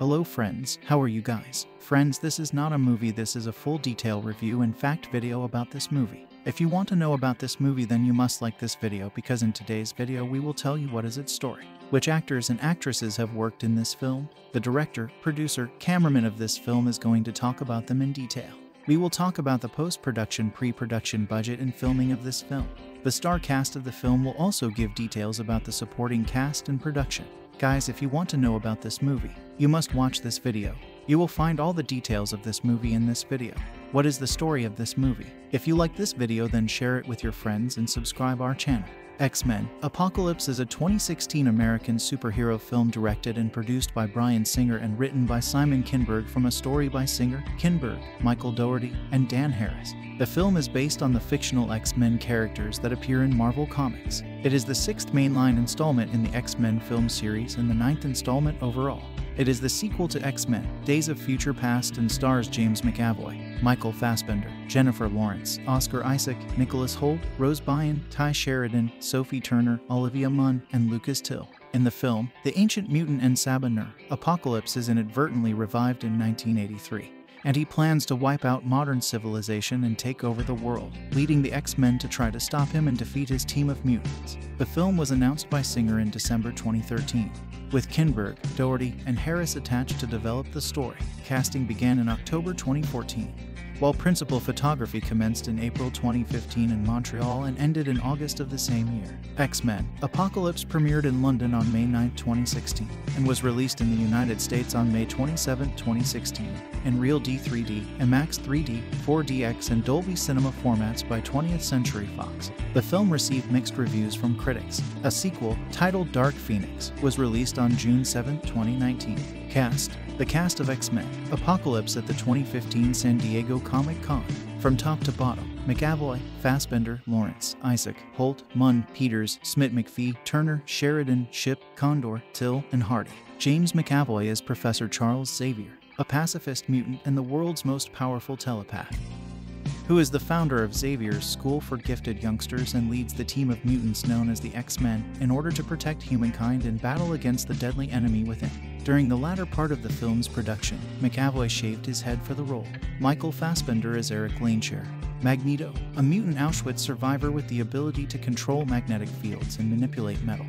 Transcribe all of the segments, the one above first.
Hello friends, how are you guys? Friends, this is not a movie, this is a full detail review and fact video about this movie. If you want to know about this movie then you must like this video because in today's video we will tell you what is its story, which actors and actresses have worked in this film, the director, producer, cameraman of this film is going to talk about them in detail. We will talk about the post-production, pre-production budget and filming of this film. The star cast of the film will also give details about the supporting cast and production. Guys, if you want to know about this movie, you must watch this video. You will find all the details of this movie in this video. What is the story of this movie? If you like this video then share it with your friends and subscribe our channel. X-Men Apocalypse is a 2016 American superhero film directed and produced by Bryan Singer and written by Simon Kinberg from a story by Singer, Kinberg, Michael Dougherty, and Dan Harris. The film is based on the fictional X-Men characters that appear in Marvel Comics. It is the sixth mainline installment in the X-Men film series and the ninth installment overall. It is the sequel to X-Men, Days of Future Past and stars James McAvoy, Michael Fassbender, Jennifer Lawrence, Oscar Isaac, Nicholas Hoult, Rose Byrne, Tye Sheridan, Sophie Turner, Olivia Munn, and Lucas Till. In the film, the ancient mutant En-Sabah Nur, Apocalypse is inadvertently revived in 1983 and he plans to wipe out modern civilization and take over the world, leading the X-Men to try to stop him and defeat his team of mutants. The film was announced by Singer in December 2013 with Kinberg, Dougherty, and Harris attached to develop the story. Casting began in October 2014, while principal photography commenced in April 2015 in Montreal and ended in August of the same year. X-Men Apocalypse premiered in London on May 9, 2016, and was released in the United States on May 27, 2016, in Real D 3D, IMAX 3D, 4DX, and Dolby Cinema formats by 20th Century Fox. The film received mixed reviews from critics. A sequel, titled Dark Phoenix, was released on June 7, 2019. Cast The cast of X Men Apocalypse at the 2015 San Diego Comic Con. From top to bottom, McAvoy, Fassbender, Lawrence, Isaac, Hoult, Munn, Peters, Smit-McPhee, Turner, Sheridan, Shipp, Condor, Till, and Hardy. James McAvoy is Professor Charles Xavier, a pacifist mutant and the world's most powerful telepath who is the founder of Xavier's School for Gifted Youngsters and leads the team of mutants known as the X-Men in order to protect humankind and battle against the deadly enemy within. During the latter part of the film's production, McAvoy shaved his head for the role. Michael Fassbender is Eric Lehnsherr. Magneto, a mutant Auschwitz survivor with the ability to control magnetic fields and manipulate metal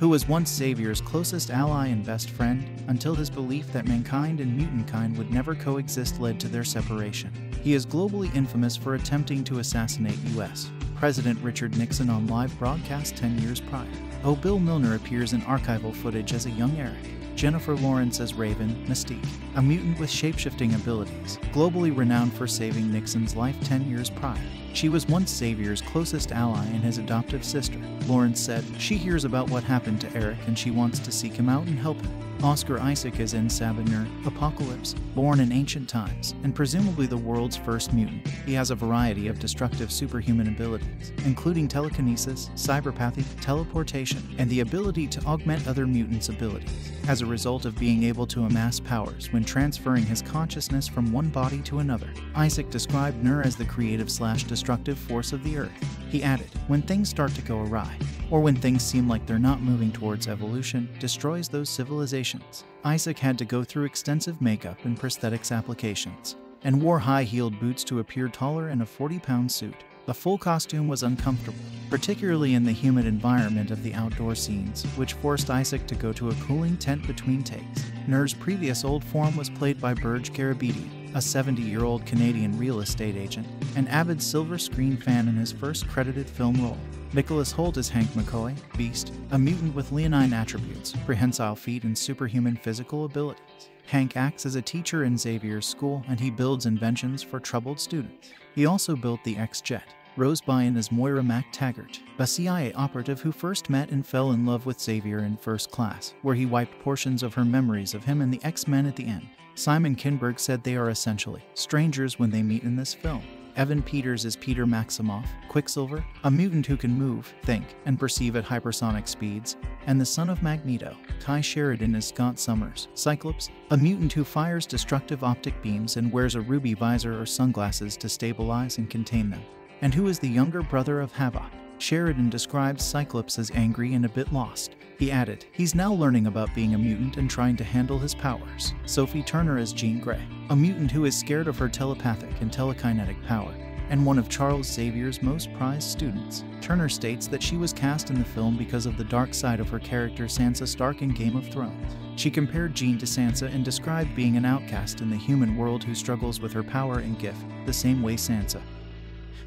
who was once Xavier's closest ally and best friend, until his belief that mankind and mutant kind would never coexist led to their separation. He is globally infamous for attempting to assassinate U.S. President Richard Nixon on live broadcast 10 years prior. Oh, Bill Milner appears in archival footage as a young Eric. Jennifer Lawrence as Raven, Mystique, a mutant with shapeshifting abilities, globally renowned for saving Nixon's life 10 years prior. She was once Xavier's closest ally and his adoptive sister. Lawrence said she hears about what happened to Eric and she wants to seek him out and help him. Oscar Isaac is En-Sabah Nur, Apocalypse, born in ancient times, and presumably the world's first mutant. He has a variety of destructive superhuman abilities, including telekinesis, cyberpathy, teleportation, and the ability to augment other mutants' abilities, as a result of being able to amass powers when transferring his consciousness from one body to another. Isaac described Nur as the creative slash destructive force of the Earth. He added, when things start to go awry, or when things seem like they're not moving towards evolution, destroys those civilizations. Isaac had to go through extensive makeup and prosthetics applications, and wore high heeled boots to appear taller in a 40 pound suit. The full costume was uncomfortable, particularly in the humid environment of the outdoor scenes, which forced Isaac to go to a cooling tent between takes. Nur's previous old form was played by Berge Garabedian, a 70 year old Canadian real estate agent, an avid silver screen fan in his first credited film role. Nicholas Hoult is Hank McCoy, Beast, a mutant with leonine attributes, prehensile feet, and superhuman physical abilities. Hank acts as a teacher in Xavier's school and he builds inventions for troubled students. He also built the X-Jet. Rose Byrne is Moira MacTaggert, a CIA operative who first met and fell in love with Xavier in first class, where he wiped portions of her memories of him and the X-Men at the end. Simon Kinberg said they are essentially strangers when they meet in this film. Evan Peters is Peter Maximoff, Quicksilver, a mutant who can move, think, and perceive at hypersonic speeds, and the son of Magneto. Tye Sheridan is Scott Summers, Cyclops, a mutant who fires destructive optic beams and wears a ruby visor or sunglasses to stabilize and contain them, and who is the younger brother of Havoc. Sheridan describes Cyclops as angry and a bit lost, He added, he's now learning about being a mutant and trying to handle his powers. Sophie Turner as Jean Grey, a mutant who is scared of her telepathic and telekinetic power and one of Charles Xavier's most prized students. Turner states that she was cast in the film because of the dark side of her character Sansa Stark in Game of Thrones. She compared Jean to Sansa and described being an outcast in the human world who struggles with her power and gift, the same way Sansa,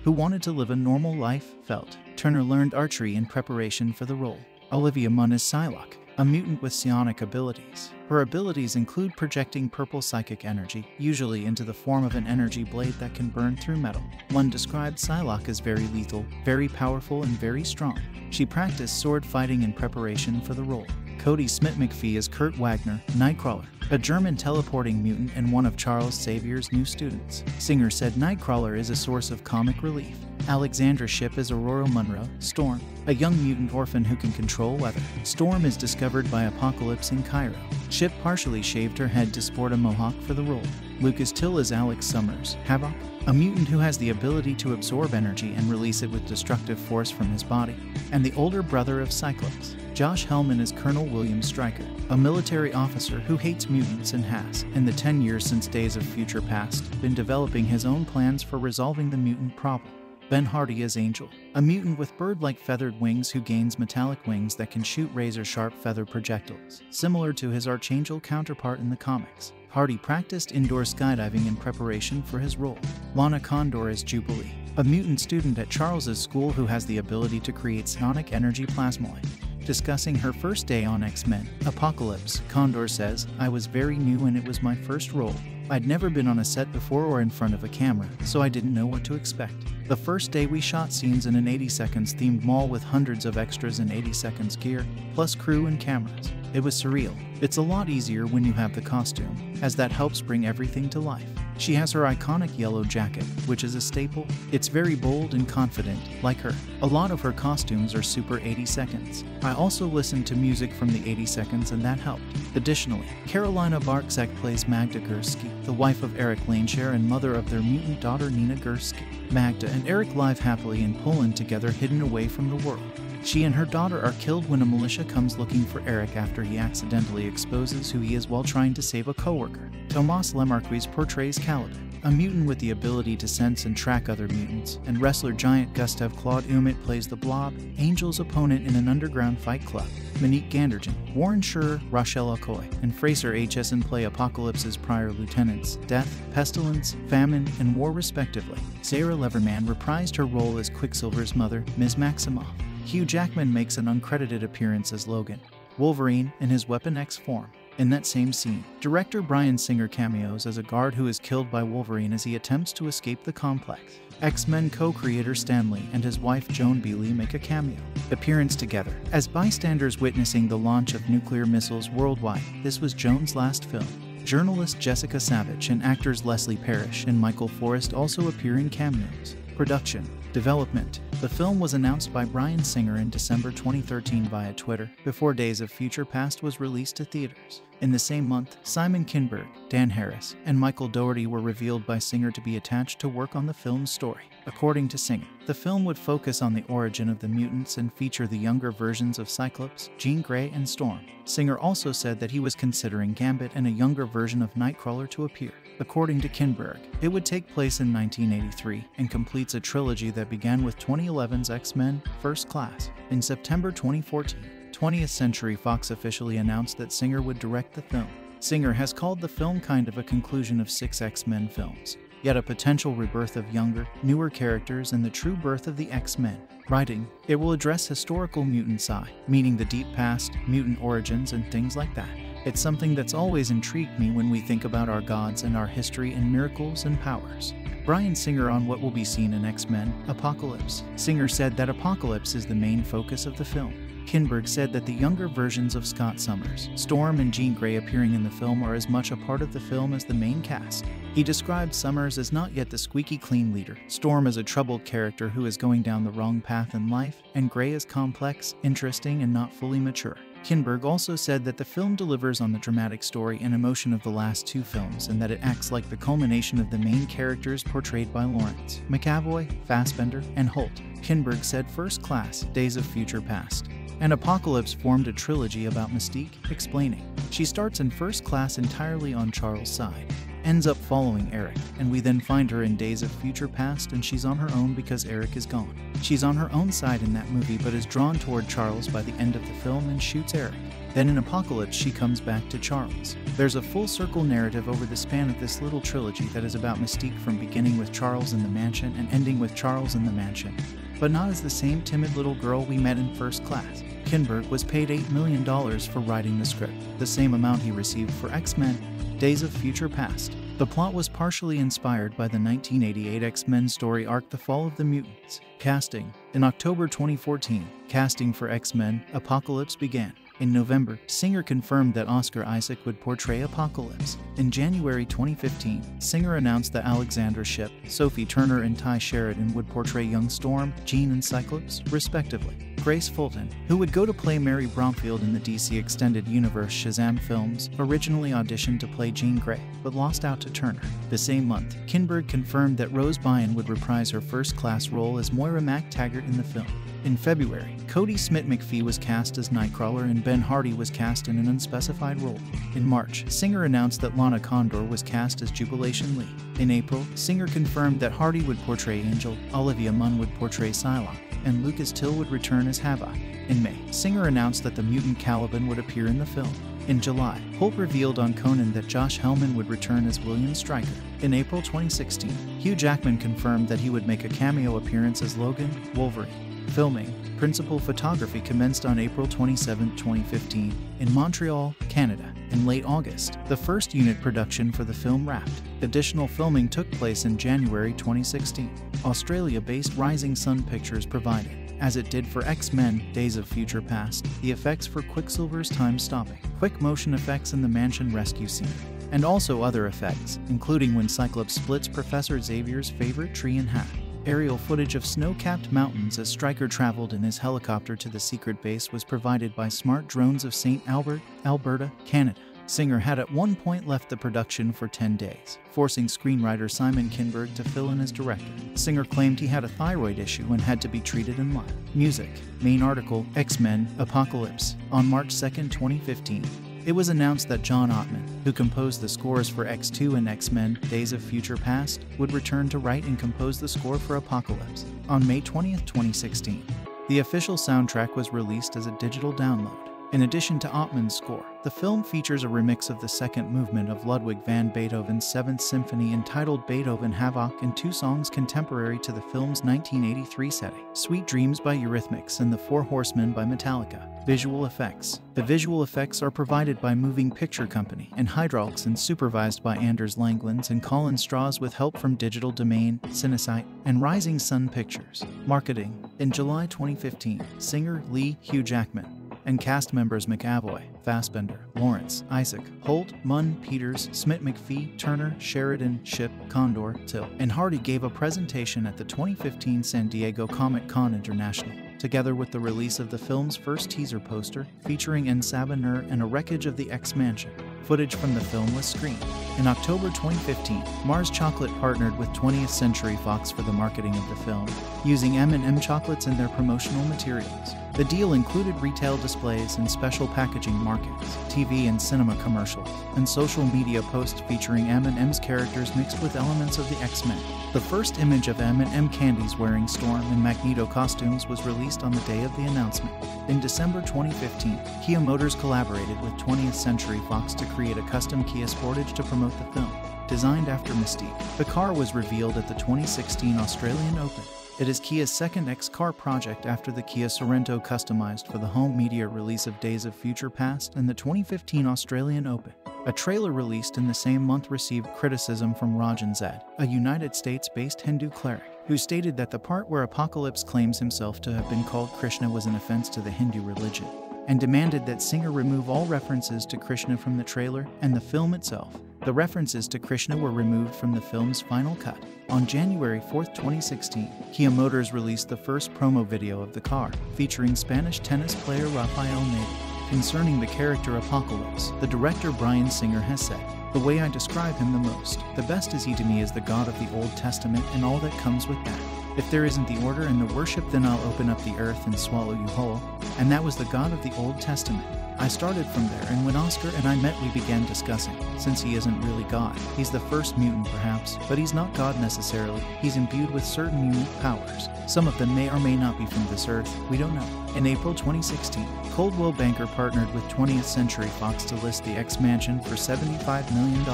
who wanted to live a normal life, felt. Turner learned archery in preparation for the role. Olivia Munn is Psylocke, a mutant with psionic abilities. Her abilities include projecting purple psychic energy, usually into the form of an energy blade that can burn through metal. Munn described Psylocke as very lethal, very powerful, and very strong. She practiced sword fighting in preparation for the role. Kodi Smit-McPhee is Kurt Wagner, Nightcrawler, a German teleporting mutant and one of Charles Xavier's new students. Singer said Nightcrawler is a source of comic relief. Alexandra Shipp is Ororo Munroe, Storm, a young mutant orphan who can control weather. Storm is discovered by Apocalypse in Cairo. Shipp partially shaved her head to sport a mohawk for the role. Lucas Till is Alex Summers, Havoc, a mutant who has the ability to absorb energy and release it with destructive force from his body, and the older brother of Cyclops. Josh Helman is Colonel William Stryker, a military officer who hates mutants and has, in the 10 years since Days of Future Past, been developing his own plans for resolving the mutant problem. Ben Hardy is Angel, a mutant with bird like feathered wings who gains metallic wings that can shoot razor sharp feather projectiles, similar to his Archangel counterpart in the comics. Hardy practiced indoor skydiving in preparation for his role. Lana Condor is Jubilee, a mutant student at Charles's school who has the ability to create sonic energy plasmoid. Discussing her first day on X Men Apocalypse, Condor says, I was very new and it was my first role. I'd never been on a set before or in front of a camera, so I didn't know what to expect. The first day we shot scenes in an 80 seconds themed mall with hundreds of extras in 80 seconds gear, plus crew and cameras. It was surreal. It's a lot easier when you have the costume, as that helps bring everything to life. She has her iconic yellow jacket, which is a staple. It's very bold and confident, like her. A lot of her costumes are super 80 seconds. I also listened to music from the 80 seconds and that helped. Additionally, Carolina Bartczak plays Magda Gursky, the wife of Eric Lehnsherr and mother of their mutant daughter Nina Gursky. Magda and Eric live happily in Poland together hidden away from the world. She and her daughter are killed when a militia comes looking for Eric after he accidentally exposes who he is while trying to save a coworker. Tomas Lemarquis portrays Caliban, a mutant with the ability to sense and track other mutants, and wrestler giant Gustav Claude Ouimet plays the Blob, Angel's opponent in an underground fight club. Monique Ganderton, Warren Scherer, Rochelle Okoye, and Fraser Aitchison play Apocalypse's prior lieutenants, Death, Pestilence, Famine, and War respectively. Zehra Leverman reprised her role as Quicksilver's mother, Ms. Maximoff. Hugh Jackman makes an uncredited appearance as Logan, Wolverine in his Weapon X form. In that same scene, director Bryan Singer cameos as a guard who is killed by Wolverine as he attempts to escape the complex. X Men co creator Stan Lee and his wife Joan Beeley make a cameo appearance together as bystanders witnessing the launch of nuclear missiles worldwide. This was Joan's last film. Journalist Jessica Savage and actors Leslie Parrish and Michael Forrest also appear in cameos. Production Development The film was announced by Bryan Singer in December 2013 via Twitter, before Days of Future Past was released to theaters. In the same month, Simon Kinberg, Dan Harris, and Michael Dougherty were revealed by Singer to be attached to work on the film's story. According to Singer, the film would focus on the origin of the mutants and feature the younger versions of Cyclops, Jean Grey, and Storm. Singer also said that he was considering Gambit and a younger version of Nightcrawler to appear. According to Kinberg, it would take place in 1983 and completes a trilogy that began with 2011's X Men First Class. In September 2014, 20th Century Fox officially announced that Singer would direct the film. Singer has called the film kind of a conclusion of six X Men films, yet a potential rebirth of younger, newer characters and the true birth of the X Men. Writing, it will address historical mutant psi, meaning the deep past, mutant origins, and things like that. It's something that's always intrigued me when we think about our gods and our history and miracles and powers. Bryan Singer on what will be seen in X Men Apocalypse. Singer said that Apocalypse is the main focus of the film. Kinberg said that the younger versions of Scott Summers, Storm, and Jean Grey appearing in the film are as much a part of the film as the main cast. He described Summers as not yet the squeaky clean leader, Storm as a troubled character who is going down the wrong path in life, and Grey as complex, interesting, and not fully mature. Kinberg also said that the film delivers on the dramatic story and emotion of the last two films and that it acts like the culmination of the main characters portrayed by Lawrence, McAvoy, Fassbender, and Hoult. Kinberg said First Class, Days of Future Past, and Apocalypse formed a trilogy about Mystique, explaining, She starts in first class entirely on Charles' side, ends up following Eric, and we then find her in Days of Future Past and she's on her own because Eric is gone. She's on her own side in that movie but is drawn toward Charles by the end of the film and shoots Eric. Then in Apocalypse, she comes back to Charles. There's a full circle narrative over the span of this little trilogy that is about Mystique from beginning with Charles in the mansion and ending with Charles in the mansion, but not as the same timid little girl we met in first class. Kinberg was paid $8 million for writing the script, the same amount he received for X Men Days of Future Past. The plot was partially inspired by the 1988 X Men story arc The Fall of the Mutants. Casting In October 2014, casting for X Men Apocalypse began. In November, Singer confirmed that Oscar Isaac would portray Apocalypse. In January 2015, Singer announced that Alexandra Shipp, Sophie Turner, and Tye Sheridan would portray young Storm, Jean, and Cyclops, respectively. Grace Fulton, who would go to play Mary Bromfield in the DC Extended Universe Shazam films, originally auditioned to play Jean Grey, but lost out to Turner. The same month, Kinberg confirmed that Rose Byrne would reprise her first class role as Moira MacTaggert in the film. In February, Kodi Smit-McPhee was cast as Nightcrawler and Ben Hardy was cast in an unspecified role. In March, Singer announced that Lana Condor was cast as Jubilation Lee. In April, Singer confirmed that Hardy would portray Angel, Olivia Munn would portray Psylocke, and Lucas Till would return as Havok. In May, Singer announced that the mutant Caliban would appear in the film. In July, Hoult revealed on Conan that Josh Helman would return as William Stryker. In April 2016, Hugh Jackman confirmed that he would make a cameo appearance as Logan, Wolverine. Filming, principal photography commenced on April 27, 2015, in Montreal, Canada. In late August, the first unit production for the film wrapped. Additional filming took place in January 2016. Australia based Rising Sun Pictures provided, as it did for X Men Days of Future Past, the effects for Quicksilver's time stopping, quick motion effects in the mansion rescue scene, and also other effects, including when Cyclops splits Professor Xavier's favorite tree in half. Aerial footage of snow capped mountains as Stryker traveled in his helicopter to the secret base was provided by Smart Drones of St. Albert, Alberta, Canada. Singer had at one point left the production for 10 days, forcing screenwriter Simon Kinberg to fill in as director. Singer claimed he had a thyroid issue and had to be treated in live. Music. Main article X Men Apocalypse on March 2, 2015. It was announced that John Ottman, who composed the scores for X2 and X Men Days of Future Past, would return to write and compose the score for Apocalypse on May 20, 2016. The official soundtrack was released as a digital download. In addition to Ottman's score, the film features a remix of the second movement of Ludwig van Beethoven's Seventh Symphony entitled Beethoven Havoc and two songs contemporary to the film's 1983 setting Sweet Dreams by Eurythmics and The Four Horsemen by Metallica. Visual effects. The visual effects are provided by Moving Picture Company and Hydraulx and supervised by Anders Langlands and Colin Strause with help from Digital Domain, Cinesite, and Rising Sun Pictures. Marketing. In July 2015, singer Lee Hugh Jackman and cast members McAvoy, Fassbender, Lawrence, Isaac, Hoult, Munn, Peters, Smit-McPhee, Turner, Sheridan, Shipp, Condor, Till, and Hardy gave a presentation at the 2015 San Diego Comic Con International, together with the release of the film's first teaser poster featuring En Sabah Nur and a wreckage of the X Mansion. Footage from the film was screened. In October 2015, Mars Chocolate partnered with 20th Century Fox for the marketing of the film, using M&M chocolates in their promotional materials. The deal included retail displays and special packaging markets, TV and cinema commercials, and social media posts featuring M&M's characters mixed with elements of the X-Men. The first image of M&M candies wearing Storm and Magneto costumes was released on the day of the announcement. In December 2015, Kia Motors collaborated with 20th Century Fox to create a custom Kia Sportage to promote the film. Designed after Mystique, the car was revealed at the 2016 Australian Open. It is Kia's second X car project after the Kia Sorento customized for the home media release of Days of Future Past and the 2015 Australian Open. A trailer released in the same month received criticism from Rajan Zed, a United States based Hindu cleric, who stated that the part where Apocalypse claims himself to have been called Krishna was an offense to the Hindu religion, and demanded that Singer remove all references to Krishna from the trailer and the film itself. The references to Krishna were removed from the film's final cut. On January 4, 2016, Kia Motors released the first promo video of the car, featuring Spanish tennis player Rafael Nadal. Concerning the character Apocalypse, the director Bryan Singer has said, The way I describe him the most, the best is he to me is the God of the Old Testament and all that comes with that. If there isn't the order and the worship, then I'll open up the earth and swallow you whole. And that was the God of the Old Testament. I started from there, and when Oscar and I met, we began discussing. Since he isn't really God, he's the first mutant perhaps, but he's not God necessarily. He's imbued with certain unique powers. Some of them may or may not be from this earth, we don't know. In April 2016, Coldwell Banker partnered with 20th Century Fox to list the X Mansion for $75 million.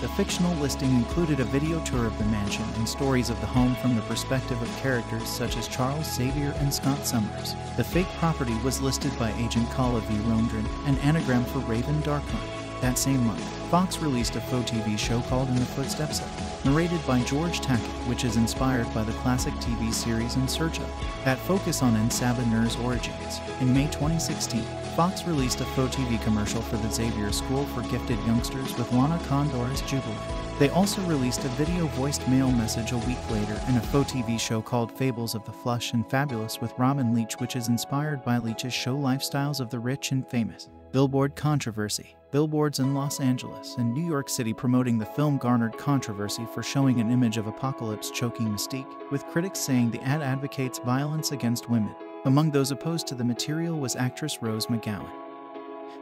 The fictional listing included a video tour of the mansion and stories of the home from the perspective of characters such as Charles Xavier and Scott Summers. The fake property was listed by agent Kala V. Rondren, an anagram for Raven Darkheart. That same month, Fox released a faux TV show called In the Footsteps of, narrated by George Takei, which is inspired by the classic TV series In Search of, that focus on En-Sabah origins. In May 2016, Fox released a faux TV commercial for the Xavier School for Gifted Youngsters with Lana Condor as Jubilee. They also released a video voiced mail message a week later in a faux TV show called Fables of the Flush and Fabulous with Robin Leach, which is inspired by Leach's show Lifestyles of the Rich and Famous. Billboard controversy. Billboards in Los Angeles and New York City promoting the film garnered controversy for showing an image of apocalypse choking Mystique, with critics saying the ad advocates violence against women. Among those opposed to the material was actress Rose McGowan,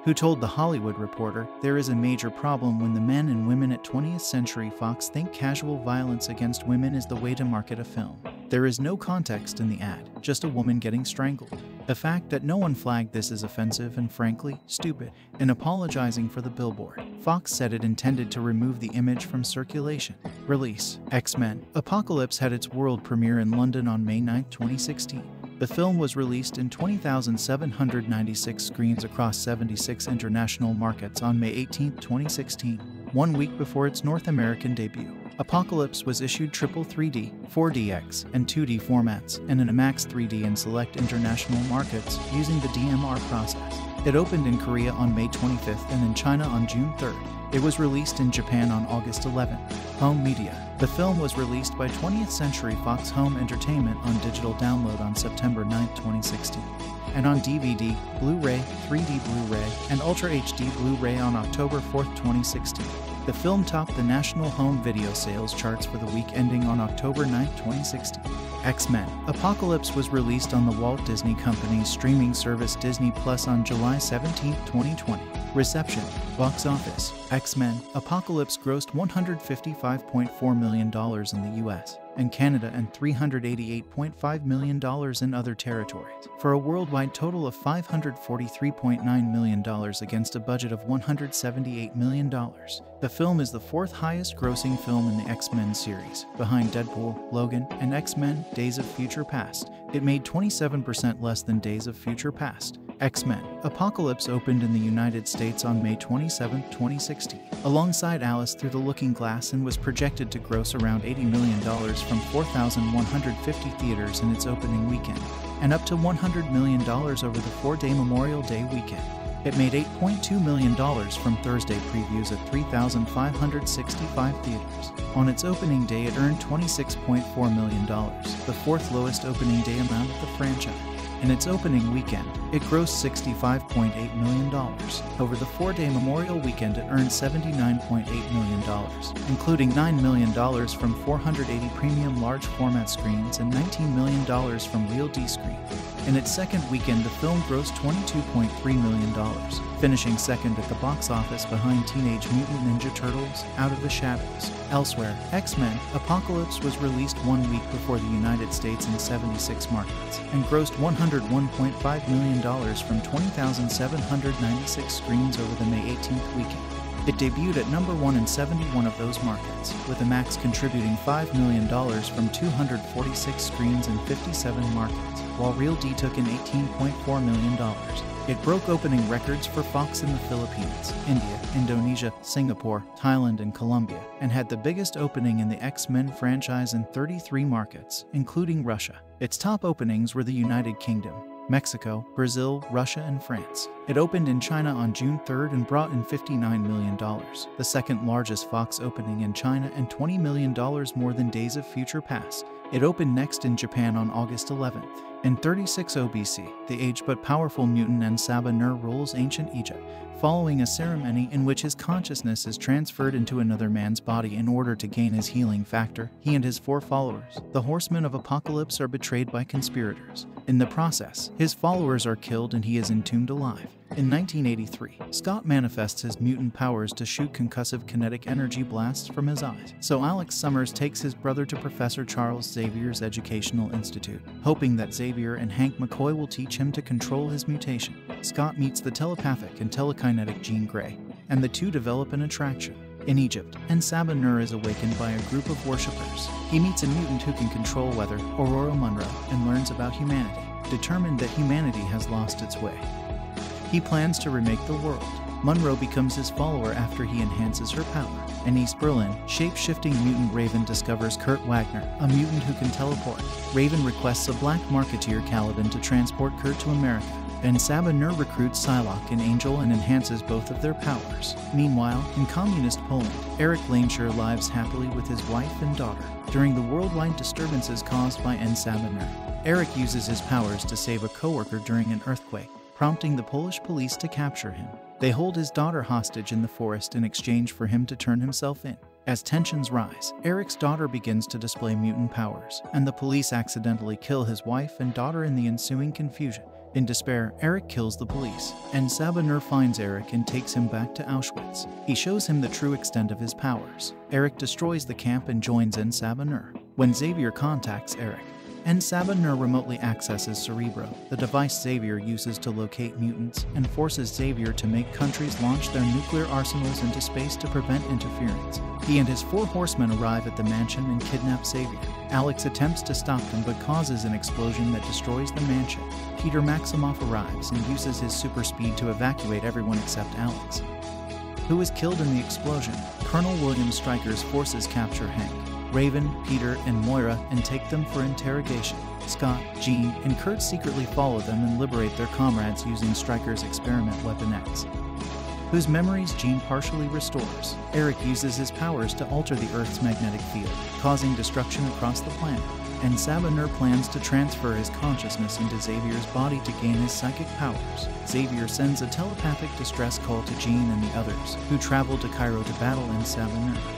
who told The Hollywood Reporter there is a major problem when the men and women at 20th Century Fox think casual violence against women is the way to market a film. There is no context in the ad, just a woman getting strangled. The fact that no one flagged this is offensive and frankly, stupid. In apologizing for the billboard, Fox said it intended to remove the image from circulation. Release X Men Apocalypse had its world premiere in London on May 9, 2016. The film was released in 20,796 screens across 76 international markets on May 18, 2016, one week before its North American debut. Apocalypse was issued triple 3D, 4DX, and 2D formats, and in IMAX 3D in select international markets using the DMR process. It opened in Korea on May 25th and in China on June 3rd. It was released in Japan on August 11. Home Media. The film was released by 20th Century Fox Home Entertainment on digital download on September 9, 2016, and on DVD, Blu-ray, 3D Blu-ray, and Ultra HD Blu-ray on October 4, 2016. The film topped the national home video sales charts for the week ending on October 9, 2016. X Men Apocalypse was released on the Walt Disney Company's streaming service Disney Plus on July 17, 2020. Reception Box Office X Men Apocalypse grossed $155.4 million in the US and Canada and $388.5 million in other territories, for a worldwide total of $543.9 million against a budget of $178 million. The film is the fourth highest grossing film in the X Men series, behind Deadpool, Logan, and X Men Days of Future Past. It made 27% less than Days of Future Past. X Men Apocalypse opened in the United States on May 27, 2016, alongside Alice Through the Looking Glass and was projected to gross around $80 million from 4,150 theaters in its opening weekend, and up to $100 million over the four day Memorial Day weekend. It made $8.2 million from Thursday previews at 3,565 theaters. On its opening day, it earned $26.4 million, the fourth lowest opening day amount of the franchise. In its opening weekend, it grossed $65.8 million. Over the four day Memorial weekend, it earned $79.8 million, including $9 million from 480 premium large format screens and $19 million from Real D screen. In its second weekend, the film grossed $22.3 million, finishing second at the box office behind Teenage Mutant Ninja Turtles Out of the Shadows. Elsewhere, X Men Apocalypse was released one week before the United States in 76 markets and grossed $101.5 million from 20,796 screens over the May 18th weekend. It debuted at number one in 71 of those markets, with IMAX contributing $5 million from 246 screens in 57 markets, while Real D took in $18.4 million. It broke opening records for Fox in the Philippines, India, Indonesia, Singapore, Thailand, and Colombia, and had the biggest opening in the X Men franchise in 33 markets, including Russia. Its top openings were the United Kingdom, Mexico, Brazil, Russia, and France. It opened in China on June 3rd and brought in $59 million, the second largest Fox opening in China and $20 million more than Days of Future Past. It opened next in Japan on August 11th. In 36 BC, the aged but powerful mutant En Sabah Nur rules ancient Egypt, following a ceremony in which his consciousness is transferred into another man's body in order to gain his healing factor. He and his four followers, the Horsemen of Apocalypse, are betrayed by conspirators. In the process, his followers are killed and he is entombed alive. In 1983, Scott manifests his mutant powers to shoot concussive kinetic energy blasts from his eyes. So Alex Summers takes his brother to Professor Charles Xavier's Educational Institute, hoping that Xavier and Hank McCoy will teach him to control his mutation. Scott meets the telepathic and telekinetic Jean Grey, and the two develop an attraction. In Egypt, En Sabah Nur is awakened by a group of worshippers. He meets a mutant who can control weather, Ororo Munroe, and learns about humanity, determined that humanity has lost its way. He plans to remake the world. Munroe becomes his follower after he enhances her power. In East Berlin, shape-shifting mutant Raven discovers Kurt Wagner, a mutant who can teleport. Raven requests a black marketeer Caliban to transport Kurt to America. En Sabah Nur recruits Psylocke and Angel and enhances both of their powers. Meanwhile, in communist Poland, Eric Lehnsherr lives happily with his wife and daughter during the worldwide disturbances caused by En Sabah Nur. Eric uses his powers to save a coworker during an earthquake, prompting the Polish police to capture him. They hold his daughter hostage in the forest in exchange for him to turn himself in. As tensions rise, Eric's daughter begins to display mutant powers, and the police accidentally kill his wife and daughter in the ensuing confusion. In despair, Eric kills the police, and Nur finds Eric and takes him back to Auschwitz. He shows him the true extent of his powers. Eric destroys the camp and joins in Nur. When Xavier contacts Eric, En Sabah Nur remotely accesses Cerebro, the device Xavier uses to locate mutants, and forces Xavier to make countries launch their nuclear arsenals into space to prevent interference. He and his four horsemen arrive at the mansion and kidnap Xavier. Alex attempts to stop them but causes an explosion that destroys the mansion. Peter Maximoff arrives and uses his super speed to evacuate everyone except Alex, who is killed in the explosion. Colonel William Stryker's forces capture Hank. Raven, Peter, and Moira and take them for interrogation. Scott, Jean, and Kurt secretly follow them and liberate their comrades using Stryker's experiment Weapon X, whose memories Jean partially restores. Eric uses his powers to alter the Earth's magnetic field, causing destruction across the planet. and Nur plans to transfer his consciousness into Xavier's body to gain his psychic powers. Xavier sends a telepathic distress call to Jean and the others, who travel to Cairo to battle in Nur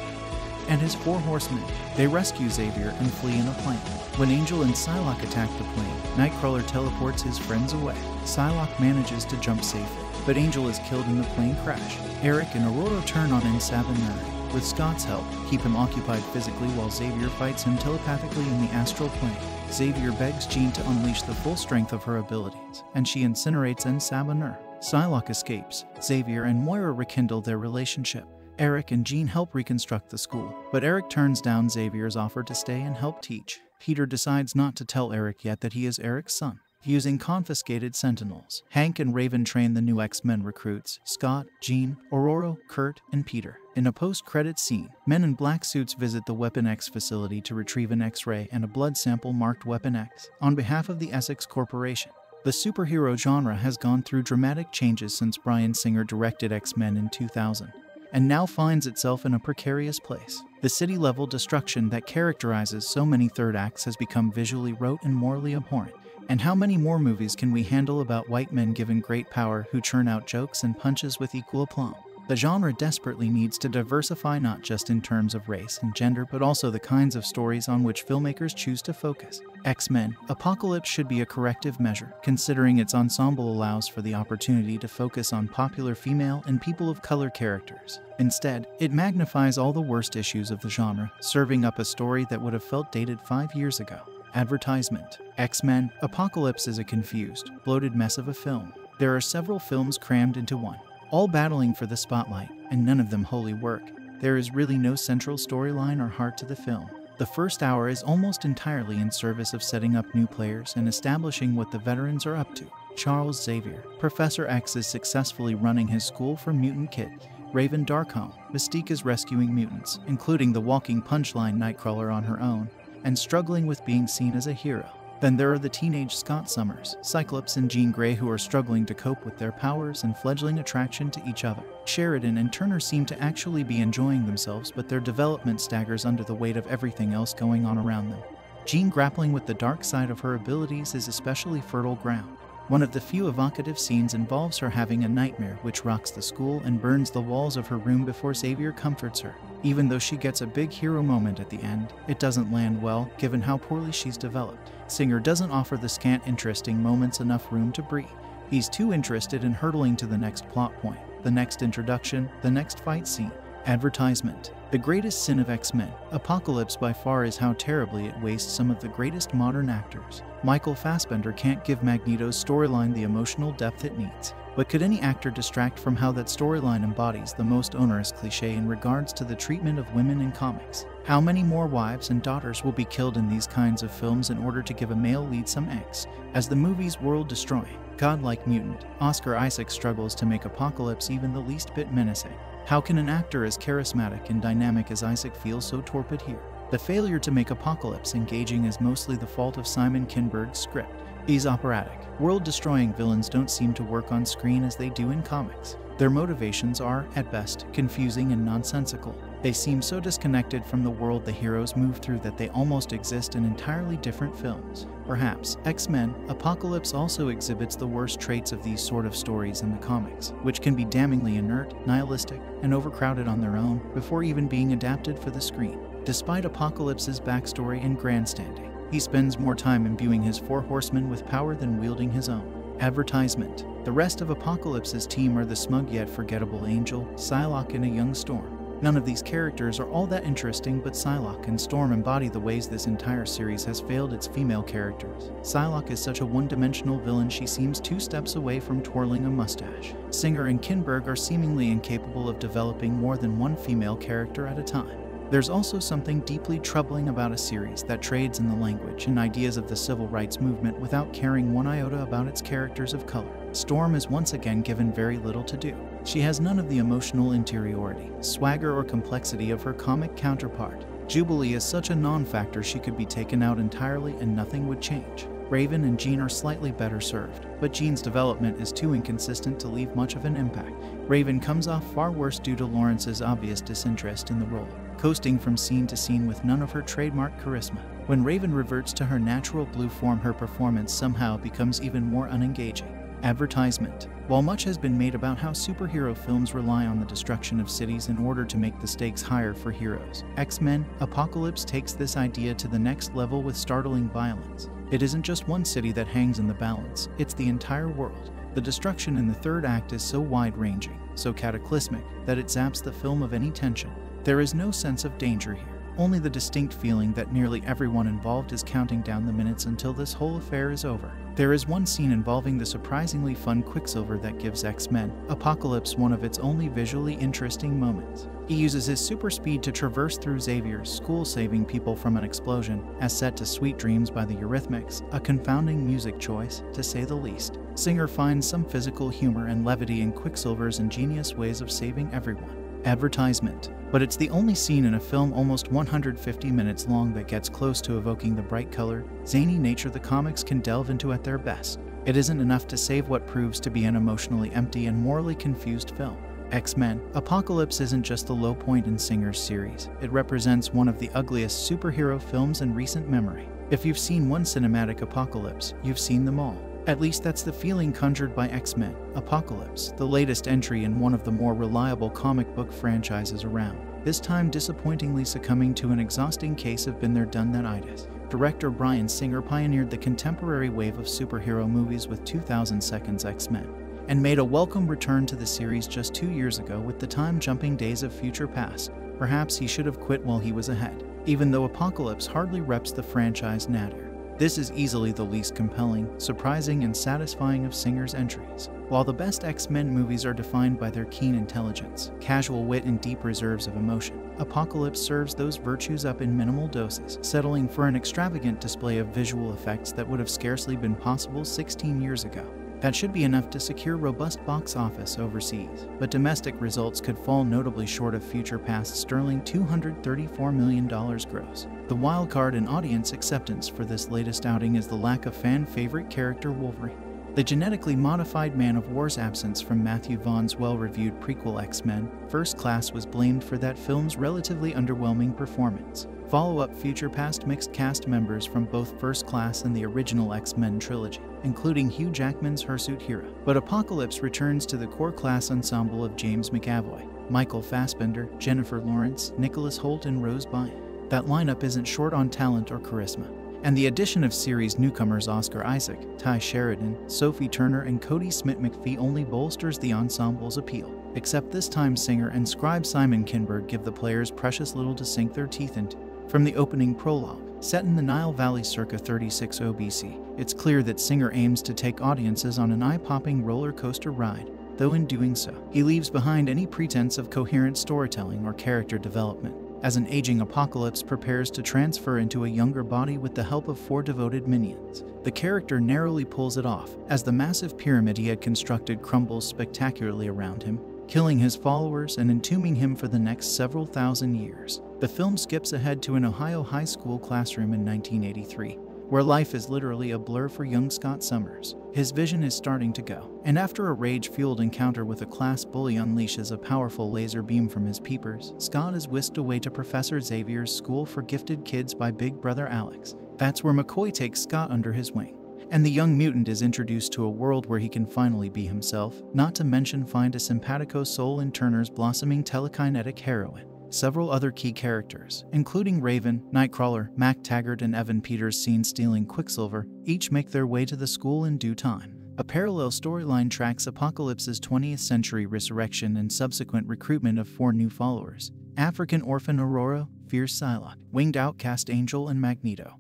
and his four horsemen. They rescue Xavier and flee in a plane. When Angel and Psylocke attack the plane, Nightcrawler teleports his friends away. Psylocke manages to jump safely, but Angel is killed in the plane crash. Eric and Aurora turn on En Sabah Nur. With Scott's help, keep him occupied physically while Xavier fights him telepathically in the astral plane. Xavier begs Jean to unleash the full strength of her abilities, and she incinerates En Sabah Nur. Psylocke escapes. Xavier and Moira rekindle their relationship. Eric and Jean help reconstruct the school, but Eric turns down Xavier's offer to stay and help teach. Peter decides not to tell Eric yet that he is Eric's son. Using confiscated sentinels, Hank and Raven train the new X Men recruits Scott, Jean, Aurora, Kurt, and Peter. In a post credit scene, men in black suits visit the Weapon X facility to retrieve an X ray and a blood sample marked Weapon X on behalf of the Essex Corporation. The superhero genre has gone through dramatic changes since Bryan Singer directed X Men in 2000 and now finds itself in a precarious place. The city level destruction that characterizes so many third acts has become visually rote and morally abhorrent. And how many more movies can we handle about white men given great power who churn out jokes and punches with equal aplomb? The genre desperately needs to diversify not just in terms of race and gender, but also the kinds of stories on which filmmakers choose to focus. X Men Apocalypse should be a corrective measure, considering its ensemble allows for the opportunity to focus on popular female and people of color characters. Instead, it magnifies all the worst issues of the genre, serving up a story that would have felt dated five years ago. Advertisement X Men Apocalypse is a confused, bloated mess of a film. There are several films crammed into one all battling for the spotlight, and none of them wholly work. There is really no central storyline or heart to the film. The first hour is almost entirely in service of setting up new players and establishing what the veterans are up to. Charles Xavier, Professor X is successfully running his school for mutant kids. Raven Darkholme, Mystique is rescuing mutants, including the walking punchline Nightcrawler on her own, and struggling with being seen as a hero. Then there are the teenage Scott Summers, Cyclops and Jean Grey who are struggling to cope with their powers and fledgling attraction to each other. Sheridan and Turner seem to actually be enjoying themselves, but their development staggers under the weight of everything else going on around them. Jean grappling with the dark side of her abilities is especially fertile ground. One of the few evocative scenes involves her having a nightmare which rocks the school and burns the walls of her room before Xavier comforts her. Even though she gets a big hero moment at the end, it doesn't land well given how poorly she's developed. Singer doesn't offer the scant interesting moments enough room to breathe. He's too interested in hurtling to the next plot point, the next introduction, the next fight scene. Advertisement. The greatest sin of X Men, Apocalypse by far is how terribly it wastes some of the greatest modern actors. Michael Fassbender can't give Magneto's storyline the emotional depth it needs. But could any actor distract from how that storyline embodies the most onerous cliche in regards to the treatment of women in comics? How many more wives and daughters will be killed in these kinds of films in order to give a male lead some eggs? As the movie's world destroying, godlike mutant, Oscar Isaac struggles to make Apocalypse even the least bit menacing. How can an actor as charismatic and dynamic as Isaac feel so torpid here? The failure to make Apocalypse engaging is mostly the fault of Simon Kinberg's script. He's operatic. World destroying villains don't seem to work on screen as they do in comics. Their motivations are, at best, confusing and nonsensical. They seem so disconnected from the world the heroes move through that they almost exist in entirely different films. Perhaps X Men Apocalypse also exhibits the worst traits of these sort of stories in the comics, which can be damningly inert, nihilistic, and overcrowded on their own before even being adapted for the screen. Despite Apocalypse's backstory and grandstanding, he spends more time imbuing his four horsemen with power than wielding his own. Advertisement The rest of Apocalypse's team are the smug yet forgettable Angel, Psylocke, and a young Storm. None of these characters are all that interesting, but Psylocke and Storm embody the ways this entire series has failed its female characters. Psylocke is such a one-dimensional villain she seems two steps away from twirling a mustache. Singer and Kinberg are seemingly incapable of developing more than one female character at a time. There's also something deeply troubling about a series that trades in the language and ideas of the civil rights movement without caring one iota about its characters of color. Storm is once again given very little to do. She has none of the emotional interiority, swagger, or complexity of her comic counterpart. Jubilee is such a non factor she could be taken out entirely and nothing would change. Raven and Jean are slightly better served, but Jean's development is too inconsistent to leave much of an impact. Raven comes off far worse due to Lawrence's obvious disinterest in the role, coasting from scene to scene with none of her trademark charisma. When Raven reverts to her natural blue form, her performance somehow becomes even more unengaging. Advertisement. While much has been made about how superhero films rely on the destruction of cities in order to make the stakes higher for heroes, X Men Apocalypse takes this idea to the next level with startling violence. It isn't just one city that hangs in the balance, it's the entire world. The destruction in the third act is so wide ranging, so cataclysmic, that it zaps the film of any tension. There is no sense of danger here only the distinct feeling that nearly everyone involved is counting down the minutes until this whole affair is over. There is one scene involving the surprisingly fun Quicksilver that gives X Men Apocalypse one of its only visually interesting moments. He uses his super speed to traverse through Xavier's school, saving people from an explosion, as set to Sweet Dreams by the Eurythmics, a confounding music choice, to say the least. Singer finds some physical humor and levity in Quicksilver's ingenious ways of saving everyone. Advertisement. But it's the only scene in a film almost 150 minutes long that gets close to evoking the bright color, zany nature the comics can delve into at their best. It isn't enough to save what proves to be an emotionally empty and morally confused film. X Men Apocalypse isn't just the low point in Singer's series, it represents one of the ugliest superhero films in recent memory. If you've seen one cinematic apocalypse, you've seen them all. At least that's the feeling conjured by X Men Apocalypse, the latest entry in one of the more reliable comic book franchises around, this time disappointingly succumbing to an exhausting case of been there done that itis. Director Bryan Singer pioneered the contemporary wave of superhero movies with 2000 Seconds X Men, and made a welcome return to the series just two years ago with the time jumping Days of Future Past. Perhaps he should have quit while he was ahead, even though Apocalypse hardly reps the franchise nadir. This is easily the least compelling, surprising, and satisfying of Singer's entries. While the best X Men movies are defined by their keen intelligence, casual wit, and deep reserves of emotion, Apocalypse serves those virtues up in minimal doses, settling for an extravagant display of visual effects that would have scarcely been possible 16 years ago. That should be enough to secure robust box office overseas, but domestic results could fall notably short of Future Past sterling $234 million gross. The wild card in audience acceptance for this latest outing is the lack of fan favorite character Wolverine. The genetically modified Man of War's absence from Matthew Vaughn's well reviewed prequel X Men First Class was blamed for that film's relatively underwhelming performance. Follow up Future Past mixed cast members from both First Class and the original X Men trilogy, including Hugh Jackman's Hirsute Hero. But Apocalypse returns to the core class ensemble of James McAvoy, Michael Fassbender, Jennifer Lawrence, Nicholas Hoult, and Rose Byrne. That lineup isn't short on talent or charisma and the addition of series newcomers Oscar Isaac, Tye Sheridan, Sophie Turner, and Kodi Smit-McPhee only bolsters the ensemble's appeal. Except this time, singer and scribe Simon Kinberg give the players precious little to sink their teeth into. From the opening prologue, set in the Nile Valley circa 36 BC, it's clear that Singer aims to take audiences on an eye popping roller coaster ride, though in doing so, he leaves behind any pretense of coherent storytelling or character development as an aging apocalypse prepares to transfer into a younger body with the help of four devoted minions. The character narrowly pulls it off, as the massive pyramid he had constructed crumbles spectacularly around him, killing his followers and entombing him for the next several thousand years. The film skips ahead to an Ohio high school classroom in 1983, where life is literally a blur for young Scott Summers. His vision is starting to go, and after a rage fueled encounter with a class bully unleashes a powerful laser beam from his peepers, Scott is whisked away to Professor Xavier's school for gifted kids by Big Brother Alex. That's where McCoy takes Scott under his wing. And the young mutant is introduced to a world where he can finally be himself, not to mention find a simpatico soul in Turner's blossoming telekinetic heroine. Several other key characters, including Raven, Nightcrawler, MacTaggert, and Evan Peters seen stealing Quicksilver, each make their way to the school in due time. A parallel storyline tracks Apocalypse's 20th century resurrection and subsequent recruitment of four new followers African orphan Ororo, Fierce Psylocke, Winged Outcast Angel, and Magneto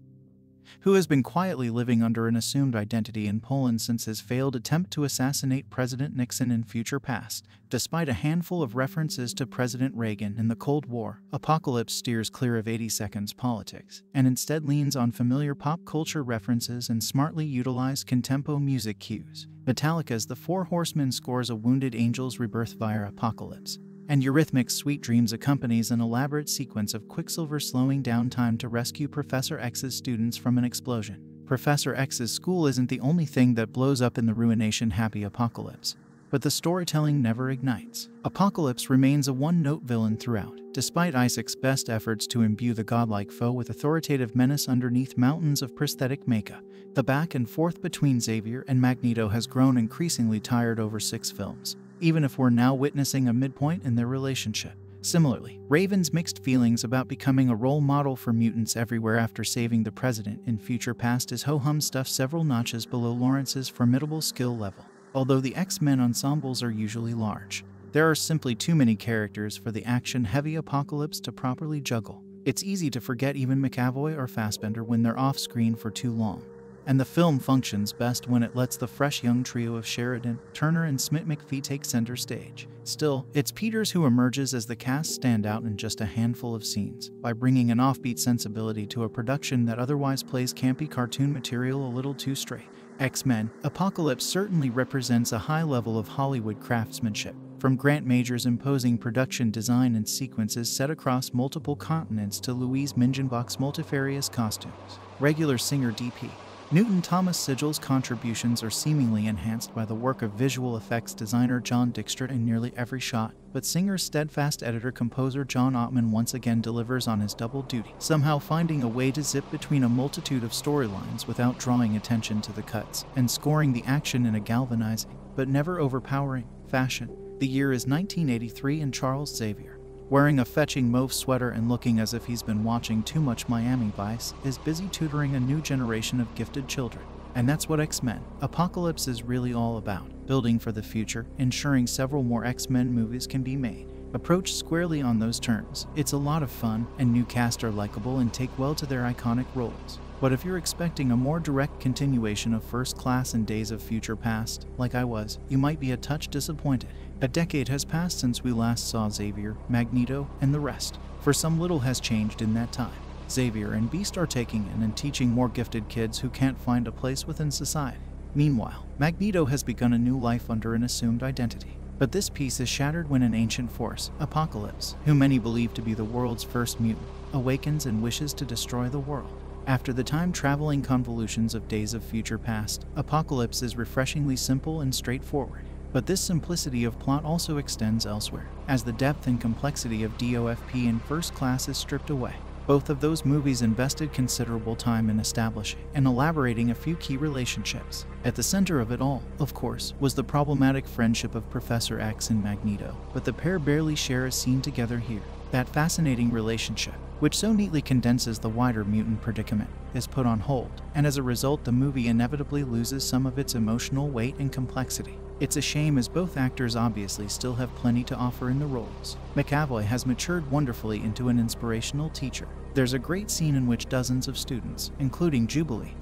who has been quietly living under an assumed identity in Poland since his failed attempt to assassinate President Nixon in future past. Despite a handful of references to President Reagan in the Cold War, Apocalypse steers clear of 80 seconds politics and instead leans on familiar pop culture references and smartly utilized contempo music cues. Metallica's The Four Horsemen scores a wounded angel's rebirth via Apocalypse, and Eurythmics' Sweet Dreams accompanies an elaborate sequence of Quicksilver slowing down time to rescue Professor X's students from an explosion. Professor X's school isn't the only thing that blows up in the ruination happy apocalypse, but the storytelling never ignites. Apocalypse remains a one note villain throughout, despite Isaac's best efforts to imbue the godlike foe with authoritative menace underneath mountains of prosthetic makeup. The back and forth between Xavier and Magneto has grown increasingly tired over six films even if we're now witnessing a midpoint in their relationship. Similarly, Raven's mixed feelings about becoming a role model for mutants everywhere after saving the president in future past is ho hum stuff several notches below Lawrence's formidable skill level. Although the X Men ensembles are usually large, there are simply too many characters for the action heavy apocalypse to properly juggle. It's easy to forget even McAvoy or Fassbender when they're off screen for too long and the film functions best when it lets the fresh young trio of Sheridan, Turner, and Smit-McPhee take center stage. Still, it's Peters who emerges as the cast stand out in just a handful of scenes, by bringing an offbeat sensibility to a production that otherwise plays campy cartoon material a little too straight. X Men Apocalypse certainly represents a high level of Hollywood craftsmanship, from Grant Major's imposing production design and sequences set across multiple continents to Louise Mingenbach's multifarious costumes. Regular singer DP Newton Thomas Sigel's contributions are seemingly enhanced by the work of visual effects designer John Dykstra in nearly every shot, but Singer's steadfast editor composer John Ottman once again delivers on his double duty, somehow finding a way to zip between a multitude of storylines without drawing attention to the cuts, and scoring the action in a galvanizing, but never overpowering, fashion. The year is 1983 and Charles Xavier wearing a fetching mauve sweater and looking as if he's been watching too much Miami Vice, is busy tutoring a new generation of gifted children. And that's what X Men Apocalypse is really all about building for the future, ensuring several more X Men movies can be made. Approach squarely on those terms. It's a lot of fun, and new cast are likable and take well to their iconic roles. But if you're expecting a more direct continuation of First Class and Days of Future Past, like I was, you might be a touch disappointed. A decade has passed since we last saw Xavier, Magneto, and the rest, for some little has changed in that time. Xavier and Beast are taking in and teaching more gifted kids who can't find a place within society. Meanwhile, Magneto has begun a new life under an assumed identity. But this peace is shattered when an ancient force, Apocalypse, who many believe to be the world's first mutant, awakens and wishes to destroy the world. After the time traveling convolutions of Days of Future Past, Apocalypse is refreshingly simple and straightforward. But this simplicity of plot also extends elsewhere, as the depth and complexity of DOFP in First Class is stripped away. Both of those movies invested considerable time in establishing and elaborating a few key relationships. At the center of it all, of course, was the problematic friendship of Professor X and Magneto, but the pair barely share a scene together here. That fascinating relationship, which so neatly condenses the wider mutant predicament, is put on hold, and as a result, the movie inevitably loses some of its emotional weight and complexity. It's a shame as both actors obviously still have plenty to offer in the roles. McAvoy has matured wonderfully into an inspirational teacher. There's a great scene in which dozens of students, including Jubilee,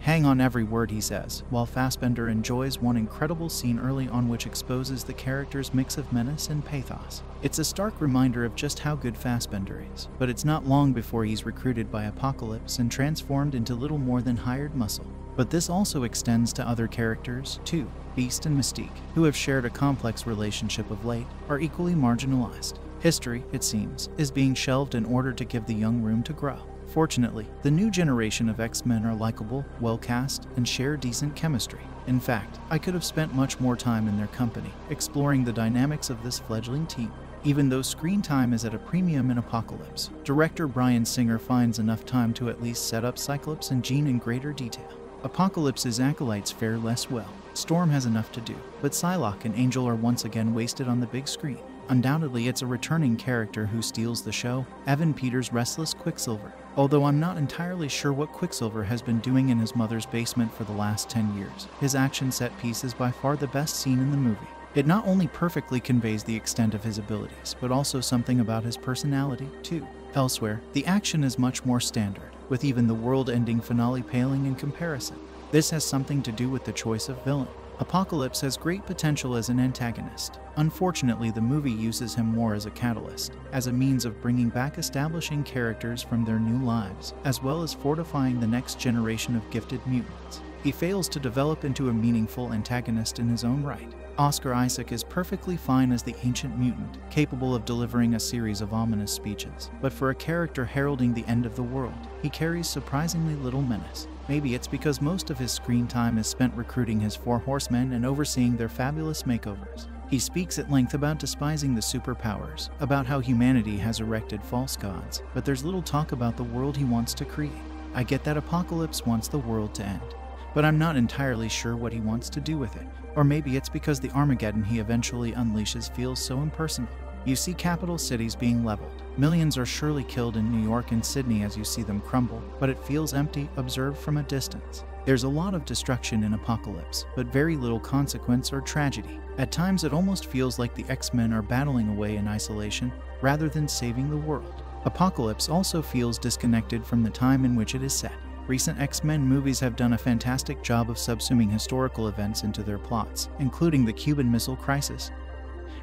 hang on every word he says, while Fassbender enjoys one incredible scene early on which exposes the character's mix of menace and pathos. It's a stark reminder of just how good Fassbender is, but it's not long before he's recruited by Apocalypse and transformed into little more than hired muscle. But this also extends to other characters, too. Beast and Mystique, who have shared a complex relationship of late, are equally marginalized. History, it seems, is being shelved in order to give the young room to grow. Fortunately, the new generation of X Men are likable, well cast, and share decent chemistry. In fact, I could have spent much more time in their company, exploring the dynamics of this fledgling team. Even though screen time is at a premium in Apocalypse, director Bryan Singer finds enough time to at least set up Cyclops and Jean in greater detail. Apocalypse's acolytes fare less well. Storm has enough to do, but Psylocke and Angel are once again wasted on the big screen. Undoubtedly, it's a returning character who steals the show, Evan Peters' restless Quicksilver. Although I'm not entirely sure what Quicksilver has been doing in his mother's basement for the last 10 years, his action set piece is by far the best scene in the movie. It not only perfectly conveys the extent of his abilities, but also something about his personality, too. Elsewhere, the action is much more standard, with even the world ending finale paling in comparison. This has something to do with the choice of villain. Apocalypse has great potential as an antagonist. Unfortunately, the movie uses him more as a catalyst, as a means of bringing back establishing characters from their new lives, as well as fortifying the next generation of gifted mutants. He fails to develop into a meaningful antagonist in his own right. Oscar Isaac is perfectly fine as the ancient mutant, capable of delivering a series of ominous speeches. But for a character heralding the end of the world, he carries surprisingly little menace. Maybe it's because most of his screen time is spent recruiting his four horsemen and overseeing their fabulous makeovers. He speaks at length about despising the superpowers, about how humanity has erected false gods, but there's little talk about the world he wants to create. I get that Apocalypse wants the world to end, but I'm not entirely sure what he wants to do with it. Or maybe it's because the Armageddon he eventually unleashes feels so impersonal. You see capital cities being leveled. Millions are surely killed in New York and Sydney as you see them crumble, but it feels empty, observed from a distance. There's a lot of destruction in Apocalypse, but very little consequence or tragedy. At times, it almost feels like the X Men are battling away in isolation rather than saving the world. Apocalypse also feels disconnected from the time in which it is set. Recent X Men movies have done a fantastic job of subsuming historical events into their plots, including the Cuban Missile Crisis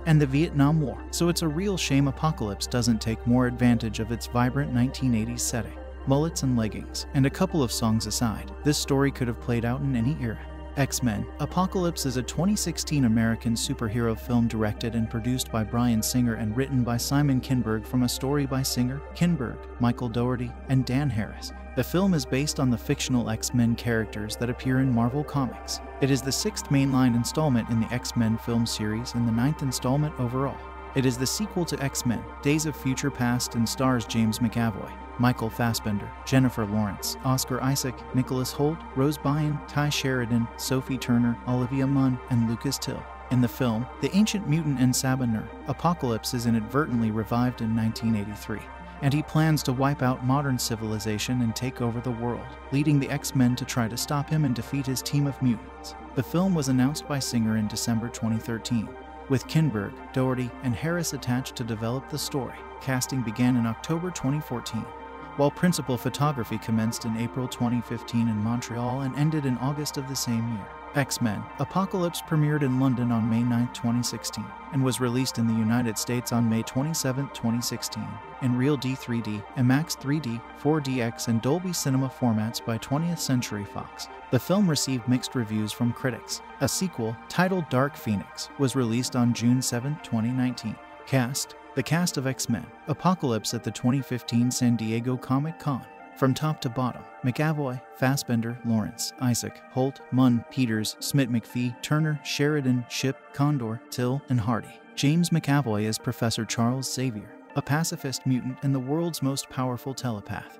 and the Vietnam War, so it's a real shame Apocalypse doesn't take more advantage of its vibrant 1980s setting. Mullets and leggings, and a couple of songs aside, this story could have played out in any era. X Men Apocalypse is a 2016 American superhero film directed and produced by Bryan Singer and written by Simon Kinberg from a story by Singer, Kinberg, Michael Dougherty, and Dan Harris. The film is based on the fictional X Men characters that appear in Marvel Comics. It is the sixth mainline installment in the X Men film series and the ninth installment overall. It is the sequel to X Men Days of Future Past and stars James McAvoy, Michael Fassbender, Jennifer Lawrence, Oscar Isaac, Nicholas Hoult, Rose Byrne, Tye Sheridan, Sophie Turner, Olivia Munn, and Lucas Till. In the film, the ancient mutant En Sabah Nur, Apocalypse is inadvertently revived in 1983, and he plans to wipe out modern civilization and take over the world, leading the X-Men to try to stop him and defeat his team of mutants. The film was announced by Singer in December 2013, with Kinberg, Dougherty, and Harris attached to develop the story. Casting began in October 2014 while principal photography commenced in April 2015 in Montreal and ended in August of the same year. X Men Apocalypse premiered in London on May 9, 2016, and was released in the United States on May 27, 2016, in Real D 3D, IMAX 3D, 4DX, and Dolby Cinema formats by 20th Century Fox. The film received mixed reviews from critics. A sequel, titled Dark Phoenix, was released on June 7, 2019. Cast The cast of X Men Apocalypse at the 2015 San Diego Comic Con. From top to bottom, McAvoy, Fassbender, Lawrence, Isaac, Hoult, Munn, Peters, Smit-McPhee, Turner, Sheridan, Shipp, Condor, Till, and Hardy. James McAvoy is Professor Charles Xavier, a pacifist mutant and the world's most powerful telepath,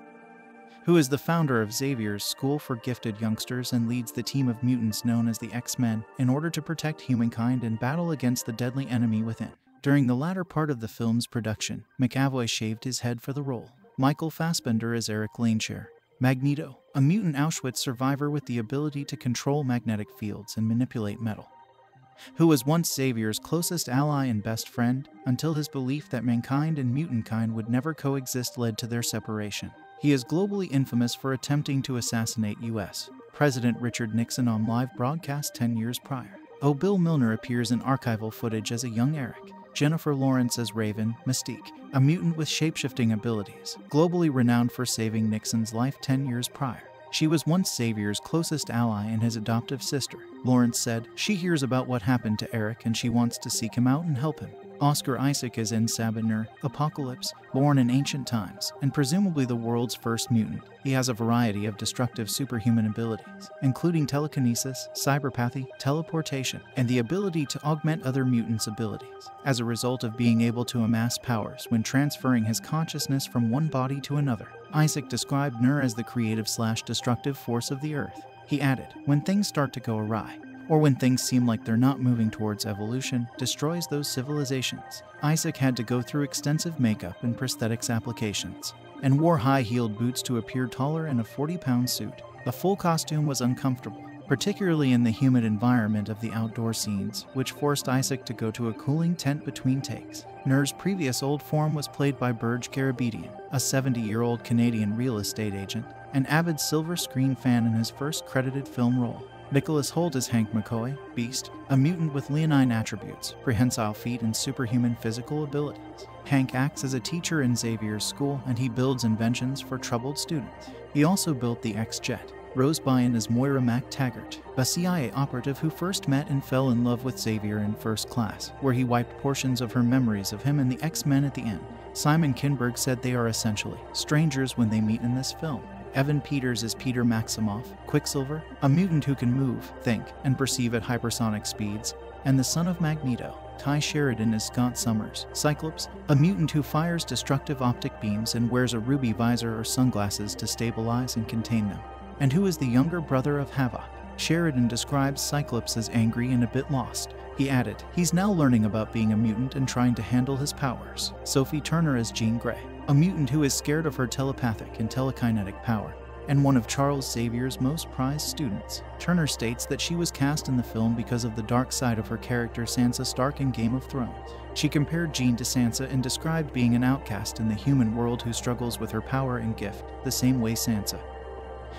who is the founder of Xavier's School for Gifted Youngsters and leads the team of mutants known as the X Men in order to protect humankind and battle against the deadly enemy within. During the latter part of the film's production, McAvoy shaved his head for the role. Michael Fassbender as Eric Lehnsherr. Magneto, a mutant Auschwitz survivor with the ability to control magnetic fields and manipulate metal. Who was once Xavier's closest ally and best friend, until his belief that mankind and mutant kind would never coexist led to their separation. He is globally infamous for attempting to assassinate U.S. President Richard Nixon on live broadcast 10 years prior. Oh, Bill Milner appears in archival footage as a young Eric. Jennifer Lawrence as Raven, Mystique, a mutant with shapeshifting abilities, globally renowned for saving Nixon's life 10 years prior. She was once Xavier's closest ally and his adoptive sister. Lawrence said, She hears about what happened to Eric and she wants to seek him out and help him. Oscar Isaac is En-Sabah Apocalypse, born in ancient times, and presumably the world's first mutant. He has a variety of destructive superhuman abilities, including telekinesis, cyberpathy, teleportation, and the ability to augment other mutants' abilities, as a result of being able to amass powers when transferring his consciousness from one body to another. Isaac described Nur as the creative slash destructive force of the earth. He added, When things start to go awry, or when things seem like they're not moving towards evolution, destroys those civilizations. Isaac had to go through extensive makeup and prosthetics applications, and wore high heeled boots to appear taller in a 40 pound suit. The full costume was uncomfortable, particularly in the humid environment of the outdoor scenes, which forced Isaac to go to a cooling tent between takes. Nur's previous old form was played by Berge Garabedian, a 70 year old Canadian real estate agent, an avid silver screen fan in his first credited film role. Nicholas Hoult is Hank McCoy, Beast, a mutant with leonine attributes, prehensile feet, and superhuman physical abilities. Hank acts as a teacher in Xavier's school and he builds inventions for troubled students. He also built the X-Jet. Rose Byrne is Moira MacTaggert, a CIA operative who first met and fell in love with Xavier in first class, where he wiped portions of her memories of him and the X-Men at the end. Simon Kinberg said they are essentially strangers when they meet in this film. Evan Peters is Peter Maximoff, Quicksilver, a mutant who can move, think, and perceive at hypersonic speeds, and the son of Magneto. Tye Sheridan is Scott Summers, Cyclops, a mutant who fires destructive optic beams and wears a ruby visor or sunglasses to stabilize and contain them, and who is the younger brother of Havoc. Sheridan describes Cyclops as angry and a bit lost. He added, he's now learning about being a mutant and trying to handle his powers. Sophie Turner is Jean Grey, a mutant who is scared of her telepathic and telekinetic power, and one of Charles Xavier's most prized students. Turner states that she was cast in the film because of the dark side of her character Sansa Stark in Game of Thrones. She compared Jean to Sansa and described being an outcast in the human world who struggles with her power and gift, the same way Sansa,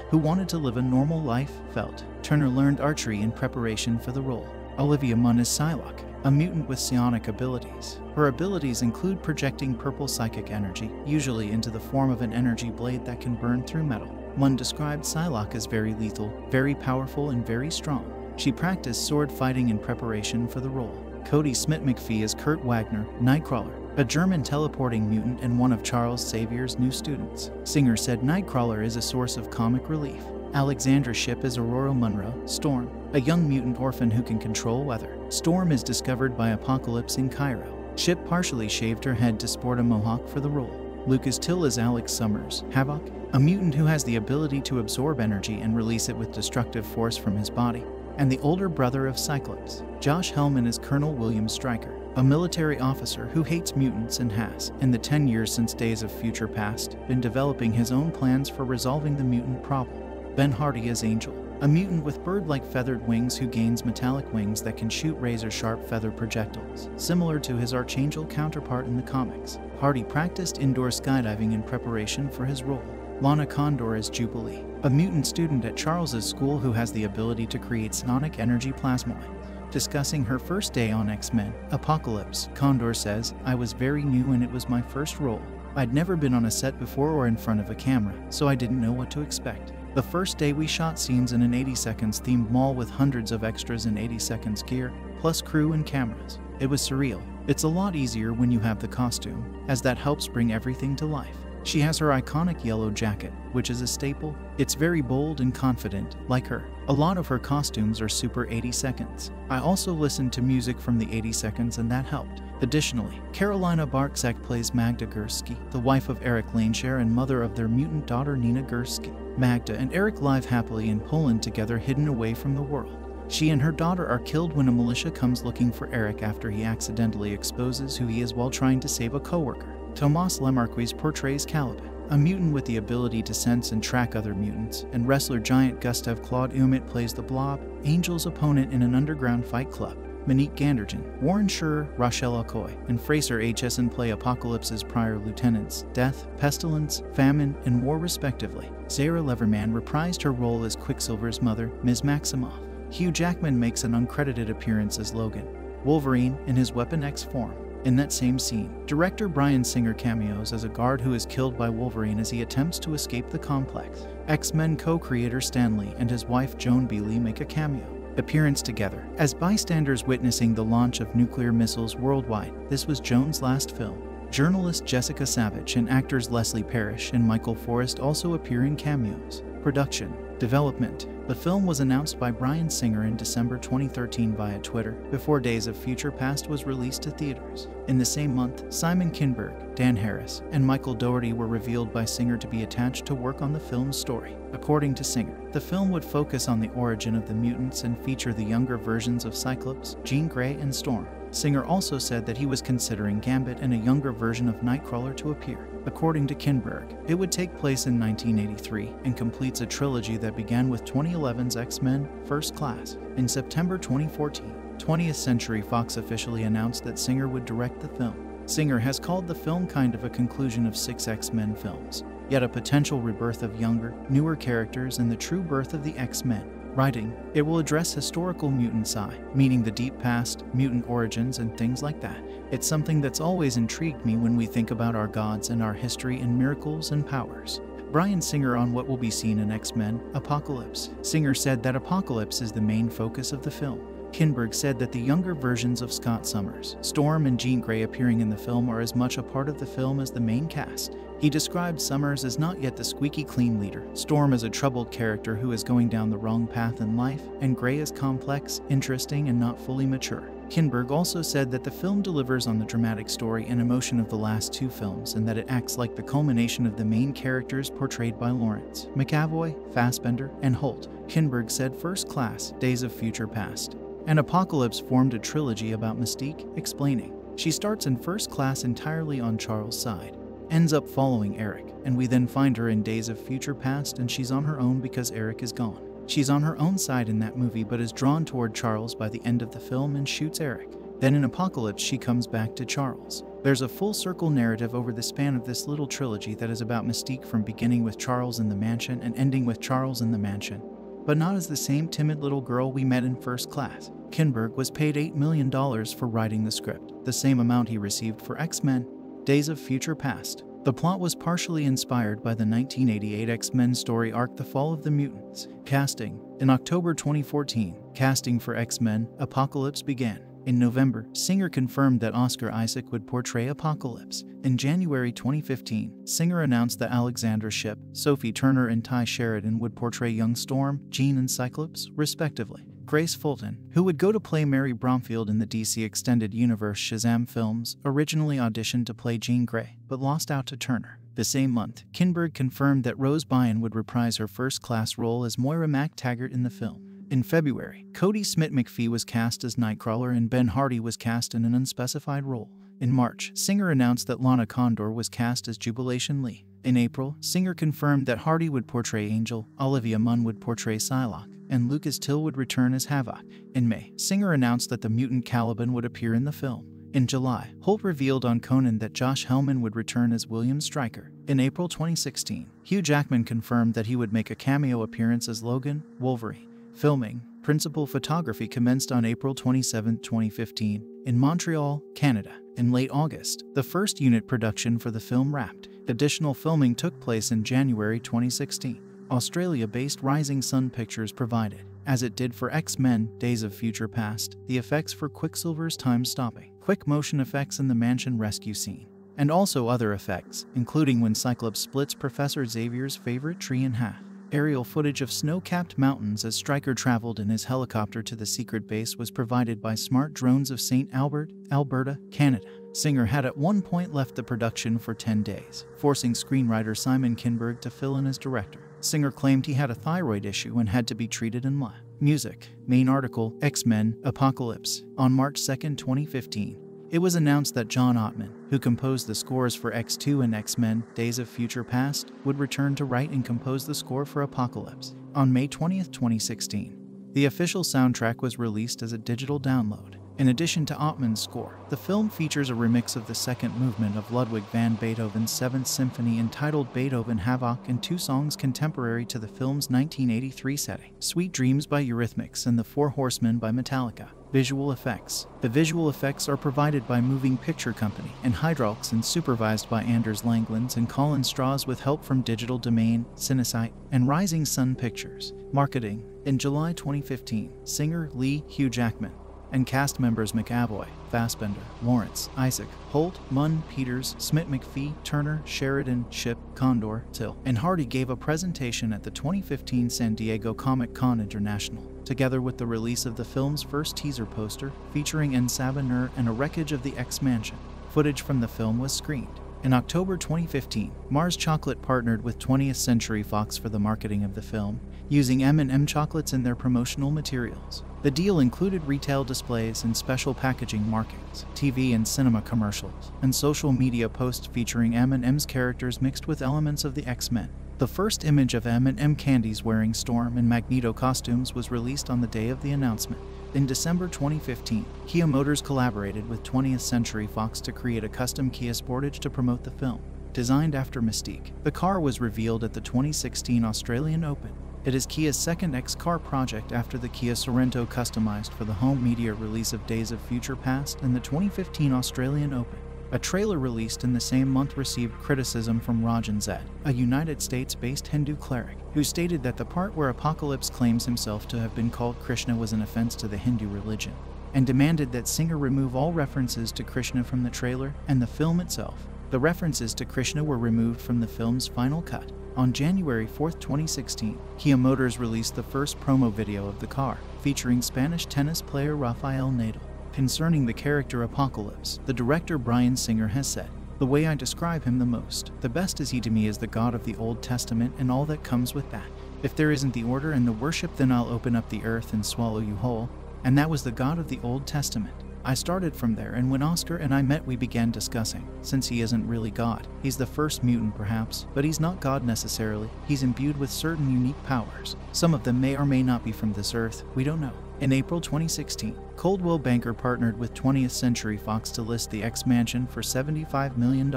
who wanted to live a normal life, felt. Turner learned archery in preparation for the role. Olivia Munn is Psylocke, a mutant with psionic abilities. Her abilities include projecting purple psychic energy, usually into the form of an energy blade that can burn through metal. Munn described Psylocke as very lethal, very powerful, and very strong. She practiced sword fighting in preparation for the role. Kodi Smit-McPhee is Kurt Wagner, Nightcrawler, a German teleporting mutant and one of Charles Xavier's new students. Singer said Nightcrawler is a source of comic relief. Alexandra Shipp is Ororo Munroe, Storm, a young mutant orphan who can control weather. Storm is discovered by Apocalypse in Cairo. Shipp partially shaved her head to sport a mohawk for the role. Lucas Till is Alex Summers, Havoc, a mutant who has the ability to absorb energy and release it with destructive force from his body, and the older brother of Cyclops. Josh Helman is Colonel William Stryker, a military officer who hates mutants and has, in the 10 years since Days of Future Past, been developing his own plans for resolving the mutant problem. Ben Hardy is Angel, a mutant with bird like feathered wings who gains metallic wings that can shoot razor sharp feather projectiles, similar to his Archangel counterpart in the comics. Hardy practiced indoor skydiving in preparation for his role. Lana Condor as Jubilee, a mutant student at Charles's school who has the ability to create sonic energy plasmoid. Discussing her first day on X Men Apocalypse, Condor says, I was very new and it was my first role. I'd never been on a set before or in front of a camera, so I didn't know what to expect. The first day we shot scenes in an 80 seconds themed mall with hundreds of extras in 80 seconds gear, plus crew and cameras. It was surreal. It's a lot easier when you have the costume, as that helps bring everything to life. She has her iconic yellow jacket, which is a staple. It's very bold and confident, like her. A lot of her costumes are super 80 seconds. I also listened to music from the 80 seconds and that helped. Additionally, Carolina Bartczak plays Magda Gursky, the wife of Eric Lehnsherr and mother of their mutant daughter Nina Gursky. Magda and Eric live happily in Poland together hidden away from the world. She and her daughter are killed when a militia comes looking for Eric after he accidentally exposes who he is while trying to save a coworker. Tomas Lemarquis portrays Caliban, a mutant with the ability to sense and track other mutants, and wrestler giant Gustav Claude Ouimet plays the Blob, Angel's opponent in an underground fight club. Monique Ganderton, Warren Scherer, Rochelle Okoye, and Fraser Aitcheson play Apocalypse's prior lieutenants, Death, Pestilence, Famine, and War respectively. Zehra Leverman reprised her role as Quicksilver's mother, Ms. Maximoff. Hugh Jackman makes an uncredited appearance as Logan, Wolverine in his Weapon X form. In that same scene, director Bryan Singer cameos as a guard who is killed by Wolverine as he attempts to escape the complex. X Men co creator Stan Lee and his wife Joan B. Lee make a cameo appearance together as bystanders witnessing the launch of nuclear missiles worldwide. This was Joan's last film. Journalist Jessica Savage and actors Leslie Parrish and Michael Forest also appear in cameos. Production Development The film was announced by Bryan Singer in December 2013 via Twitter, before Days of Future Past was released to theaters. In the same month, Simon Kinberg, Dan Harris, and Michael Dougherty were revealed by Singer to be attached to work on the film's story. According to Singer, the film would focus on the origin of the mutants and feature the younger versions of Cyclops, Jean Grey, and Storm. Singer also said that he was considering Gambit and a younger version of Nightcrawler to appear. According to Kinberg, it would take place in 1983 and completes a trilogy that began with 2011's X Men First Class. In September 2014, 20th Century Fox officially announced that Singer would direct the film. Singer has called the film kind of a conclusion of six X Men films, yet a potential rebirth of younger, newer characters and the true birth of the X Men writing, it will address historical mutant psi, meaning the deep past, mutant origins, and things like that. It's something that's always intrigued me when we think about our gods and our history and miracles and powers. Bryan Singer on what will be seen in X Men Apocalypse. Singer said that Apocalypse is the main focus of the film. Kinberg said that the younger versions of Scott Summers, Storm, and Jean Grey appearing in the film are as much a part of the film as the main cast. He described Summers as not yet the squeaky clean leader, Storm as a troubled character who is going down the wrong path in life, and Grey as complex, interesting, and not fully mature. Kinberg also said that the film delivers on the dramatic story and emotion of the last two films and that it acts like the culmination of the main characters portrayed by Lawrence, McAvoy, Fassbender, and Hoult. Kinberg said First Class, Days of Future Past, and Apocalypse formed a trilogy about Mystique, explaining. She starts in First Class entirely on Charles' side, ends up following Eric, and we then find her in Days of Future Past and she's on her own because Eric is gone. She's on her own side in that movie but is drawn toward Charles by the end of the film and shoots Eric. Then in Apocalypse, she comes back to Charles. There's a full circle narrative over the span of this little trilogy that is about Mystique from beginning with Charles in the mansion and ending with Charles in the mansion, but not as the same timid little girl we met in first class. Kinberg was paid $8 million for writing the script, the same amount he received for X Men Days of Future Past. The plot was partially inspired by the 1988 X Men story arc The Fall of the Mutants. Casting In October 2014, casting for X Men Apocalypse began. In November, Singer confirmed that Oscar Isaac would portray Apocalypse. In January 2015, Singer announced that Alexandra Shipp, Sophie Turner, and Tye Sheridan would portray young Storm, Jean, and Cyclops, respectively. Grace Fulton, who would go to play Mary Bromfield in the DC Extended Universe Shazam films, originally auditioned to play Jean Grey, but lost out to Turner. The same month, Kinberg confirmed that Rose Byrne would reprise her first class role as Moira MacTaggert in the film. In February, Kodi Smit-McPhee was cast as Nightcrawler and Ben Hardy was cast in an unspecified role. In March, Singer announced that Lana Condor was cast as Jubilation Lee. In April, Singer confirmed that Hardy would portray Angel, Olivia Munn would portray Psylocke, and Lucas Till would return as Havoc. In May, Singer announced that the mutant Caliban would appear in the film. In July, Hoult revealed on Conan that Josh Helman would return as William Stryker. In April 2016, Hugh Jackman confirmed that he would make a cameo appearance as Logan, Wolverine. Filming, principal photography commenced on April 27, 2015, in Montreal, Canada. In late August, the first unit production for the film wrapped. Additional filming took place in January 2016. Australia based Rising Sun Pictures provided, as it did for X Men Days of Future Past, the effects for Quicksilver's time stopping, quick motion effects in the mansion rescue scene, and also other effects, including when Cyclops splits Professor Xavier's favorite tree in half. Aerial footage of snow capped mountains as Stryker traveled in his helicopter to the secret base was provided by Smart Drones of St. Albert, Alberta, Canada. Singer had at one point left the production for 10 days, forcing screenwriter Simon Kinberg to fill in as director. Singer claimed he had a thyroid issue and had to be treated in lab. Music. Main article X Men Apocalypse. On March 2, 2015, it was announced that John Ottman, who composed the scores for X2 and X Men Days of Future Past, would return to write and compose the score for Apocalypse. On May 20, 2016, the official soundtrack was released as a digital download. In addition to Ottman's score, the film features a remix of the second movement of Ludwig van Beethoven's Seventh Symphony entitled Beethoven Havoc and two songs contemporary to the film's 1983 setting Sweet Dreams by Eurythmics and The Four Horsemen by Metallica. Visual effects. The visual effects are provided by Moving Picture Company and Hydraulx and supervised by Anders Langlands and Colin Strause with help from Digital Domain, Cinesite, and Rising Sun Pictures. Marketing. In July 2015, singer Lee Hugh Jackman and cast members McAvoy, Fassbender, Lawrence, Isaac, Hoult, Munn, Peters, Smit-McPhee, Turner, Sheridan, Shipp, Condor, Till, and Hardy gave a presentation at the 2015 San Diego Comic Con International, together with the release of the film's first teaser poster featuring En Sabah and a wreckage of the X Mansion. Footage from the film was screened. In October 2015, Mars Chocolate partnered with 20th Century Fox for the marketing of the film, using M&M chocolates in their promotional materials. The deal included retail displays and special packaging markings, TV and cinema commercials, and social media posts featuring M&M's characters mixed with elements of the X-Men. The first image of M&M candies wearing Storm and Magneto costumes was released on the day of the announcement. In December 2015, Kia Motors collaborated with 20th Century Fox to create a custom Kia Sportage to promote the film. Designed after Mystique, the car was revealed at the 2016 Australian Open. It is Kia's second X car project after the Kia Sorento customized for the home media release of Days of Future Past and the 2015 Australian Open. A trailer released in the same month received criticism from Rajan Zed, a United States based Hindu cleric, who stated that the part where Apocalypse claims himself to have been called Krishna was an offense to the Hindu religion, and demanded that Singer remove all references to Krishna from the trailer and the film itself. The references to Krishna were removed from the film's final cut. On January 4, 2016, Kia Motors released the first promo video of the car, featuring Spanish tennis player Rafael Nadal. Concerning the character Apocalypse, the director Bryan Singer has said, The way I describe him the most, the best is he to me is the God of the Old Testament and all that comes with that. If there isn't the order and the worship, then I'll open up the earth and swallow you whole. And that was the God of the Old Testament. I started from there, and when Oscar and I met, we began discussing. Since he isn't really God, he's the first mutant perhaps, but he's not God necessarily. He's imbued with certain unique powers. Some of them may or may not be from this earth, we don't know. In April 2016, Coldwell Banker partnered with 20th Century Fox to list the X Mansion for $75 million.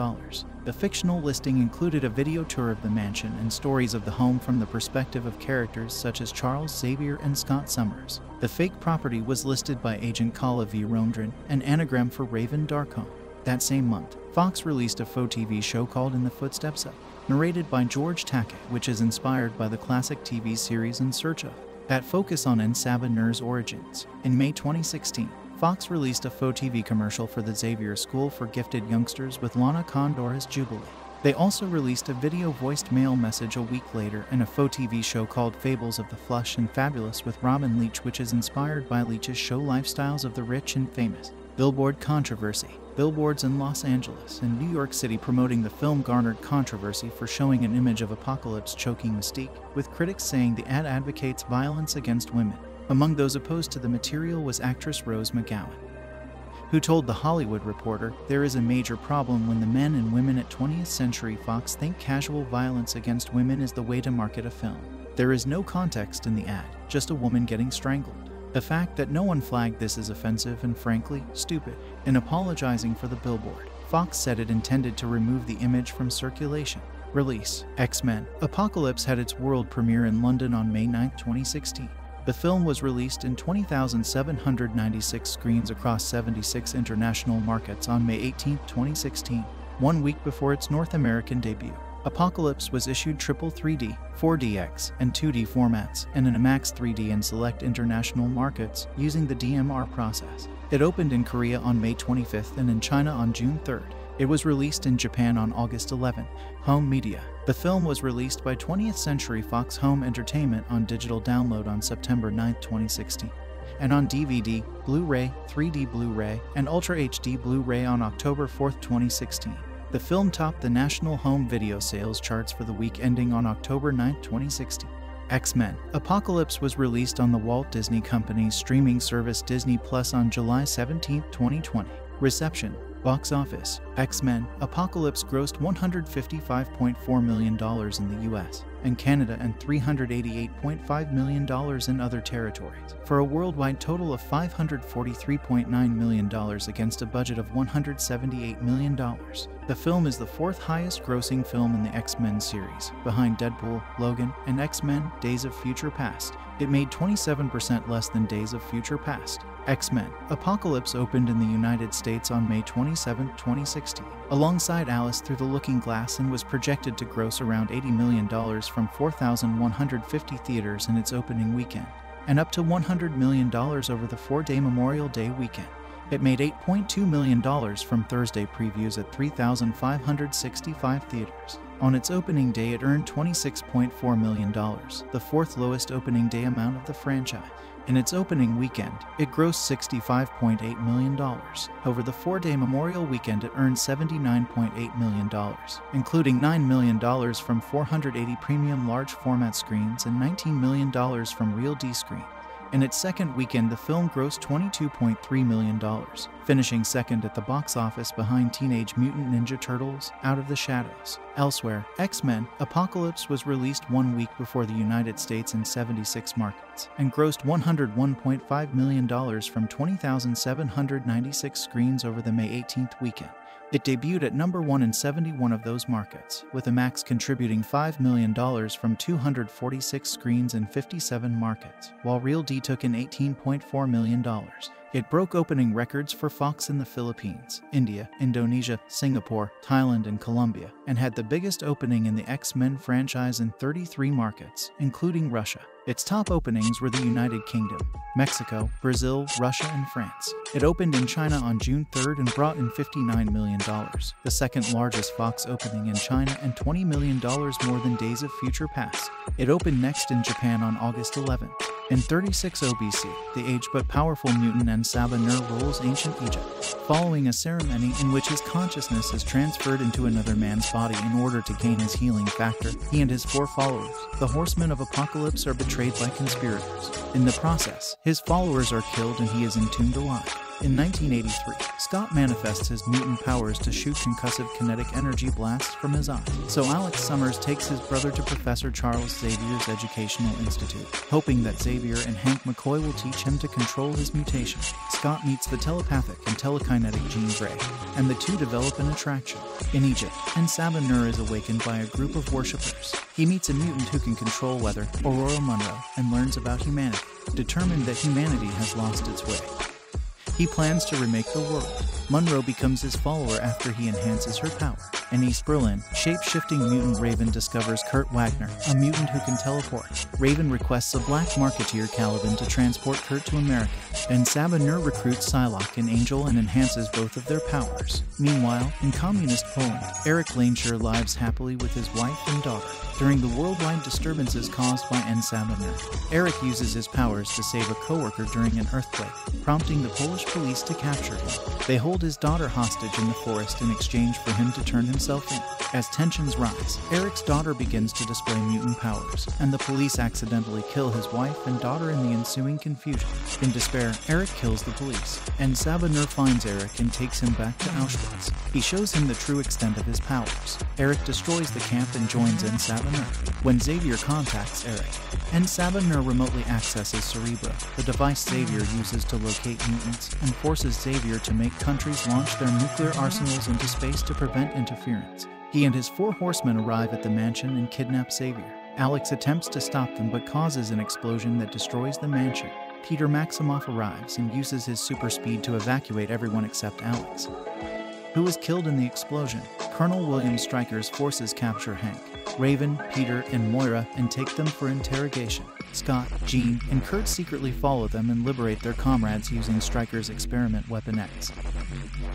The fictional listing included a video tour of the mansion and stories of the home from the perspective of characters such as Charles Xavier and Scott Summers. The fake property was listed by agent Kala V. Rondren, an anagram for Raven Darkholme. That same month, Fox released a faux TV show called In the Footsteps of, narrated by George Takei, which is inspired by the classic TV series In Search of, that focus on En Nur's origins. In May 2016, Fox released a faux TV commercial for the Xavier School for Gifted Youngsters with Lana Condor as Jubilee. They also released a video voiced mail message a week later and a faux TV show called Fables of the Flush and Fabulous with Robin Leach, which is inspired by Leach's show Lifestyles of the Rich and Famous. Billboard Controversy Billboards in Los Angeles and New York City promoting the film garnered controversy for showing an image of Apocalypse choking Mystique, with critics saying the ad advocates violence against women. Among those opposed to the material was actress Rose McGowan, who told The Hollywood Reporter there is a major problem when the men and women at 20th Century Fox think casual violence against women is the way to market a film. There is no context in the ad, just a woman getting strangled. The fact that no one flagged this is offensive and frankly, stupid. In apologizing for the billboard, Fox said it intended to remove the image from circulation. Release X Men Apocalypse had its world premiere in London on May 9, 2016. The film was released in 20,796 screens across 76 international markets on May 18, 2016, one week before its North American debut. Apocalypse was issued triple 3D, 4DX, and 2D formats, and in IMAX 3D in select international markets using the DMR process. It opened in Korea on May 25th and in China on June 3rd. It was released in Japan on August 11. Home Media. The film was released by 20th Century Fox Home Entertainment on digital download on September 9, 2016, and on DVD, Blu ray, 3D Blu ray, and Ultra HD Blu ray on October 4, 2016. The film topped the national home video sales charts for the week ending on October 9, 2016. X Men Apocalypse was released on the Walt Disney Company's streaming service Disney Plus on July 17, 2020. Reception Box office X Men Apocalypse grossed $155.4 million in the US and Canada and $388.5 million in other territories, for a worldwide total of $543.9 million against a budget of $178 million. The film is the fourth highest grossing film in the X Men series, behind Deadpool, Logan, and X Men Days of Future Past. It made 27% less than Days of Future Past. X Men Apocalypse opened in the United States on May 27, 2016, alongside Alice Through the Looking Glass and was projected to gross around $80 million from 4,150 theaters in its opening weekend, and up to $100 million over the four day Memorial Day weekend. It made $8.2 million from Thursday previews at 3,565 theaters. On its opening day, it earned $26.4 million, the fourth lowest opening day amount of the franchise. In its opening weekend, it grossed $65.8 million. Over the four day Memorial weekend, it earned $79.8 million, including $9 million from 480 premium large format screens and $19 million from Real D screen. In its second weekend, the film grossed $22.3 million, finishing second at the box office behind Teenage Mutant Ninja Turtles Out of the Shadows. Elsewhere, X Men Apocalypse was released one week before the United States in 76 markets and grossed $101.5 million from 20,796 screens over the May 18th weekend. It debuted at number 1 in 71 of those markets, with IMAX contributing $5 million from 246 screens in 57 markets, while Real D took in $18.4 million. It broke opening records for Fox in the Philippines, India, Indonesia, Singapore, Thailand, and Colombia, and had the biggest opening in the X Men franchise in 33 markets, including Russia. Its top openings were the United Kingdom, Mexico, Brazil, Russia, and France. It opened in China on June 3rd and brought in $59 million, the second largest Fox opening in China and $20 million more than Days of Future Past. It opened next in Japan on August 11th. In 36 OBC, the aged but powerful mutant En Sabah Nur rules ancient Egypt, following a ceremony in which his consciousness is transferred into another man's body in order to gain his healing factor. He and his four followers, the Horsemen of Apocalypse, are betrayed by conspirators. In the process, his followers are killed and he is entombed alive. In 1983, Scott manifests his mutant powers to shoot concussive kinetic energy blasts from his eyes. So Alex Summers takes his brother to Professor Charles Xavier's Educational Institute, hoping that Xavier and Hank McCoy will teach him to control his mutation. Scott meets the telepathic and telekinetic Jean Grey, and the two develop an attraction. In Egypt, and Nur is awakened by a group of worshippers. He meets a mutant who can control weather, Ororo Munroe, and learns about humanity, determined that humanity has lost its way. He plans to remake the world. Munroe becomes his follower after he enhances her power. In East Berlin, shape-shifting mutant Raven discovers Kurt Wagner, a mutant who can teleport. Raven requests a black marketeer Caliban to transport Kurt to America. En Sabah Nur recruits Psylocke and Angel and enhances both of their powers. Meanwhile, in communist Poland, Eric Lehnsherr lives happily with his wife and daughter during the worldwide disturbances caused by Nur. Eric uses his powers to save a coworker during an earthquake, prompting the Polish police to capture him. They hold his daughter hostage in the forest in exchange for him to turn himself in. As tensions rise, Eric's daughter begins to display mutant powers, and the police accidentally kill his wife and daughter in the ensuing confusion. In despair, Eric kills the police, and Sabah Nur finds Eric and takes him back to Auschwitz. He shows him the true extent of his powers. Eric destroys the camp and joins En Sabah Nur. When Xavier contacts Eric, and Sabah Nur remotely accesses Cerebro, the device Xavier uses to locate mutants, and forces Xavier to make countries launch their nuclear arsenals into space to prevent interference. He and his four horsemen arrive at the mansion and kidnap Xavier. Alex attempts to stop them but causes an explosion that destroys the mansion. Peter Maximoff arrives and uses his super speed to evacuate everyone except Alex, who is killed in the explosion. Colonel William Stryker's forces capture Hank, Raven, Peter, and Moira and take them for interrogation. Scott, Jean, and Kurt secretly follow them and liberate their comrades using Stryker's experiment Weapon X,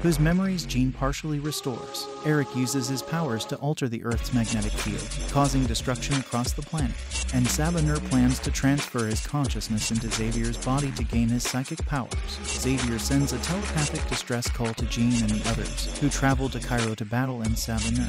whose memories Jean partially restores. Eric uses his powers to alter the Earth's magnetic field, causing destruction across the planet, and Sabah Nur plans to transfer his consciousness into Xavier's body to gain his psychic powers. Xavier sends a telepathic distress call to Jean and the others, who travel to Cairo to battle En Sabah Nur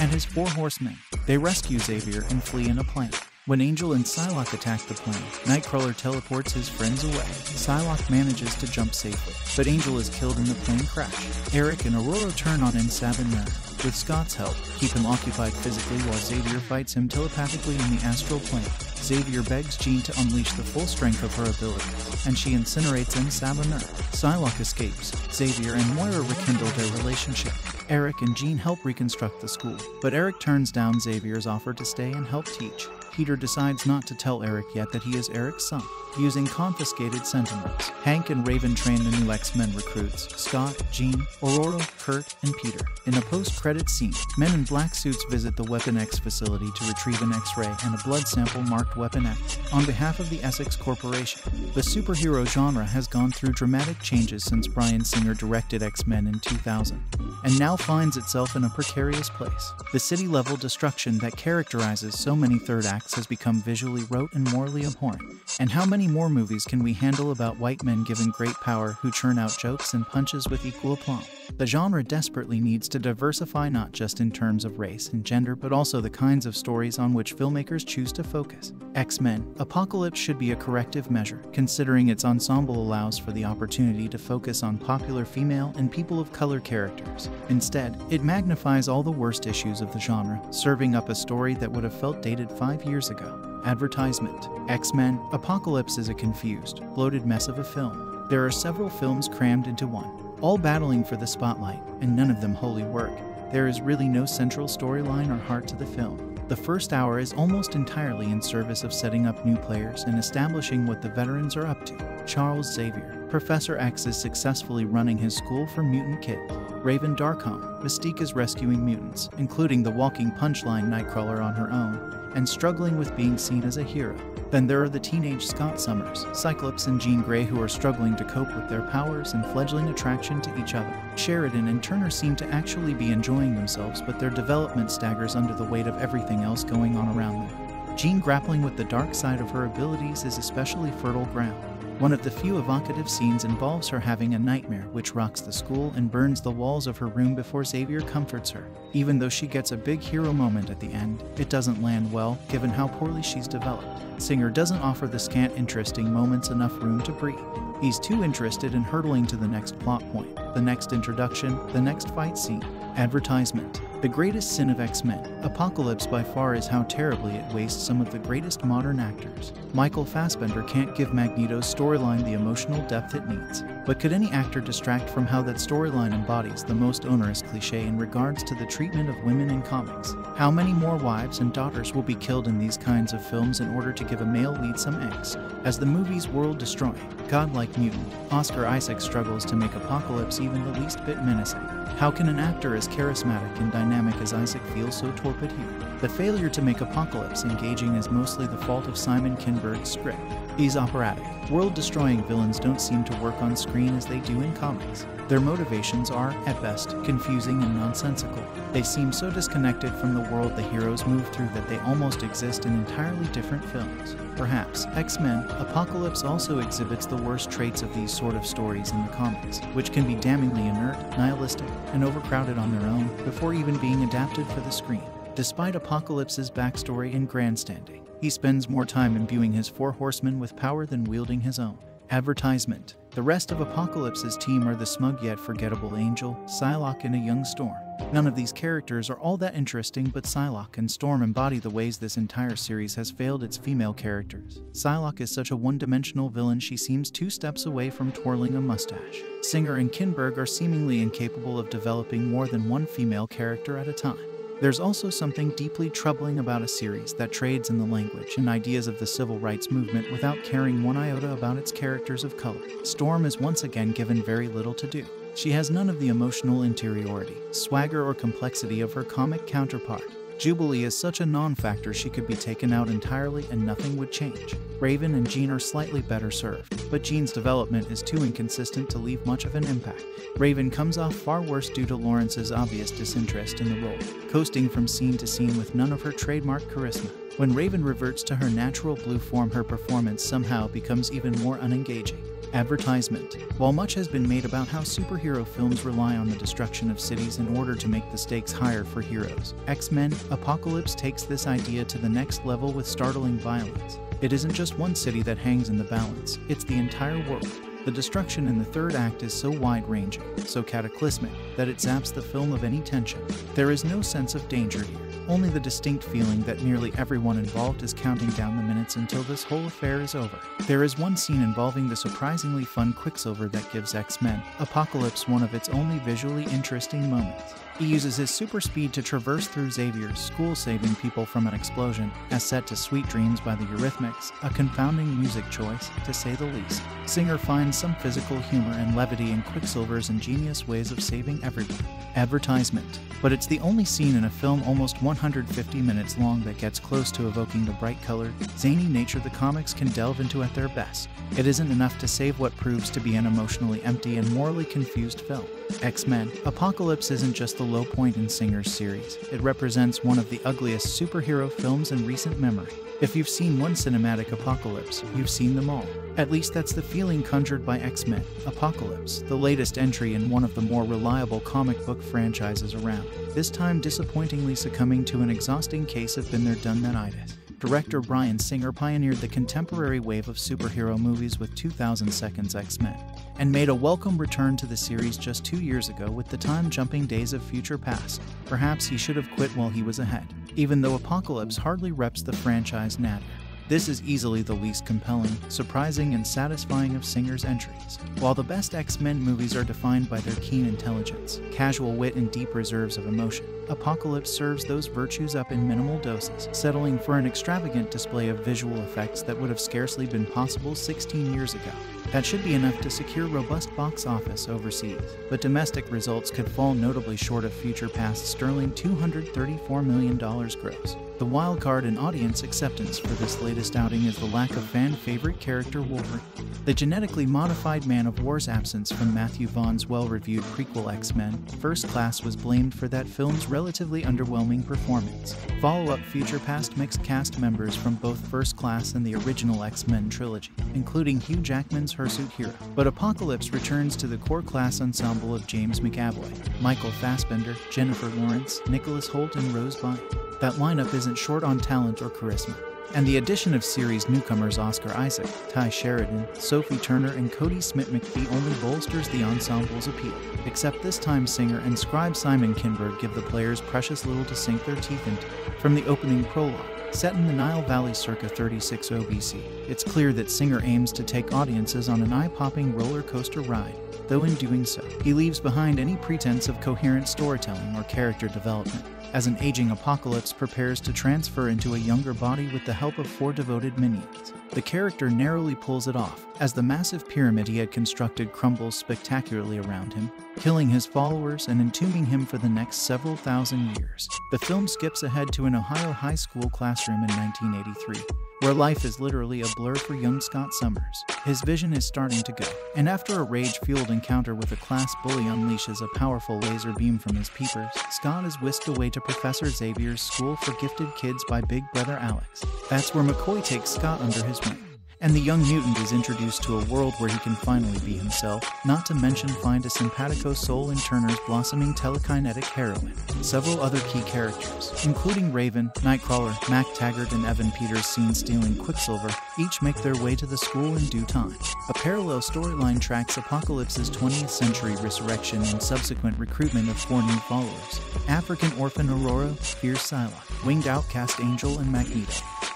and his four horsemen. They rescue Xavier and flee in a plane. When Angel and Psylocke attack the plane, Nightcrawler teleports his friends away. Psylocke manages to jump safely, but Angel is killed in the plane crash. Eric and Ororo turn on En Sabah Nur. With Scott's help, keep him occupied physically while Xavier fights him telepathically in the astral plane. Xavier begs Jean to unleash the full strength of her abilities, and she incinerates En Sabah Nur. Psylocke escapes. Xavier and Moira rekindle their relationship. Eric and Jean help reconstruct the school, but Eric turns down Xavier's offer to stay and help teach. Peter decides not to tell Eric yet that he is Eric's son. Using confiscated sentinels, Hank and Raven train the new X-Men recruits, Scott, Jean, Ororo, Kurt, and Peter. In a post-credit scene, men in black suits visit the Weapon X facility to retrieve an X-ray and a blood sample marked Weapon X. On behalf of the Essex Corporation, the superhero genre has gone through dramatic changes since Bryan Singer directed X-Men in 2000, and now finds itself in a precarious place. The city-level destruction that characterizes so many third has become visually rote and morally abhorrent. And how many more movies can we handle about white men given great power who churn out jokes and punches with equal aplomb? The genre desperately needs to diversify not just in terms of race and gender, but also the kinds of stories on which filmmakers choose to focus. X Men Apocalypse should be a corrective measure, considering its ensemble allows for the opportunity to focus on popular female and people of color characters. Instead, it magnifies all the worst issues of the genre, serving up a story that would have felt dated five years ago. Advertisement X Men Apocalypse is a confused, bloated mess of a film. There are several films crammed into one, all battling for the spotlight, and none of them wholly work. There is really no central storyline or heart to the film. The first hour is almost entirely in service of setting up new players and establishing what the veterans are up to. Charles Xavier, Professor X is successfully running his school for mutant kids. Raven Darkholme, Mystique is rescuing mutants, including the walking punchline Nightcrawler on her own, and struggling with being seen as a hero. Then there are the teenage Scott Summers, Cyclops and Jean Grey who are struggling to cope with their powers and fledgling attraction to each other. Sheridan and Turner seem to actually be enjoying themselves, but their development staggers under the weight of everything else going on around them. Jean grappling with the dark side of her abilities is especially fertile ground. One of the few evocative scenes involves her having a nightmare which rocks the school and burns the walls of her room before Xavier comforts her. Even though she gets a big hero moment at the end, it doesn't land well given how poorly she's developed. Singer doesn't offer the scant interesting moments enough room to breathe. He's too interested in hurtling to the next plot point, the next introduction, the next fight scene. Advertisement. The greatest sin of X Men, Apocalypse by far is how terribly it wastes some of the greatest modern actors. Michael Fassbender can't give Magneto's storyline the emotional depth it needs. But could any actor distract from how that storyline embodies the most onerous cliche in regards to the treatment of women in comics? How many more wives and daughters will be killed in these kinds of films in order to give a male lead some eggs? As the movie's world destroying, godlike mutant, Oscar Isaac struggles to make Apocalypse even the least bit menacing. How can an actor as charismatic and dynamic as Isaac feel so torpid here? The failure to make Apocalypse engaging is mostly the fault of Simon Kinberg's script. He's operatic. World destroying villains don't seem to work on screen as they do in comics. Their motivations are, at best, confusing and nonsensical. They seem so disconnected from the world the heroes move through that they almost exist in entirely different films. Perhaps X Men Apocalypse also exhibits the worst traits of these sort of stories in the comics, which can be damningly inert, nihilistic and overcrowded on their own before even being adapted for the screen. Despite Apocalypse's backstory and grandstanding, he spends more time imbuing his four horsemen with power than wielding his own. Advertisement The rest of Apocalypse's team are the smug yet forgettable Angel, Psylocke, and a young Storm. None of these characters are all that interesting, but Psylocke and Storm embody the ways this entire series has failed its female characters. Psylocke is such a one dimensional villain, she seems two steps away from twirling a mustache. Singer and Kinberg are seemingly incapable of developing more than one female character at a time. There's also something deeply troubling about a series that trades in the language and ideas of the civil rights movement without caring one iota about its characters of color. Storm is once again given very little to do. She has none of the emotional interiority, swagger, or complexity of her comic counterpart. Jubilee is such a non factor she could be taken out entirely and nothing would change. Raven and Jean are slightly better served, but Jean's development is too inconsistent to leave much of an impact. Raven comes off far worse due to Lawrence's obvious disinterest in the role, coasting from scene to scene with none of her trademark charisma. When Raven reverts to her natural blue form, her performance somehow becomes even more unengaging. Advertisement While much has been made about how superhero films rely on the destruction of cities in order to make the stakes higher for heroes, X Men Apocalypse takes this idea to the next level with startling violence. It isn't just one city that hangs in the balance, it's the entire world. The destruction in the third act is so wide ranging, so cataclysmic, that it zaps the film of any tension. There is no sense of danger here, only the distinct feeling that nearly everyone involved is counting down the minutes until this whole affair is over. There is one scene involving the surprisingly fun Quicksilver that gives X Men Apocalypse one of its only visually interesting moments. He uses his super speed to traverse through Xavier's school, saving people from an explosion, as set to Sweet Dreams by the Eurythmics, a confounding music choice, to say the least. Singer finds some physical humor and levity in Quicksilver's ingenious ways of saving everyone. Advertisement. But it's the only scene in a film almost 150 minutes long that gets close to evoking the bright colored, zany nature the comics can delve into at their best. It isn't enough to save what proves to be an emotionally empty and morally confused film. X Men Apocalypse isn't just the low point in Singer's series, it represents one of the ugliest superhero films in recent memory. If you've seen one cinematic apocalypse, you've seen them all. At least that's the feeling conjured by X Men Apocalypse, the latest entry in one of the more reliable comic book franchises around, this time disappointingly succumbing to an exhausting case of been there done that-itis. Director Bryan Singer pioneered the contemporary wave of superhero movies with 2000 Seconds X Men, and made a welcome return to the series just two years ago with the time jumping Days of Future Past. Perhaps he should have quit while he was ahead, even though Apocalypse hardly reps the franchise natter. This is easily the least compelling, surprising, and satisfying of Singer's entries. While the best X Men movies are defined by their keen intelligence, casual wit, and deep reserves of emotion, Apocalypse serves those virtues up in minimal doses, settling for an extravagant display of visual effects that would have scarcely been possible 16 years ago. That should be enough to secure robust box office overseas, but domestic results could fall notably short of Future Past's sterling $234 million gross. The wild card in audience acceptance for this latest outing is the lack of fan favorite character Wolverine. The genetically modified Man of War's absence from Matthew Vaughn's well reviewed prequel X Men First Class was blamed for that film's relatively underwhelming performance. Follow up Future Past mixed cast members from both First Class and the original X Men trilogy, including Hugh Jackman's Hirsute Hero. But Apocalypse returns to the core class ensemble of James McAvoy, Michael Fassbender, Jennifer Lawrence, Nicholas Hoult, and Rose Byrne. That lineup isn't short on talent or charisma. And the addition of series newcomers Oscar Isaac, Tye Sheridan, Sophie Turner, and Kodi Smit-McPhee only bolsters the ensemble's appeal. Except this time, singer and scribe Simon Kinberg give the players precious little to sink their teeth into. From the opening prologue, Set in the Nile Valley circa 36 BC, it's clear that Singer aims to take audiences on an eye popping roller coaster ride, though in doing so, he leaves behind any pretense of coherent storytelling or character development. As an aging apocalypse prepares to transfer into a younger body with the help of four devoted minions, the character narrowly pulls it off as the massive pyramid he had constructed crumbles spectacularly around him, killing his followers and entombing him for the next several thousand years. The film skips ahead to an Ohio high school classroom in 1983, where life is literally a blur for young Scott Summers. His vision is starting to go, and after a rage fueled encounter with a class bully unleashes a powerful laser beam from his peepers, Scott is whisked away to Professor Xavier's school for gifted kids by Big Brother Alex. That's where McCoy takes Scott under his wing and the young mutant is introduced to a world where he can finally be himself, not to mention find a simpatico soul in Turner's blossoming telekinetic heroine. Several other key characters, including Raven, Nightcrawler, MacTaggert, and Evan Peters seen stealing Quicksilver, each make their way to the school in due time. A parallel storyline tracks Apocalypse's 20th century resurrection and subsequent recruitment of four new followers African orphan Ororo, Fierce Psylocke, winged outcast Angel, and Magneto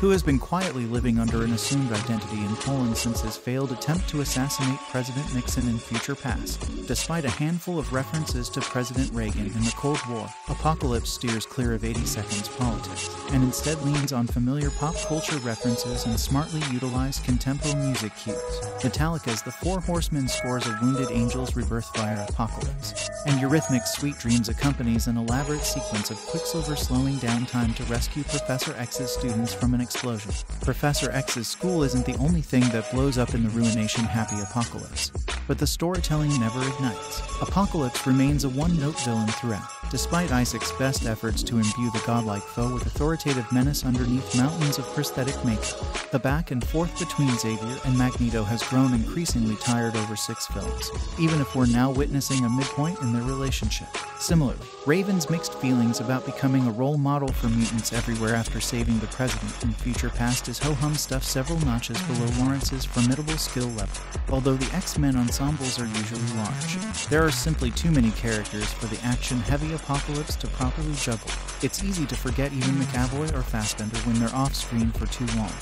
who has been quietly living under an assumed identity in Poland since his failed attempt to assassinate President Nixon in future past. Despite a handful of references to President Reagan in the Cold War, Apocalypse steers clear of 80 seconds politics and instead leans on familiar pop culture references and smartly utilized contempo music cues. Metallica's The Four Horsemen scores a wounded angel's rebirth via Apocalypse, and Eurythmics' Sweet Dreams accompanies an elaborate sequence of Quicksilver slowing down time to rescue Professor X's students from an explosion. Professor X's school isn't the only thing that blows up in the ruination happy apocalypse, but the storytelling never ignites. Apocalypse remains a one note villain throughout, despite Isaac's best efforts to imbue the godlike foe with authoritative menace underneath mountains of prosthetic makeup. The back and forth between Xavier and Magneto has grown increasingly tired over six films, even if we're now witnessing a midpoint in their relationship. Similarly, Raven's mixed feelings about becoming a role model for mutants everywhere after saving the president in future past is ho hum stuff several notches below Lawrence's formidable skill level. Although the X Men ensembles are usually large, there are simply too many characters for the action heavy apocalypse to properly juggle. It's easy to forget even McAvoy or Fassbender when they're off screen for too long.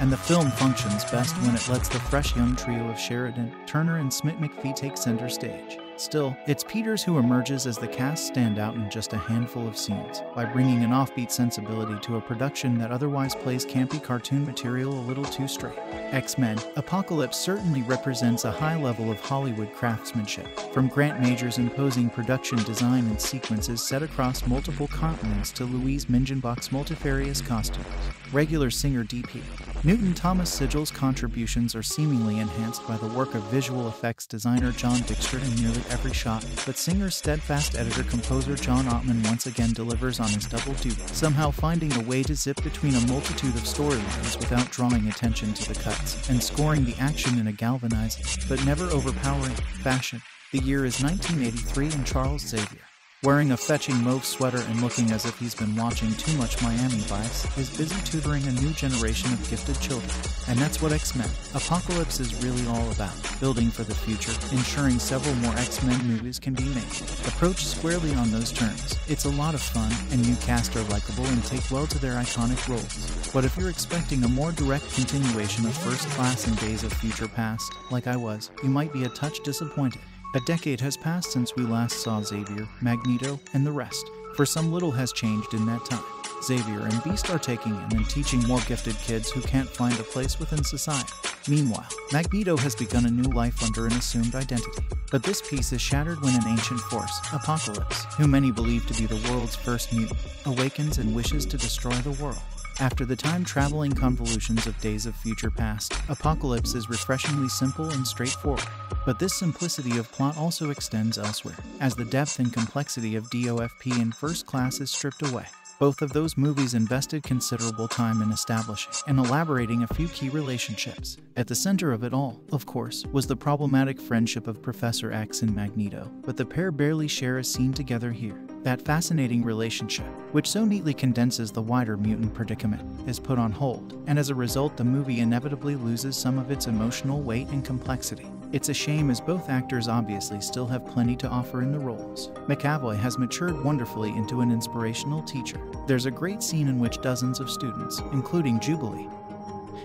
And the film functions best when it lets the fresh young trio of Sheridan, Turner, and Smit-McPhee take center stage. Still, it's Peters who emerges as the cast standout in just a handful of scenes, by bringing an offbeat sensibility to a production that otherwise plays campy cartoon material a little too straight. X Men Apocalypse certainly represents a high level of Hollywood craftsmanship, from Grant Major's imposing production design and sequences set across multiple continents to Louise Mingenbach's multifarious costumes. Regular singer DP. Newton Thomas Sigel's contributions are seemingly enhanced by the work of visual effects designer John Dykstra and nearly every shot, but singer steadfast editor composer John Ottman once again delivers on his double duty, somehow finding a way to zip between a multitude of storylines without drawing attention to the cuts, and scoring the action in a galvanizing, but never overpowering, fashion. The year is 1983 and Charles Xavier wearing a fetching mauve sweater and looking as if he's been watching too much Miami Vice, is busy tutoring a new generation of gifted children. And that's what X Men Apocalypse is really all about building for the future, ensuring several more X Men movies can be made. Approached squarely on those terms, it's a lot of fun, and new cast are likable and take well to their iconic roles. But if you're expecting a more direct continuation of First Class and Days of Future Past, like I was, you might be a touch disappointed. A decade has passed since we last saw Xavier, Magneto, and the rest, for some little has changed in that time. Xavier and Beast are taking in and teaching more gifted kids who can't find a place within society. Meanwhile, Magneto has begun a new life under an assumed identity. But this piece is shattered when an ancient force, Apocalypse, who many believe to be the world's first mutant, awakens and wishes to destroy the world. After the time traveling convolutions of Days of Future Past, Apocalypse is refreshingly simple and straightforward. But this simplicity of plot also extends elsewhere, as the depth and complexity of DOFP in First Class is stripped away. Both of those movies invested considerable time in establishing and elaborating a few key relationships. At the center of it all, of course, was the problematic friendship of Professor X and Magneto, but the pair barely share a scene together here. That fascinating relationship, which so neatly condenses the wider mutant predicament, is put on hold, and as a result, the movie inevitably loses some of its emotional weight and complexity. It's a shame as both actors obviously still have plenty to offer in the roles. McAvoy has matured wonderfully into an inspirational teacher. There's a great scene in which dozens of students, including Jubilee,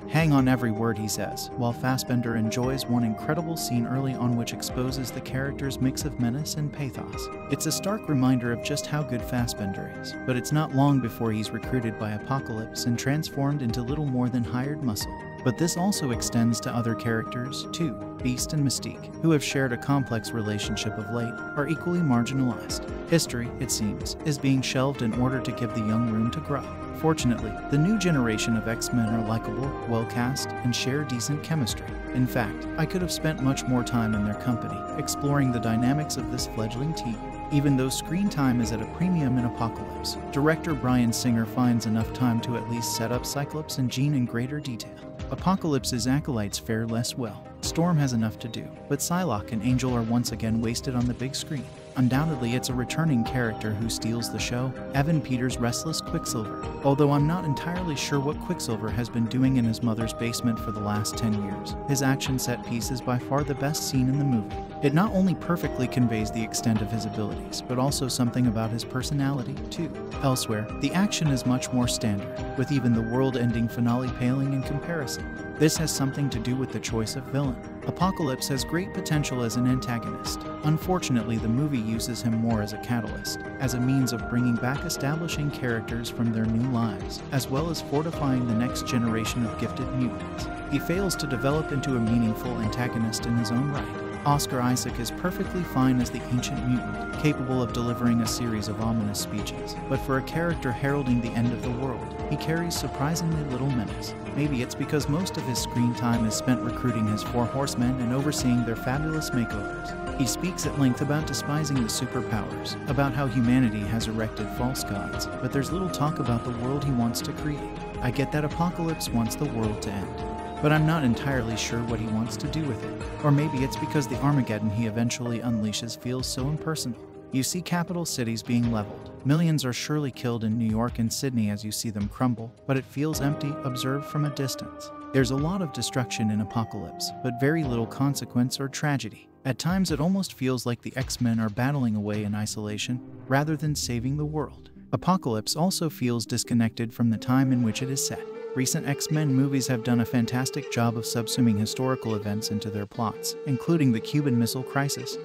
hang on every word he says, while Fassbender enjoys one incredible scene early on which exposes the character's mix of menace and pathos. It's a stark reminder of just how good Fassbender is, but it's not long before he's recruited by Apocalypse and transformed into little more than hired muscle. But this also extends to other characters, too. Beast and Mystique, who have shared a complex relationship of late, are equally marginalized. History, it seems, is being shelved in order to give the young room to grow. Fortunately, the new generation of X Men are likable, well cast, and share decent chemistry. In fact, I could have spent much more time in their company, exploring the dynamics of this fledgling team. Even though screen time is at a premium in Apocalypse, director Bryan Singer finds enough time to at least set up Cyclops and Jean in greater detail. Apocalypse's acolytes fare less well. Storm has enough to do, but Psylocke and Angel are once again wasted on the big screen. Undoubtedly, it's a returning character who steals the show, Evan Peters' restless Quicksilver. Although I'm not entirely sure what Quicksilver has been doing in his mother's basement for the last 10 years, his action set piece is by far the best scene in the movie. It not only perfectly conveys the extent of his abilities, but also something about his personality, too. Elsewhere, the action is much more standard, with even the world ending finale paling in comparison. This has something to do with the choice of villain. Apocalypse has great potential as an antagonist. Unfortunately, the movie uses him more as a catalyst, as a means of bringing back establishing characters from their new lives, as well as fortifying the next generation of gifted mutants. He fails to develop into a meaningful antagonist in his own right. Oscar Isaac is perfectly fine as the ancient mutant, capable of delivering a series of ominous speeches, but for a character heralding the end of the world, he carries surprisingly little menace. Maybe it's because most of his screen time is spent recruiting his four horsemen and overseeing their fabulous makeovers. He speaks at length about despising the superpowers, about how humanity has erected false gods, but there's little talk about the world he wants to create. I get that Apocalypse wants the world to end but I'm not entirely sure what he wants to do with it. Or maybe it's because the Armageddon he eventually unleashes feels so impersonal. You see capital cities being leveled. Millions are surely killed in New York and Sydney as you see them crumble, but it feels empty, observed from a distance. There's a lot of destruction in Apocalypse, but very little consequence or tragedy. At times, it almost feels like the X Men are battling away in isolation rather than saving the world. Apocalypse also feels disconnected from the time in which it is set. Recent X Men movies have done a fantastic job of subsuming historical events into their plots, including the Cuban Missile Crisis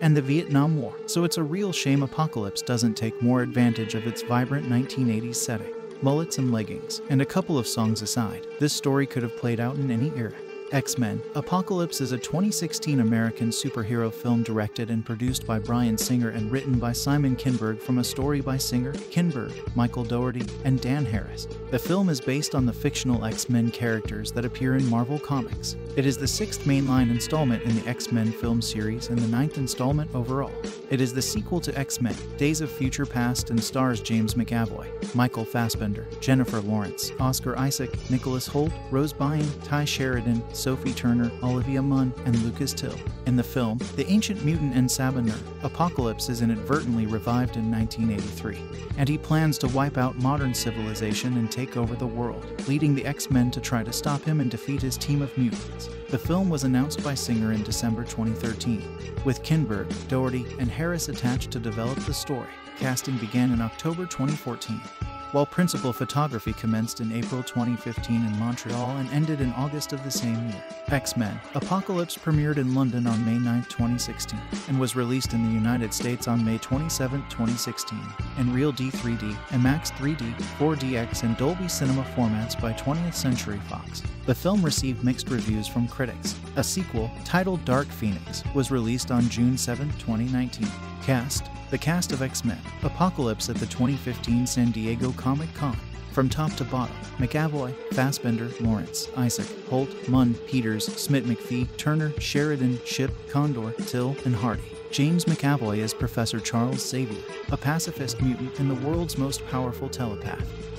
and the Vietnam War, so it's a real shame Apocalypse doesn't take more advantage of its vibrant 1980s setting. Mullets and leggings, and a couple of songs aside, this story could have played out in any era. X Men Apocalypse is a 2016 American superhero film directed and produced by Bryan Singer and written by Simon Kinberg from a story by Singer, Kinberg, Michael Dougherty, and Dan Harris. The film is based on the fictional X Men characters that appear in Marvel Comics. It is the sixth mainline installment in the X Men film series and the ninth installment overall. It is the sequel to X Men Days of Future Past and stars James McAvoy, Michael Fassbender, Jennifer Lawrence, Oscar Isaac, Nicholas Hoult, Rose Byrne, Tye Sheridan, Sophie Turner, Olivia Munn, and Lucas Till. In the film, the ancient mutant En Sabah Nur, Apocalypse is inadvertently revived in 1983, and he plans to wipe out modern civilization and take over the world, leading the X Men to try to stop him and defeat his team of mutants. The film was announced by Singer in December 2013, with Kinberg, Dougherty, and Harris attached to develop the story. Casting began in October 2014 while principal photography commenced in April 2015 in Montreal and ended in August of the same year. X Men Apocalypse premiered in London on May 9, 2016, and was released in the United States on May 27, 2016, in Real D 3D, IMAX 3D, 4DX, and Dolby Cinema formats by 20th Century Fox. The film received mixed reviews from critics. A sequel, titled Dark Phoenix, was released on June 7, 2019. Cast The cast of X Men Apocalypse at the 2015 San Diego Comic Con. From top to bottom, McAvoy, Fassbender, Lawrence, Isaac, Hoult, Munn, Peters, Smit-McPhee, Turner, Sheridan, Shipp, Condor, Till, and Hardy. James McAvoy as Professor Charles Xavier, a pacifist mutant and the world's most powerful telepath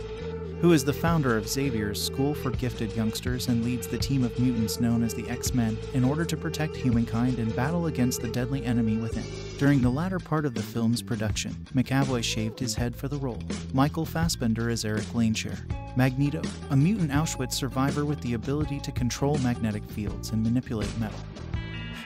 who is the founder of Xavier's School for Gifted Youngsters and leads the team of mutants known as the X Men in order to protect humankind and battle against the deadly enemy within. During the latter part of the film's production, McAvoy shaved his head for the role. Michael Fassbender is Eric Lehnsherr. Magneto, a mutant Auschwitz survivor with the ability to control magnetic fields and manipulate metal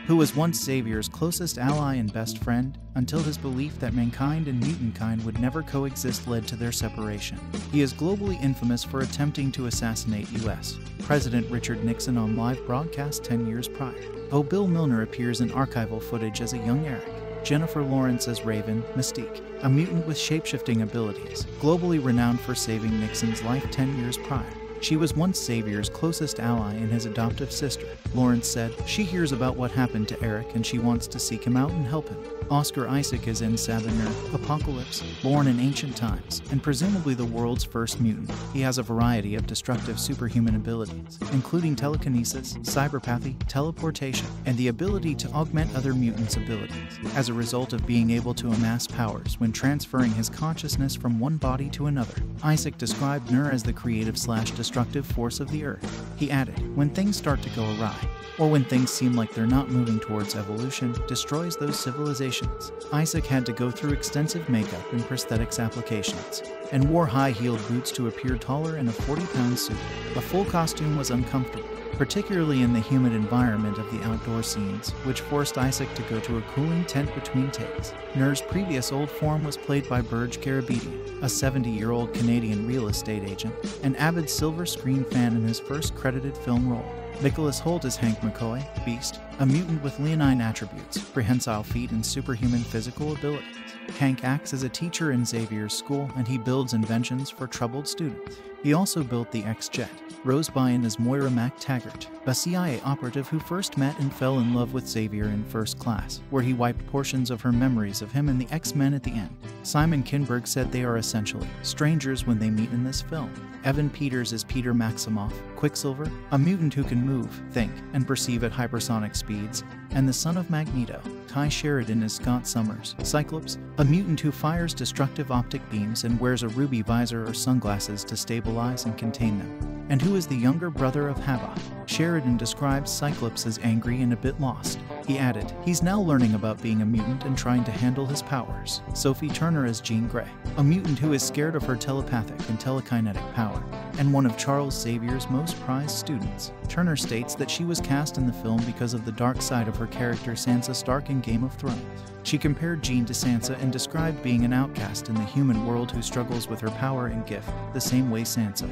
who was once Xavier's closest ally and best friend, until his belief that mankind and mutant kind would never coexist led to their separation. He is globally infamous for attempting to assassinate U.S. President Richard Nixon on live broadcast 10 years prior. Oh, Bill Milner appears in archival footage as a young Eric. Jennifer Lawrence as Raven, Mystique, a mutant with shapeshifting abilities, globally renowned for saving Nixon's life 10 years prior. She was once Xavier's closest ally and his adoptive sister. Lawrence said, She hears about what happened to Eric and she wants to seek him out and help him. Oscar Isaac is En Sabah Apocalypse, born in ancient times, and presumably the world's first mutant. He has a variety of destructive superhuman abilities, including telekinesis, cyberpathy, teleportation, and the ability to augment other mutants' abilities, as a result of being able to amass powers when transferring his consciousness from one body to another. Isaac described Nur as the creative slash destructive destructive force of the Earth. He added, When things start to go awry, or when things seem like they're not moving towards evolution, destroys those civilizations. Isaac had to go through extensive makeup and prosthetics applications, and wore high heeled boots to appear taller in a 40 pound suit. The full costume was uncomfortable, particularly in the humid environment of the outdoor scenes, which forced Isaac to go to a cooling tent between takes. Nur's previous old form was played by Berge Garabedian, a 70 year old Canadian real estate agent, an avid silver screen fan in his first credited film role. Nicholas Hoult is Hank McCoy, Beast, a mutant with leonine attributes, prehensile feet, and superhuman physical abilities. Hank acts as a teacher in Xavier's school and he builds inventions for troubled students. He also built the X Jet. Rose Byrne is Moira MacTaggert, a CIA operative who first met and fell in love with Xavier in first class, where he wiped portions of her memories of him and the X Men at the end. Simon Kinberg said they are essentially strangers when they meet in this film. Evan Peters is Peter Maximoff, Quicksilver, a mutant who can move, think, and perceive at hypersonic speeds, and the son of Magneto. Tye Sheridan is Scott Summers, Cyclops, a mutant who fires destructive optic beams and wears a ruby visor or sunglasses to stabilize and contain them, and who is the younger brother of Havoc. Sheridan describes Cyclops as angry and a bit lost. He added, he's now learning about being a mutant and trying to handle his powers. Sophie Turner is Jean Grey, a mutant who is scared of her telepathic and telekinetic power, and one of Charles Xavier's most prized students. Turner states that she was cast in the film because of the dark side of her character Sansa Stark in Game of Thrones. She compared Jean to Sansa and described being an outcast in the human world who struggles with her power and gift, the same way Sansa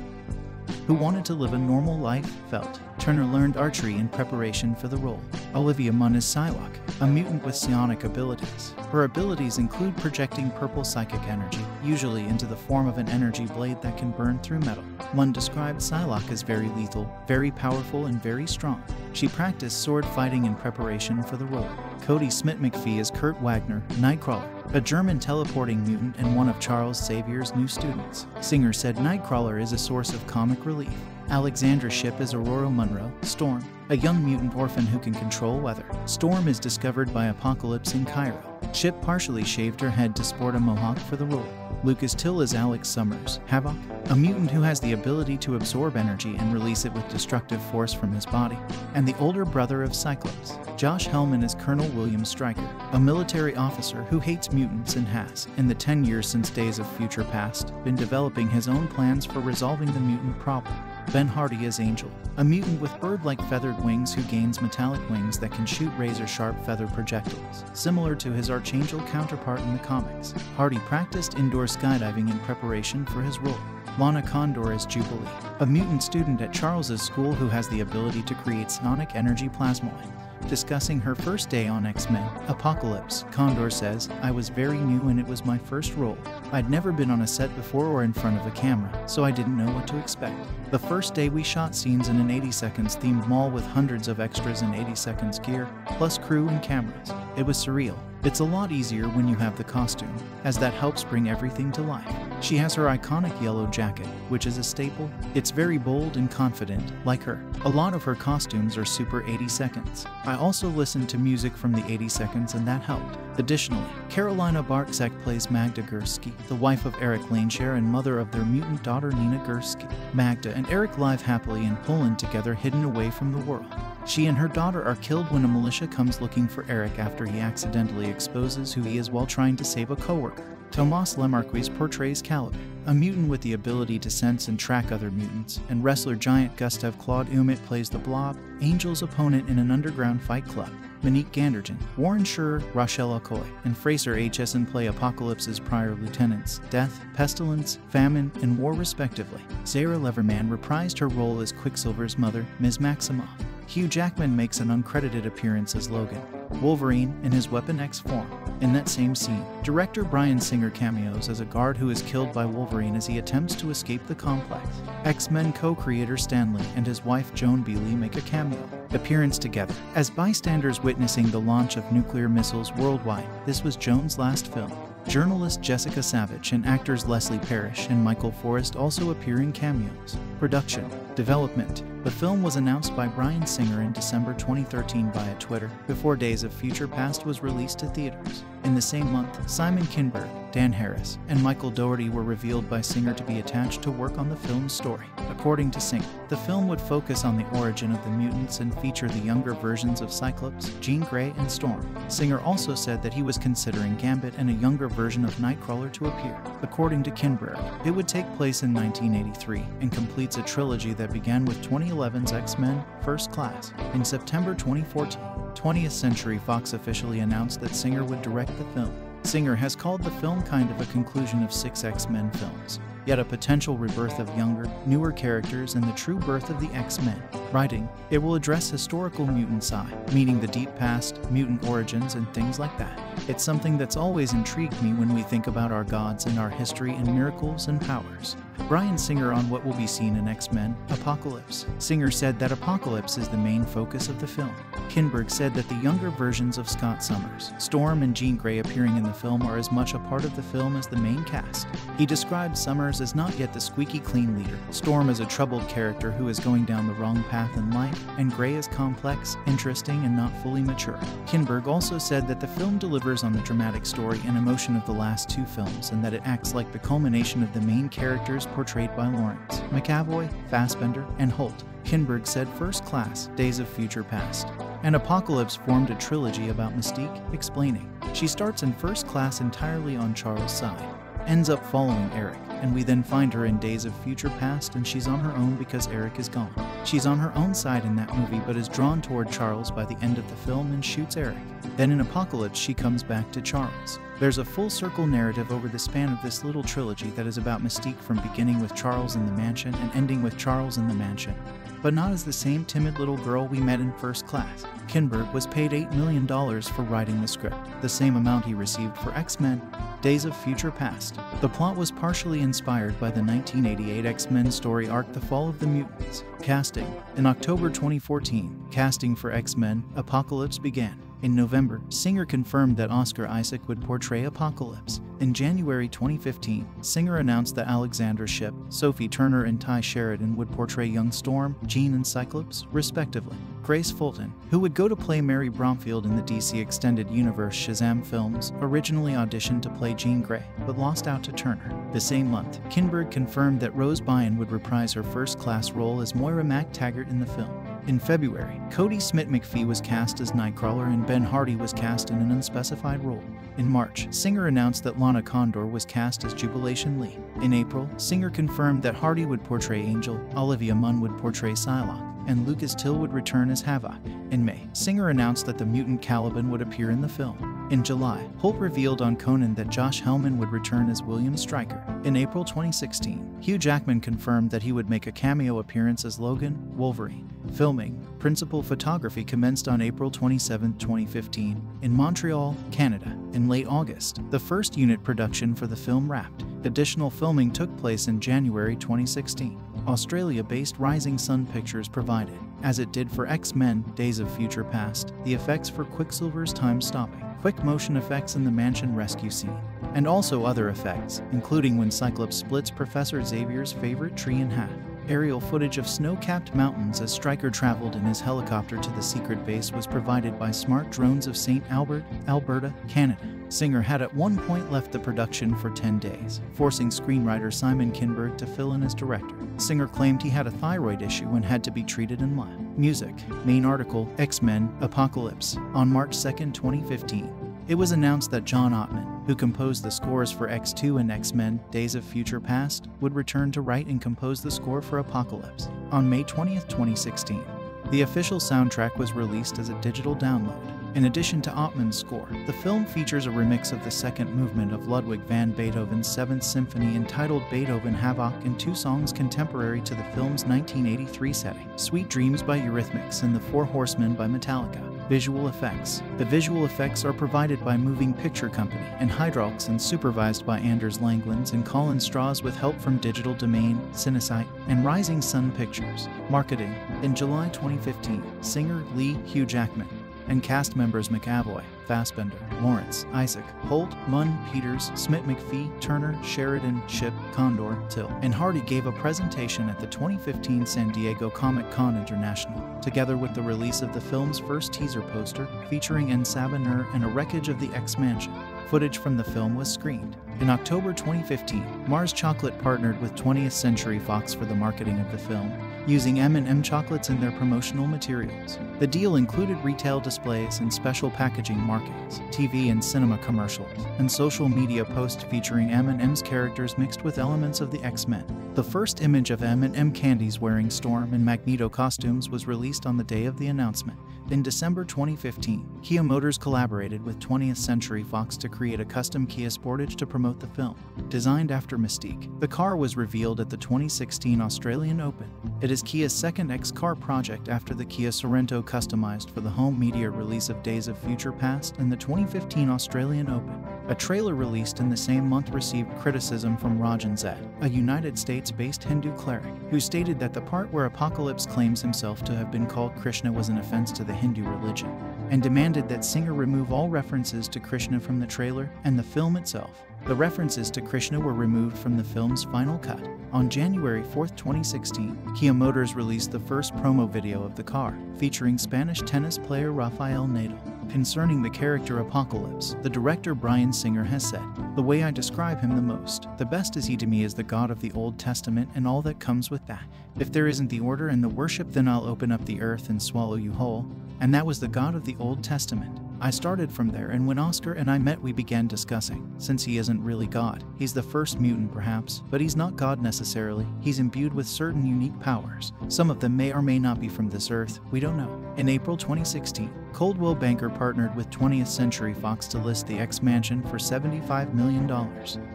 who wanted to live a normal life, felt. Turner learned archery in preparation for the role. Olivia Munn is Psylocke, a mutant with psionic abilities. Her abilities include projecting purple psychic energy, usually into the form of an energy blade that can burn through metal. Munn described Psylocke as very lethal, very powerful, and very strong. She practiced sword fighting in preparation for the role. Kodi Smit-McPhee is Kurt Wagner, Nightcrawler, a German teleporting mutant and one of Charles Xavier's new students. Singer said Nightcrawler is a source of comic relief. Alexandra Shipp is Ororo Munroe, Storm, a young mutant orphan who can control weather. Storm is discovered by Apocalypse in Cairo. Shipp partially shaved her head to sport a mohawk for the role. Lucas Till is Alex Summers, Havoc, a mutant who has the ability to absorb energy and release it with destructive force from his body, and the older brother of Cyclops. Josh Helman is Colonel William Stryker, a military officer who hates mutants and has, in the 10 years since Days of Future Past, been developing his own plans for resolving the mutant problem. Ben Hardy is Angel, a mutant with bird like feathered wings who gains metallic wings that can shoot razor sharp feather projectiles, similar to his Archangel counterpart in the comics. Hardy practiced indoor skydiving in preparation for his role. Lana Condor is Jubilee, a mutant student at Charles's school who has the ability to create sonic energy plasmoid. Discussing her first day on X Men Apocalypse, Condor says, I was very new and it was my first role. I'd never been on a set before or in front of a camera, so I didn't know what to expect. The first day we shot scenes in an 80 seconds themed mall with hundreds of extras and 80 seconds gear, plus crew and cameras. It was surreal. It's a lot easier when you have the costume, as that helps bring everything to life. She has her iconic yellow jacket, which is a staple. It's very bold and confident, like her. A lot of her costumes are super 80 seconds. I also listened to music from the 80 seconds and that helped. Additionally, Carolina Bartczak plays Magda Gursky, the wife of Eric Lehnsherr and mother of their mutant daughter Nina Gursky. Magda and Eric live happily in Poland together hidden away from the world. She and her daughter are killed when a militia comes looking for Eric after he accidentally exposes who he is while trying to save a coworker. Tomas Lemarquis portrays Caliban, a mutant with the ability to sense and track other mutants, and wrestler giant Gustav Claude Ouimet plays the Blob, Angel's opponent in an underground fight club. Monique Ganderton, Warren Scherer, Rochelle Okoye, and Fraser Aitcheson play Apocalypse's prior lieutenants, Death, Pestilence, Famine, and War respectively. Zehra Leverman reprised her role as Quicksilver's mother, Ms. Maximoff. Hugh Jackman makes an uncredited appearance as Logan, Wolverine in his Weapon X form. In that same scene, director Bryan Singer cameos as a guard who is killed by Wolverine as he attempts to escape the complex. X Men co creator Stan Lee and his wife Joan B. Lee make a cameo appearance together. As bystanders witnessing the launch of nuclear missiles worldwide, this was Joan's last film. Journalist Jessica Savage and actors Leslie Parrish and Michael Forest also appear in cameos. Production, development. The film was announced by Bryan Singer in December 2013 via Twitter, before Days of Future Past was released to theaters. In the same month, Simon Kinberg, Dan Harris, and Michael Dougherty were revealed by Singer to be attached to work on the film's story. According to Singer, the film would focus on the origin of the mutants and feature the younger versions of Cyclops, Jean Grey, and Storm. Singer also said that he was considering Gambit and a younger version of Nightcrawler to appear. According to Kinberg, it would take place in 1983 and completes a trilogy that began with 2011's X-Men First Class. In September 2014, 20th Century Fox officially announced that Singer would direct the film. Singer has called the film kind of a conclusion of six X Men films, yet a potential rebirth of younger, newer characters and the true birth of the X Men. Writing, it will address historical mutant side, meaning the deep past, mutant origins, and things like that. It's something that's always intrigued me when we think about our gods and our history and miracles and powers. Bryan Singer on what will be seen in X Men Apocalypse. Singer said that Apocalypse is the main focus of the film. Kinberg said that the younger versions of Scott Summers, Storm, and Jean Grey appearing in the film are as much a part of the film as the main cast. He described Summers as not yet the squeaky clean leader, Storm is a troubled character who is going down the wrong path in life, and Grey is complex, interesting, and not fully mature. Kinberg also said that the film delivers on the dramatic story and emotion of the last two films and that it acts like the culmination of the main characters portrayed by Lawrence, McAvoy, Fassbender, and Hoult. Kinberg said First Class, Days of Future Past. And Apocalypse formed a trilogy about Mystique, explaining. She starts in First Class entirely on Charles' side, ends up following Eric, and we then find her in Days of Future Past and she's on her own because Eric is gone. She's on her own side in that movie but is drawn toward Charles by the end of the film and shoots Eric. Then in Apocalypse, she comes back to Charles. There's a full circle narrative over the span of this little trilogy that is about Mystique from beginning with Charles in the mansion and ending with Charles in the mansion. But not as the same timid little girl we met in first class. Kinberg was paid $8 million for writing the script, the same amount he received for X Men Days of Future Past. The plot was partially inspired by the 1988 X Men story arc The Fall of the Mutants. Casting In October 2014, casting for X Men Apocalypse began. In November, Singer confirmed that Oscar Isaac would portray Apocalypse. In January 2015, Singer announced that Alexandra Shipp, Sophie Turner, and Tye Sheridan would portray young Storm, Jean, and Cyclops, respectively. Grace Fulton, who would go to play Mary Bromfield in the DC Extended Universe Shazam films, originally auditioned to play Jean Grey, but lost out to Turner. The same month, Kinberg confirmed that Rose Byrne would reprise her first class role as Moira MacTaggert in the film. In February, Kodi Smit-McPhee was cast as Nightcrawler and Ben Hardy was cast in an unspecified role. In March, Singer announced that Lana Condor was cast as Jubilation Lee. In April, Singer confirmed that Hardy would portray Angel, Olivia Munn would portray Psylocke, and Lucas Till would return as Havoc. In May, Singer announced that the mutant Caliban would appear in the film. In July, Hoult revealed on Conan that Josh Helman would return as William Stryker. In April 2016, Hugh Jackman confirmed that he would make a cameo appearance as Logan, Wolverine. Filming, principal photography commenced on April 27, 2015, in Montreal, Canada. In late August, the first unit production for the film wrapped. Additional filming took place in January 2016. Australia based Rising Sun Pictures provided, as it did for X Men Days of Future Past, the effects for Quicksilver's time stopping, quick motion effects in the mansion rescue scene, and also other effects, including when Cyclops splits Professor Xavier's favorite tree in half. Aerial footage of snow capped mountains as Stryker traveled in his helicopter to the secret base was provided by Smart Drones of St. Albert, Alberta, Canada. Singer had at one point left the production for 10 days, forcing screenwriter Simon Kinberg to fill in as director. Singer claimed he had a thyroid issue and had to be treated in lab. Music, main article, X Men Apocalypse, on March 2, 2015. It was announced that John Ottman, who composed the scores for X2 and X Men Days of Future Past, would return to write and compose the score for Apocalypse on May 20, 2016. The official soundtrack was released as a digital download. In addition to Ottman's score, the film features a remix of the second movement of Ludwig van Beethoven's Seventh Symphony entitled Beethoven Havoc and two songs contemporary to the film's 1983 setting Sweet Dreams by Eurythmics and The Four Horsemen by Metallica. Visual effects. The visual effects are provided by Moving Picture Company and Hydraulx and supervised by Anders Langlands and Colin Strause with help from Digital Domain, Cinesite, and Rising Sun Pictures. Marketing. In July 2015, singer Lee Hugh Jackman and cast members McAvoy, Fassbender, Lawrence, Isaac, Hoult, Munn, Peters, Smit-McPhee, Turner, Sheridan, Shipp, Condor, Till, and Hardy gave a presentation at the 2015 San Diego Comic Con International, together with the release of the film's first teaser poster featuring En Sabah and a wreckage of the X Mansion. Footage from the film was screened. In October 2015, Mars Chocolate partnered with 20th Century Fox for the marketing of the film, using M&M chocolates in their promotional materials. The deal included retail displays and special packaging markings, TV and cinema commercials, and social media posts featuring M&M's characters mixed with elements of the X-Men. The first image of M&M candies wearing Storm and Magneto costumes was released on the day of the announcement. In December 2015, Kia Motors collaborated with 20th Century Fox to create a custom Kia Sportage to promote the film. Designed after Mystique, the car was revealed at the 2016 Australian Open. It is Kia's second X-Car project after the Kia Sorento customized for the home media release of Days of Future Past and the 2015 Australian Open. A trailer released in the same month received criticism from Rajan Zed, a United States-based Hindu cleric, who stated that the part where Apocalypse claims himself to have been called Krishna was an offense to the Hindu religion, and demanded that Singer remove all references to Krishna from the trailer and the film itself. The references to Krishna were removed from the film's final cut. On January 4, 2016, Kia Motors released the first promo video of the car, featuring Spanish tennis player Rafael Nadal. Concerning the character Apocalypse, the director Bryan Singer has said, The way I describe him the most, the best is he to me is the God of the Old Testament and all that comes with that. If there isn't the order and the worship, then I'll open up the earth and swallow you whole. And that was the God of the Old Testament. I started from there, and when Oscar and I met, we began discussing. Since he isn't really God, he's the first mutant perhaps, but he's not God necessarily. He's imbued with certain unique powers. Some of them may or may not be from this earth, we don't know. In April 2016, Coldwell Banker partnered with 20th Century Fox to list the X Mansion for $75 million.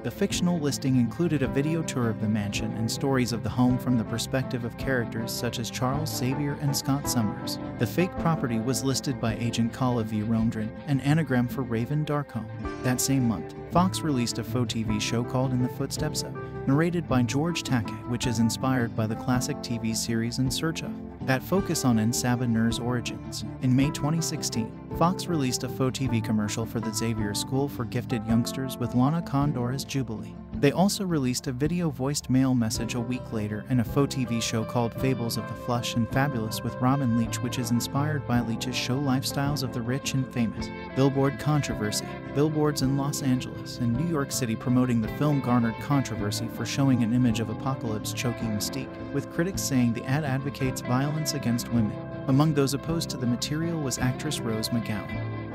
The fictional listing included a video tour of the mansion and stories of the home from the perspective of characters such as Charles Xavier and Scott Summers. The fake property was listed by agent Kala V. Rondren, an anagram for Raven Darkholme. That same month, Fox released a faux TV show called In the Footsteps of, narrated by George Takei, which is inspired by the classic TV series In Search of, that focus on En Sabah Nur's origins. In May 2016, Fox released a faux TV commercial for the Xavier School for Gifted Youngsters with Lana Condor as Jubilee. They also released a video voiced mail message a week later and a faux TV show called Fables of the Flush and Fabulous with Robin Leach, which is inspired by Leach's show Lifestyles of the Rich and Famous. Billboard controversy. Billboards in Los Angeles and New York City promoting the film garnered controversy for showing an image of Apocalypse choking Mystique, with critics saying the ad advocates violence against women. Among those opposed to the material was actress Rose McGowan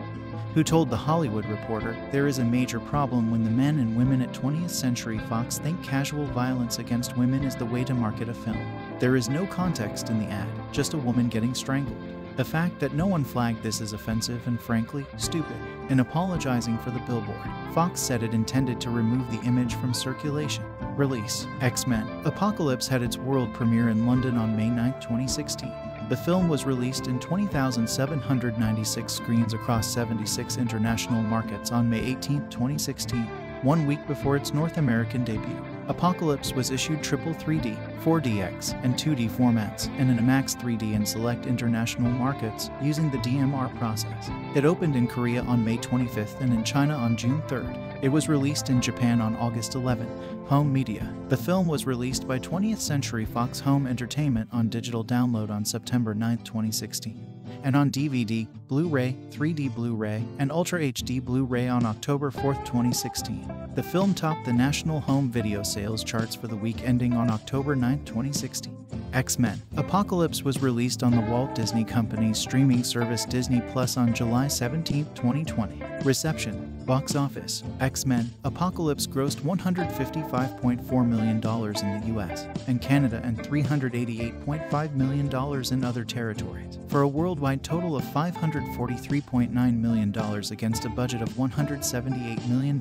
who told The Hollywood Reporter there is a major problem when the men and women at 20th Century Fox think casual violence against women is the way to market a film. There is no context in the ad, just a woman getting strangled. The fact that no one flagged this as offensive and frankly, stupid. In apologizing for the billboard, Fox said it intended to remove the image from circulation. Release X Men Apocalypse had its world premiere in London on May 9, 2016. The film was released in 20,796 screens across 76 international markets on May 18, 2016, one week before its North American debut. Apocalypse was issued triple 3D, 4DX, and 2D formats, and in IMAX 3D in select international markets using the DMR process. It opened in Korea on May 25th and in China on June 3rd. It was released in Japan on August 11. Home Media. The film was released by 20th Century Fox Home Entertainment on digital download on September 9, 2016 and on DVD, Blu ray, 3D Blu ray, and Ultra HD Blu ray on October 4, 2016. The film topped the national home video sales charts for the week ending on October 9, 2016. X Men Apocalypse was released on the Walt Disney Company's streaming service Disney Plus on July 17, 2020. Reception Box office X Men Apocalypse grossed $155.4 million in the US and Canada and $388.5 million in other territories, for a worldwide total of $543.9 million against a budget of $178 million.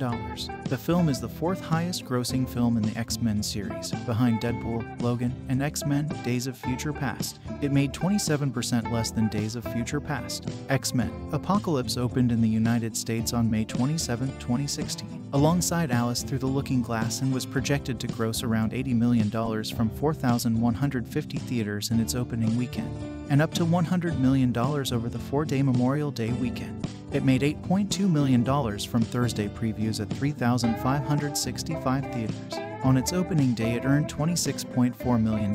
The film is the fourth highest grossing film in the X Men series, behind Deadpool, Logan, and X Men Days of Future Past. It made 27% less than Days of Future Past. X Men Apocalypse opened in the United States on May 27, 2016 alongside Alice Through the Looking Glass and was projected to gross around $80 million from 4,150 theaters in its opening weekend, and up to $100 million over the four day Memorial Day weekend. It made $8.2 million from Thursday previews at 3,565 theaters. On its opening day, it earned $26.4 million,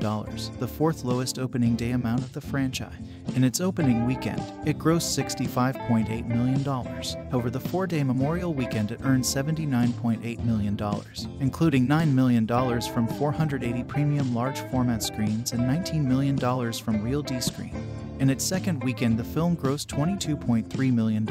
the fourth lowest opening day amount of the franchise. In its opening weekend, it grossed $65.8 million. Over the four day Memorial weekend, it earned $79.8 million, including $9 million from 480 premium large format screens and $19 million from Real D Screen. In its second weekend, the film grossed $22.3 million,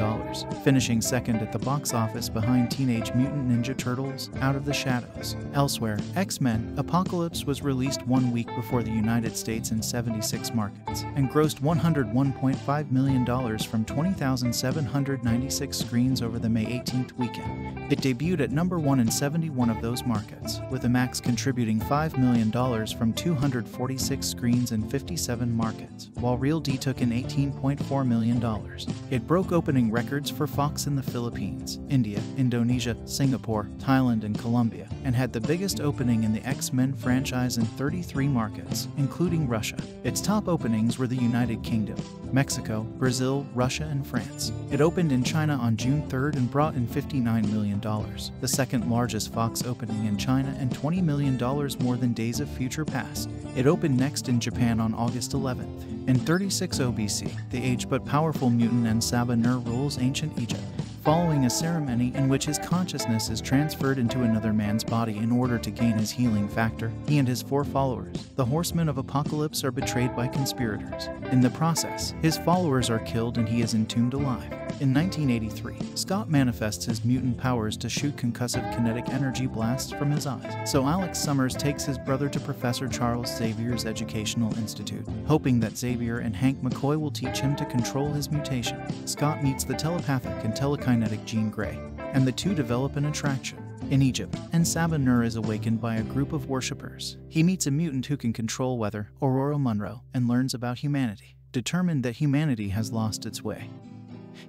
finishing second at the box office behind Teenage Mutant Ninja Turtles Out of the Shadows. Elsewhere, X Men Apocalypse was released one week before the United States in 76 markets and grossed $101.5 million from 20,796 screens over the May 18th weekend. It debuted at number one in 71 of those markets, with IMAX contributing $5 million from 246 screens in 57 markets, while Real D took in $18.4 million. It broke opening records for Fox in the Philippines, India, Indonesia, Singapore, Thailand, and Colombia, and had the biggest opening in the X Men franchise in 33 markets, including Russia. Its top openings were the United Kingdom, Mexico, Brazil, Russia, and France. It opened in China on June 3rd and brought in $59 million, the second largest Fox opening in China and $20 million more than Days of Future Past. It opened next in Japan on August 11th. In 36 OBC, the aged but powerful mutant En Sabah Nur rules ancient Egypt, following a ceremony in which his consciousness is transferred into another man's body in order to gain his healing factor. He and his four followers, the Horsemen of Apocalypse, are betrayed by conspirators. In the process, his followers are killed and he is entombed alive. In 1983, Scott manifests his mutant powers to shoot concussive kinetic energy blasts from his eyes. So Alex Summers takes his brother to Professor Charles Xavier's Educational Institute, hoping that Xavier and Hank McCoy will teach him to control his mutation. Scott meets the telepathic and telekinetic Jean Grey, and the two develop an attraction. In Egypt, and Nur is awakened by a group of worshippers. He meets a mutant who can control weather, Ororo Munroe, and learns about humanity, determined that humanity has lost its way.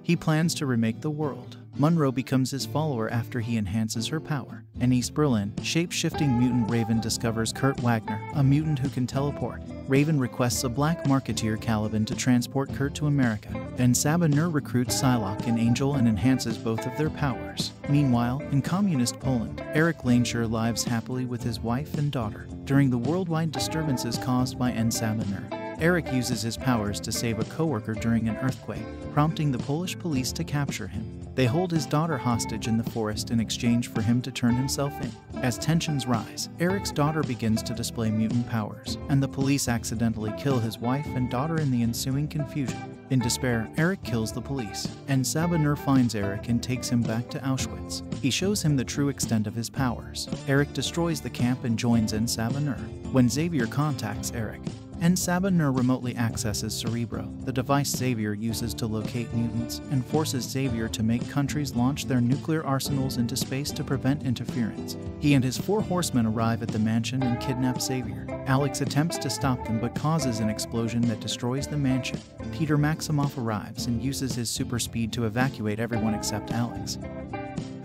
He plans to remake the world. Munroe becomes his follower after he enhances her power. In East Berlin, shape shifting mutant Raven discovers Kurt Wagner, a mutant who can teleport. Raven requests a black marketeer Caliban to transport Kurt to America. Then Sabah Nur recruits Psylocke and Angel and enhances both of their powers. Meanwhile, in communist Poland, Eric Lehnsherr lives happily with his wife and daughter during the worldwide disturbances caused by En Sabah Nur. Eric uses his powers to save a coworker during an earthquake, prompting the Polish police to capture him. They hold his daughter hostage in the forest in exchange for him to turn himself in. As tensions rise, Eric's daughter begins to display mutant powers, and the police accidentally kill his wife and daughter in the ensuing confusion. In despair, Eric kills the police, and Nur finds Eric and takes him back to Auschwitz. He shows him the true extent of his powers. Eric destroys the camp and joins in Nur. When Xavier contacts Eric, En Sabah Nur remotely accesses Cerebro, the device Xavier uses to locate mutants, and forces Xavier to make countries launch their nuclear arsenals into space to prevent interference. He and his four horsemen arrive at the mansion and kidnap Xavier. Alex attempts to stop them but causes an explosion that destroys the mansion. Peter Maximoff arrives and uses his super speed to evacuate everyone except Alex,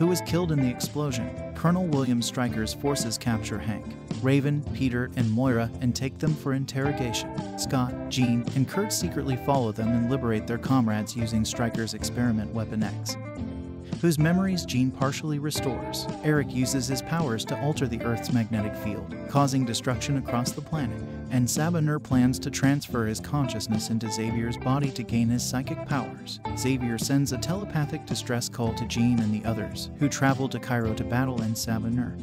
who is killed in the explosion. Colonel William Stryker's forces capture Hank. Raven, Peter, and Moira and take them for interrogation. Scott, Jean, and Kurt secretly follow them and liberate their comrades using Stryker's experiment Weapon X, whose memories Jean partially restores. Eric uses his powers to alter the Earth's magnetic field, causing destruction across the planet, and Nur plans to transfer his consciousness into Xavier's body to gain his psychic powers. Xavier sends a telepathic distress call to Jean and the others, who travel to Cairo to battle in Nur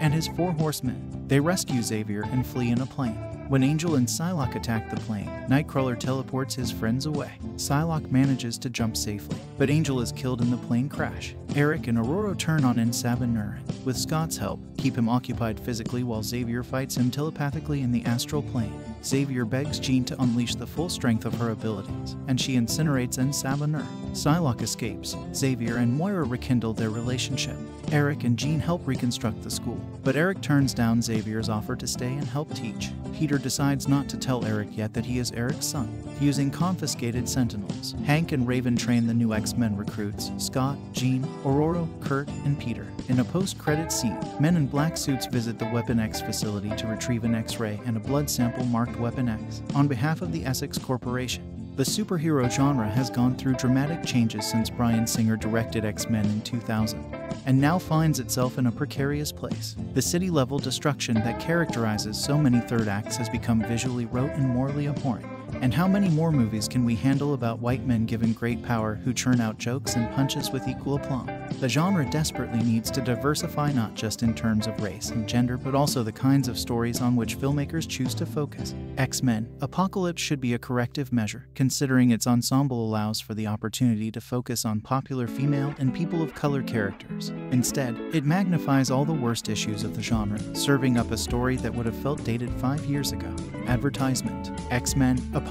and his four horsemen. They rescue Xavier and flee in a plane. When Angel and Psylocke attack the plane, Nightcrawler teleports his friends away. Psylocke manages to jump safely, but Angel is killed in the plane crash. Eric and Aurora turn on En Sabah Nur, with Scott's help, keep him occupied physically while Xavier fights him telepathically in the astral plane. Xavier begs Jean to unleash the full strength of her abilities, and she incinerates En Sabah Nur. Psylocke escapes. Xavier and Moira rekindle their relationship. Eric and Jean help reconstruct the school, but Eric turns down Xavier's offer to stay and help teach. Peter decides not to tell Eric yet that he is Eric's son, using confiscated sentinels. Hank and Raven train the new X-Men recruits, Scott, Jean, Aurora, Kurt, and Peter. In a post-credit scene, men in black suits visit the Weapon X facility to retrieve an X-ray and a blood sample marked Weapon X on behalf of the Essex Corporation. The superhero genre has gone through dramatic changes since Bryan Singer directed X Men in 2000, and now finds itself in a precarious place. The city level destruction that characterizes so many third acts has become visually rote and morally abhorrent. And how many more movies can we handle about white men given great power who churn out jokes and punches with equal aplomb? The genre desperately needs to diversify not just in terms of race and gender, but also the kinds of stories on which filmmakers choose to focus. X Men Apocalypse should be a corrective measure, considering its ensemble allows for the opportunity to focus on popular female and people of color characters. Instead, it magnifies all the worst issues of the genre, serving up a story that would have felt dated five years ago. Advertisement X Men Apocalypse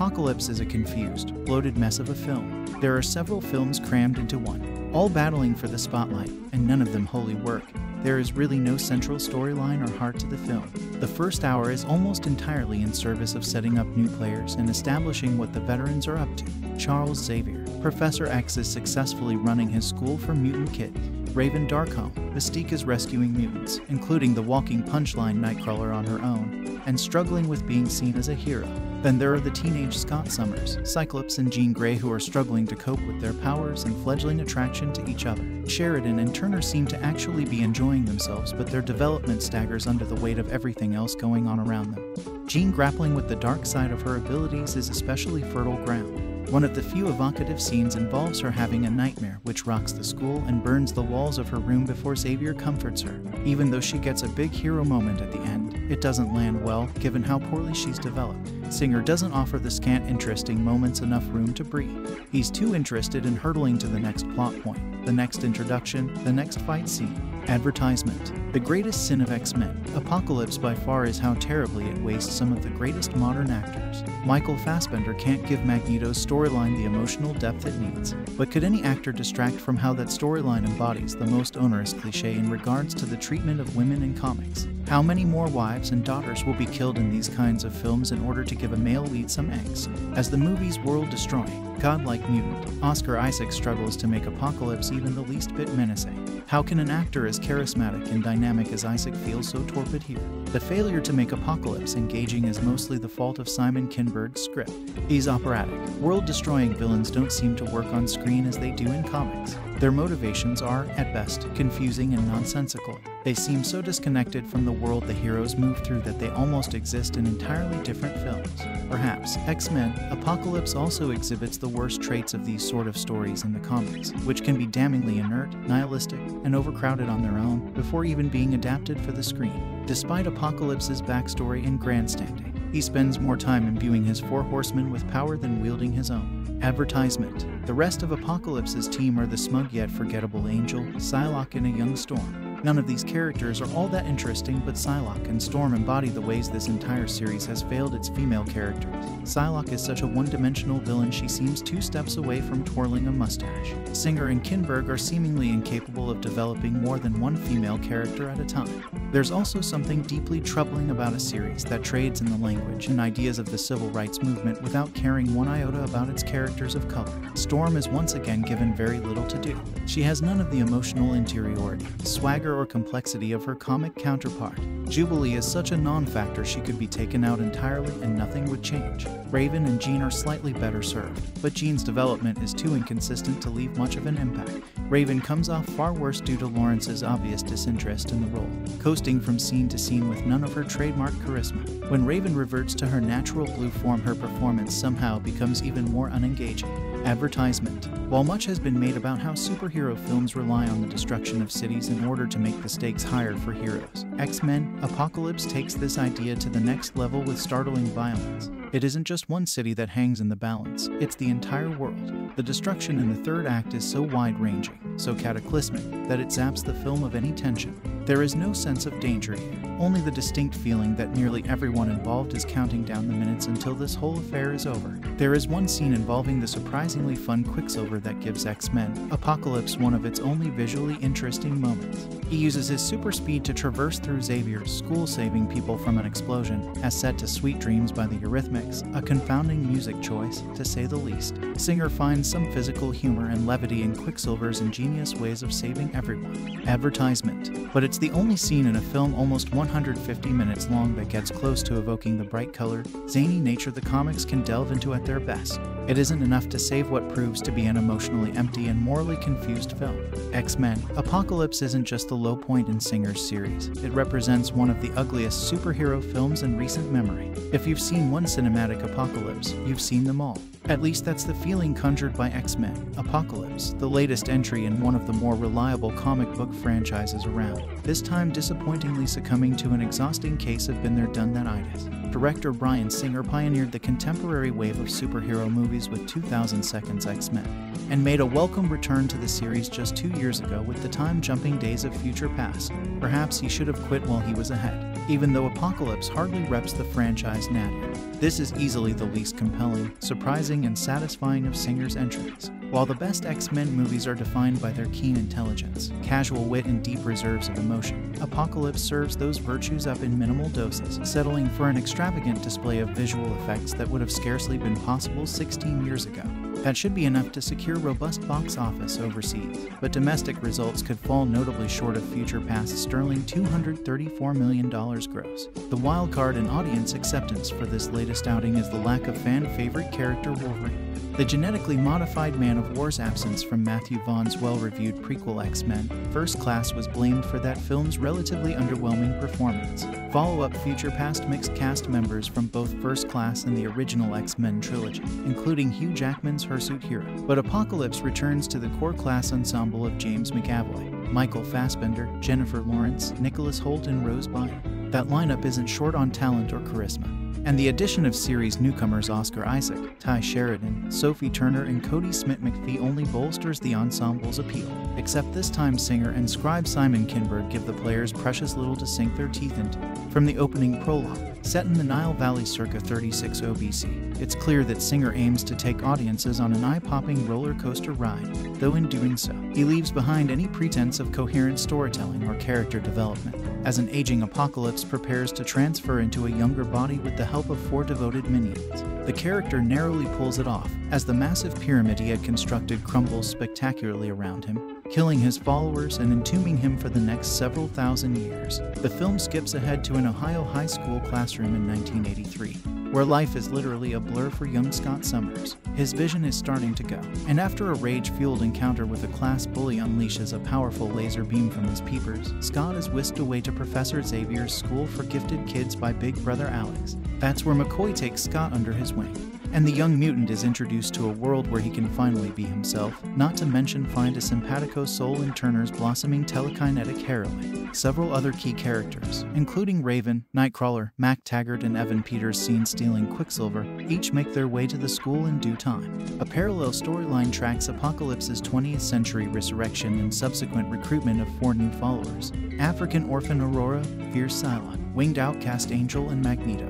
is a confused, bloated mess of a film. There are several films crammed into one, all battling for the spotlight, and none of them wholly work. There is really no central storyline or heart to the film. The first hour is almost entirely in service of setting up new players and establishing what the veterans are up to. Charles Xavier, Professor X is successfully running his school for mutant kids. Raven Darkholme, Mystique is rescuing mutants, including the walking punchline Nightcrawler on her own, and struggling with being seen as a hero. Then there are the teenage Scott Summers, Cyclops, and Jean Grey who are struggling to cope with their powers and fledgling attraction to each other. Sheridan and Turner seem to actually be enjoying themselves, but their development staggers under the weight of everything else going on around them. Jean grappling with the dark side of her abilities is especially fertile ground. One of the few evocative scenes involves her having a nightmare which rocks the school and burns the walls of her room before Xavier comforts her. Even though she gets a big hero moment at the end, it doesn't land well given how poorly she's developed. Singer doesn't offer the scant interesting moments enough room to breathe. He's too interested in hurtling to the next plot point, the next introduction, the next fight scene. Advertisement The greatest sin of X Men, Apocalypse by far is how terribly it wastes some of the greatest modern actors. Michael Fassbender can't give Magneto's storyline the emotional depth it needs, but could any actor distract from how that storyline embodies the most onerous cliche in regards to the treatment of women in comics? How many more wives and daughters will be killed in these kinds of films in order to give a male lead some eggs? As the movie's world destroying, godlike mutant, Oscar Isaac struggles to make Apocalypse even the least bit menacing. How can an actor as charismatic and dynamic as Isaac feel so torpid here? The failure to make Apocalypse engaging is mostly the fault of Simon Kinberg's script. He's operatic. World destroying villains don't seem to work on screen as they do in comics. Their motivations are, at best, confusing and nonsensical. They seem so disconnected from the world the heroes move through that they almost exist in entirely different films. Perhaps X Men Apocalypse also exhibits the worst traits of these sort of stories in the comics, which can be damningly inert, nihilistic, and overcrowded on their own before even being adapted for the screen. Despite Apocalypse's backstory and grandstanding, he spends more time imbuing his four horsemen with power than wielding his own. Advertisement The rest of Apocalypse's team are the smug yet forgettable Angel, Psylocke, and a young Storm. None of these characters are all that interesting, but Psylocke and Storm embody the ways this entire series has failed its female characters. Psylocke is such a one-dimensional villain she seems two steps away from twirling a mustache. Singer and Kinberg are seemingly incapable of developing more than one female character at a time. There's also something deeply troubling about a series that trades in the language and ideas of the civil rights movement without caring one iota about its characters of color. Storm is once again given very little to do. She has none of the emotional interiority, swagger, or complexity of her comic counterpart. Jubilee is such a non-factor she could be taken out entirely and nothing would change. Raven and Jean are slightly better served, but Jean's development is too inconsistent to leave much of an impact. Raven comes off far worse due to Lawrence's obvious disinterest in the role, coasting from scene to scene with none of her trademark charisma. When Raven reverts to her natural blue form, her performance somehow becomes even more unengaging. Advertisement While much has been made about how superhero films rely on the destruction of cities in order to make the stakes higher for heroes, X Men Apocalypse takes this idea to the next level with startling violence. It isn't just one city that hangs in the balance, it's the entire world. The destruction in the third act is so wide ranging, so cataclysmic, that it zaps the film of any tension. There is no sense of danger here, only the distinct feeling that nearly everyone involved is counting down the minutes until this whole affair is over. There is one scene involving the surprisingly fun Quicksilver that gives X Men Apocalypse one of its only visually interesting moments. He uses his super speed to traverse through Xavier's school, saving people from an explosion, as set to Sweet Dreams by the Eurythmics, a confounding music choice, to say the least. Singer finds some physical humor and levity in Quicksilver's ingenious ways of saving everyone. Advertisement. But it's the only scene in a film almost 150 minutes long that gets close to evoking the bright colored, zany nature the comics can delve into at their best. It isn't enough to save what proves to be an emotionally empty and morally confused film. X Men Apocalypse isn't just the low point in Singer's series, it represents one of the ugliest superhero films in recent memory. If you've seen one cinematic apocalypse, you've seen them all. At least that's the feeling conjured by X Men Apocalypse, the latest entry in one of the more reliable comic book franchises around, this time disappointingly succumbing to an exhausting case of been there done that itis. Director Bryan Singer pioneered the contemporary wave of superhero movies with 2000 Seconds X Men, and made a welcome return to the series just two years ago with the time jumping Days of Future Past. Perhaps he should have quit while he was ahead, even though Apocalypse hardly reps the franchise nadir. This is easily the least compelling, surprising, and satisfying of Singer's entries. While the best X Men movies are defined by their keen intelligence, casual wit, and deep reserves of emotion, Apocalypse serves those virtues up in minimal doses, settling for an extravagant display of visual effects that would have scarcely been possible 16 years ago. That should be enough to secure robust box office overseas, but domestic results could fall notably short of Future Past's sterling $234 million gross. The wild card in audience acceptance for this latest outing is the lack of fan favorite character Wolverine. The genetically modified Man of War's absence from Matthew Vaughn's well reviewed prequel X Men First Class was blamed for that film's relatively underwhelming performance. Follow up Future Past mixed cast members from both First Class and the original X Men trilogy, including Hugh Jackman's Hirsute Hero. But Apocalypse returns to the core class ensemble of James McAvoy, Michael Fassbender, Jennifer Lawrence, Nicholas Hoult, and Rose Byrne. That lineup isn't short on talent or charisma and the addition of series newcomers Oscar Isaac, Tye Sheridan, Sophie Turner, and Kodi Smit-McPhee only bolsters the ensemble's appeal. Except this time singer and scribe Simon Kinberg give the players precious little to sink their teeth into. From the opening prologue, set in the Nile Valley circa 36 BC, it's clear that Singer aims to take audiences on an eye-popping roller coaster ride, though in doing so, he leaves behind any pretense of coherent storytelling or character development as an aging apocalypse prepares to transfer into a younger body with the help of four devoted minions. The character narrowly pulls it off, as the massive pyramid he had constructed crumbles spectacularly around him, killing his followers and entombing him for the next several thousand years. The film skips ahead to an Ohio high school classroom in 1983 where life is literally a blur for young Scott Summers. His vision is starting to go, and after a rage fueled encounter with a class bully unleashes a powerful laser beam from his peepers, Scott is whisked away to Professor Xavier's School for Gifted Kids by Big Brother Alex. That's where McCoy takes Scott under his wing and the young mutant is introduced to a world where he can finally be himself, not to mention find a simpatico soul in Turner's blossoming telekinetic heroine. Several other key characters, including Raven, Nightcrawler, MacTaggert, and Evan Peters seen stealing Quicksilver, each make their way to the school in due time. A parallel storyline tracks Apocalypse's 20th century resurrection and subsequent recruitment of four new followers African orphan Aurora, Fierce Psylocke, Winged Outcast Angel, and Magneto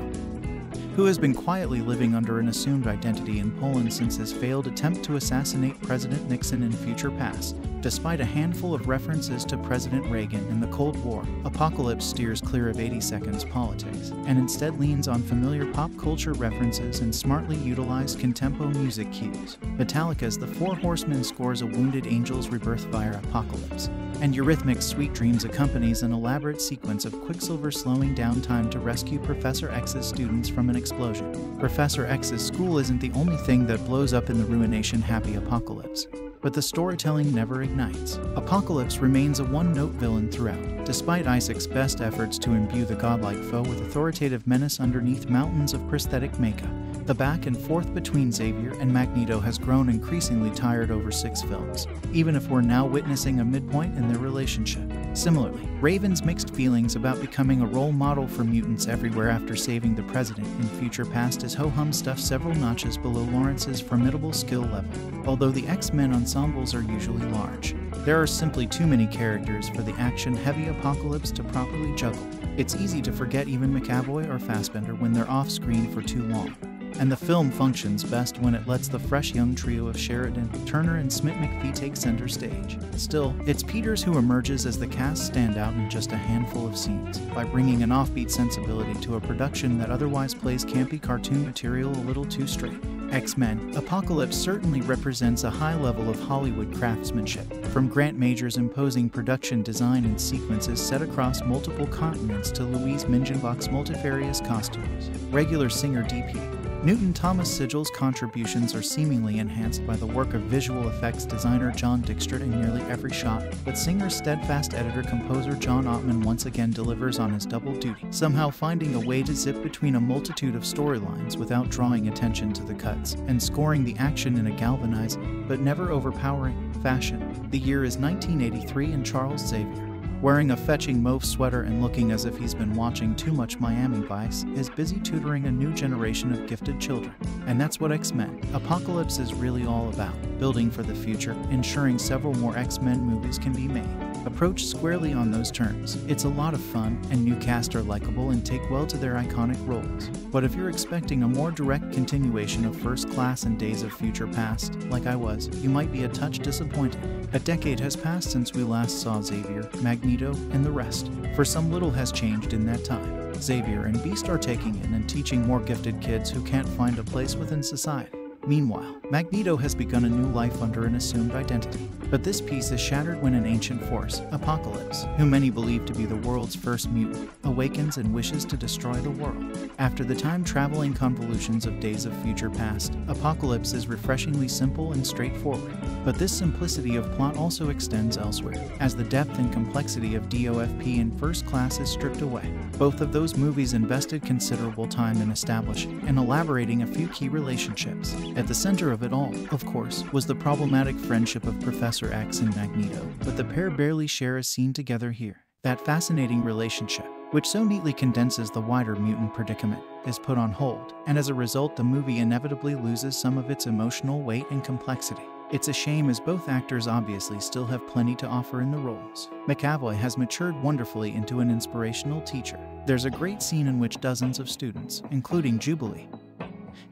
who has been quietly living under an assumed identity in Poland since his failed attempt to assassinate President Nixon in future past. Despite a handful of references to President Reagan in the Cold War, Apocalypse steers clear of 80 Seconds politics and instead leans on familiar pop culture references and smartly utilized contempo music cues. Metallica's The Four Horsemen scores a wounded angel's rebirth via Apocalypse, and Eurythmics' Sweet Dreams accompanies an elaborate sequence of Quicksilver slowing down time to rescue Professor X's students from an explosion. Professor X's school isn't the only thing that blows up in the ruination happy apocalypse but the storytelling never ignites. Apocalypse remains a one note villain throughout, despite Isaac's best efforts to imbue the godlike foe with authoritative menace underneath mountains of prosthetic makeup. The back and forth between Xavier and Magneto has grown increasingly tired over six films, even if we're now witnessing a midpoint in their relationship. Similarly, Raven's mixed feelings about becoming a role model for mutants everywhere after saving the president in Future Past is ho hum stuff several notches below Lawrence's formidable skill level, although the X Men ensembles are usually large. There are simply too many characters for the action heavy apocalypse to properly juggle. It's easy to forget even McAvoy or Fassbender when they're off screen for too long and the film functions best when it lets the fresh young trio of Sheridan, Turner, and Smit-McPhee take center stage. Still, it's Peters who emerges as the cast standout in just a handful of scenes, by bringing an offbeat sensibility to a production that otherwise plays campy cartoon material a little too straight. X Men Apocalypse certainly represents a high level of Hollywood craftsmanship, from Grant Major's imposing production design and sequences set across multiple continents to Louise Mingenbach's multifarious costumes. Regular singer DP Newton Thomas Sigel's contributions are seemingly enhanced by the work of visual effects designer John Dykstra in nearly every shot, but singer steadfast editor composer John Ottman once again delivers on his double duty, somehow finding a way to zip between a multitude of storylines without drawing attention to the cuts, and scoring the action in a galvanized, but never overpowering, fashion. The year is 1983 and Charles Xavier wearing a fetching mauve sweater and looking as if he's been watching too much Miami Vice, is busy tutoring a new generation of gifted children. And that's what X Men Apocalypse is really all about building for the future, ensuring several more X Men movies can be made. Approach squarely on those terms. It's a lot of fun, and new cast are likable and take well to their iconic roles. But if you're expecting a more direct continuation of First Class and Days of Future Past, like I was, you might be a touch disappointed. A decade has passed since we last saw Xavier, Magneto, and the rest, for some little has changed in that time. Xavier and Beast are taking in and teaching more gifted kids who can't find a place within society. Meanwhile, Magneto has begun a new life under an assumed identity. But this peace is shattered when an ancient force, Apocalypse, who many believe to be the world's first mutant, awakens and wishes to destroy the world. After the time traveling convolutions of Days of Future Past, Apocalypse is refreshingly simple and straightforward. But this simplicity of plot also extends elsewhere, as the depth and complexity of DOFP in First Class is stripped away. Both of those movies invested considerable time in establishing and elaborating a few key relationships. At the center of it all, of course, was the problematic friendship of Professor X and Magneto, but the pair barely share a scene together here. That fascinating relationship, which so neatly condenses the wider mutant predicament, is put on hold, and as a result, the movie inevitably loses some of its emotional weight and complexity. It's a shame as both actors obviously still have plenty to offer in the roles. McAvoy has matured wonderfully into an inspirational teacher. There's a great scene in which dozens of students, including Jubilee,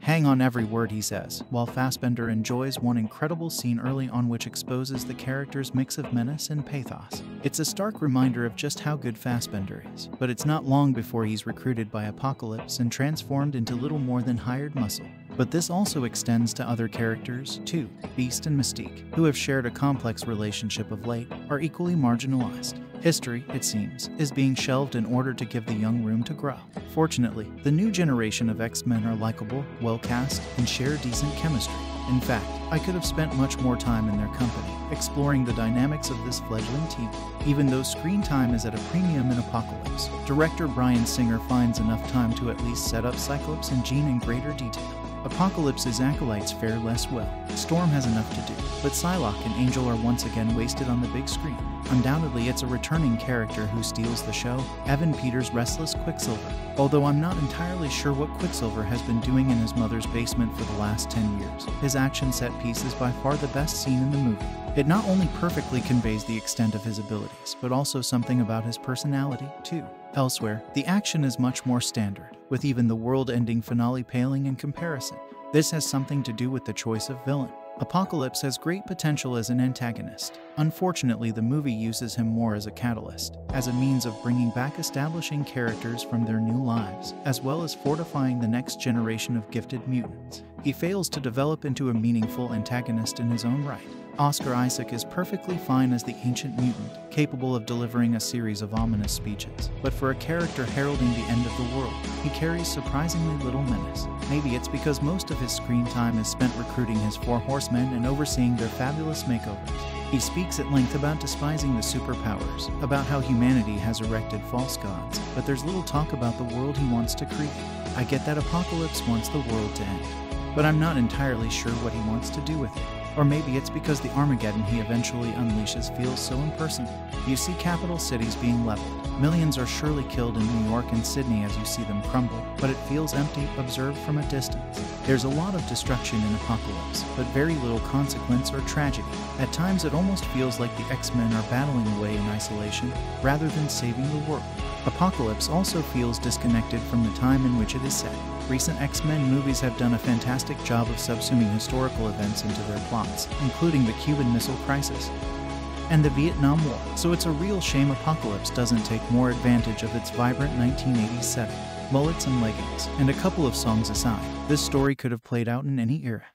hang on every word he says, while Fassbender enjoys one incredible scene early on which exposes the character's mix of menace and pathos. It's a stark reminder of just how good Fassbender is, but it's not long before he's recruited by Apocalypse and transformed into little more than hired muscle. But this also extends to other characters, too. Beast and Mystique, who have shared a complex relationship of late, are equally marginalized. History, it seems, is being shelved in order to give the young room to grow. Fortunately, the new generation of X Men are likable, well cast, and share decent chemistry. In fact, I could have spent much more time in their company, exploring the dynamics of this fledgling team. Even though screen time is at a premium in Apocalypse, director Bryan Singer finds enough time to at least set up Cyclops and Jean in greater detail. Apocalypse's acolytes fare less well. Storm has enough to do, but Psylocke and Angel are once again wasted on the big screen. Undoubtedly, it's a returning character who steals the show, Evan Peters' restless Quicksilver. Although I'm not entirely sure what Quicksilver has been doing in his mother's basement for the last 10 years. His action set piece is by far the best scene in the movie. It not only perfectly conveys the extent of his abilities, but also something about his personality, too. Elsewhere, the action is much more standard with even the world ending finale paling in comparison. This has something to do with the choice of villain. Apocalypse has great potential as an antagonist. Unfortunately, the movie uses him more as a catalyst, as a means of bringing back establishing characters from their new lives, as well as fortifying the next generation of gifted mutants. He fails to develop into a meaningful antagonist in his own right. Oscar Isaac is perfectly fine as the ancient mutant, capable of delivering a series of ominous speeches. But for a character heralding the end of the world, he carries surprisingly little menace. Maybe it's because most of his screen time is spent recruiting his four horsemen and overseeing their fabulous makeovers. He speaks at length about despising the superpowers, about how humanity has erected false gods, but there's little talk about the world he wants to create. I get that Apocalypse wants the world to end, but I'm not entirely sure what he wants to do with it. Or maybe it's because the Armageddon he eventually unleashes feels so impersonal. You see capital cities being leveled. Millions are surely killed in New York and Sydney as you see them crumble, but it feels empty, observed from a distance. There's a lot of destruction in Apocalypse, but very little consequence or tragedy. At times, it almost feels like the X Men are battling away in isolation rather than saving the world. Apocalypse also feels disconnected from the time in which it is set. Recent X Men movies have done a fantastic job of subsuming historical events into their plots, including the Cuban Missile Crisis and the Vietnam War, so it's a real shame Apocalypse doesn't take more advantage of its vibrant 1987. Mullets and leggings, and a couple of songs aside, this story could have played out in any era.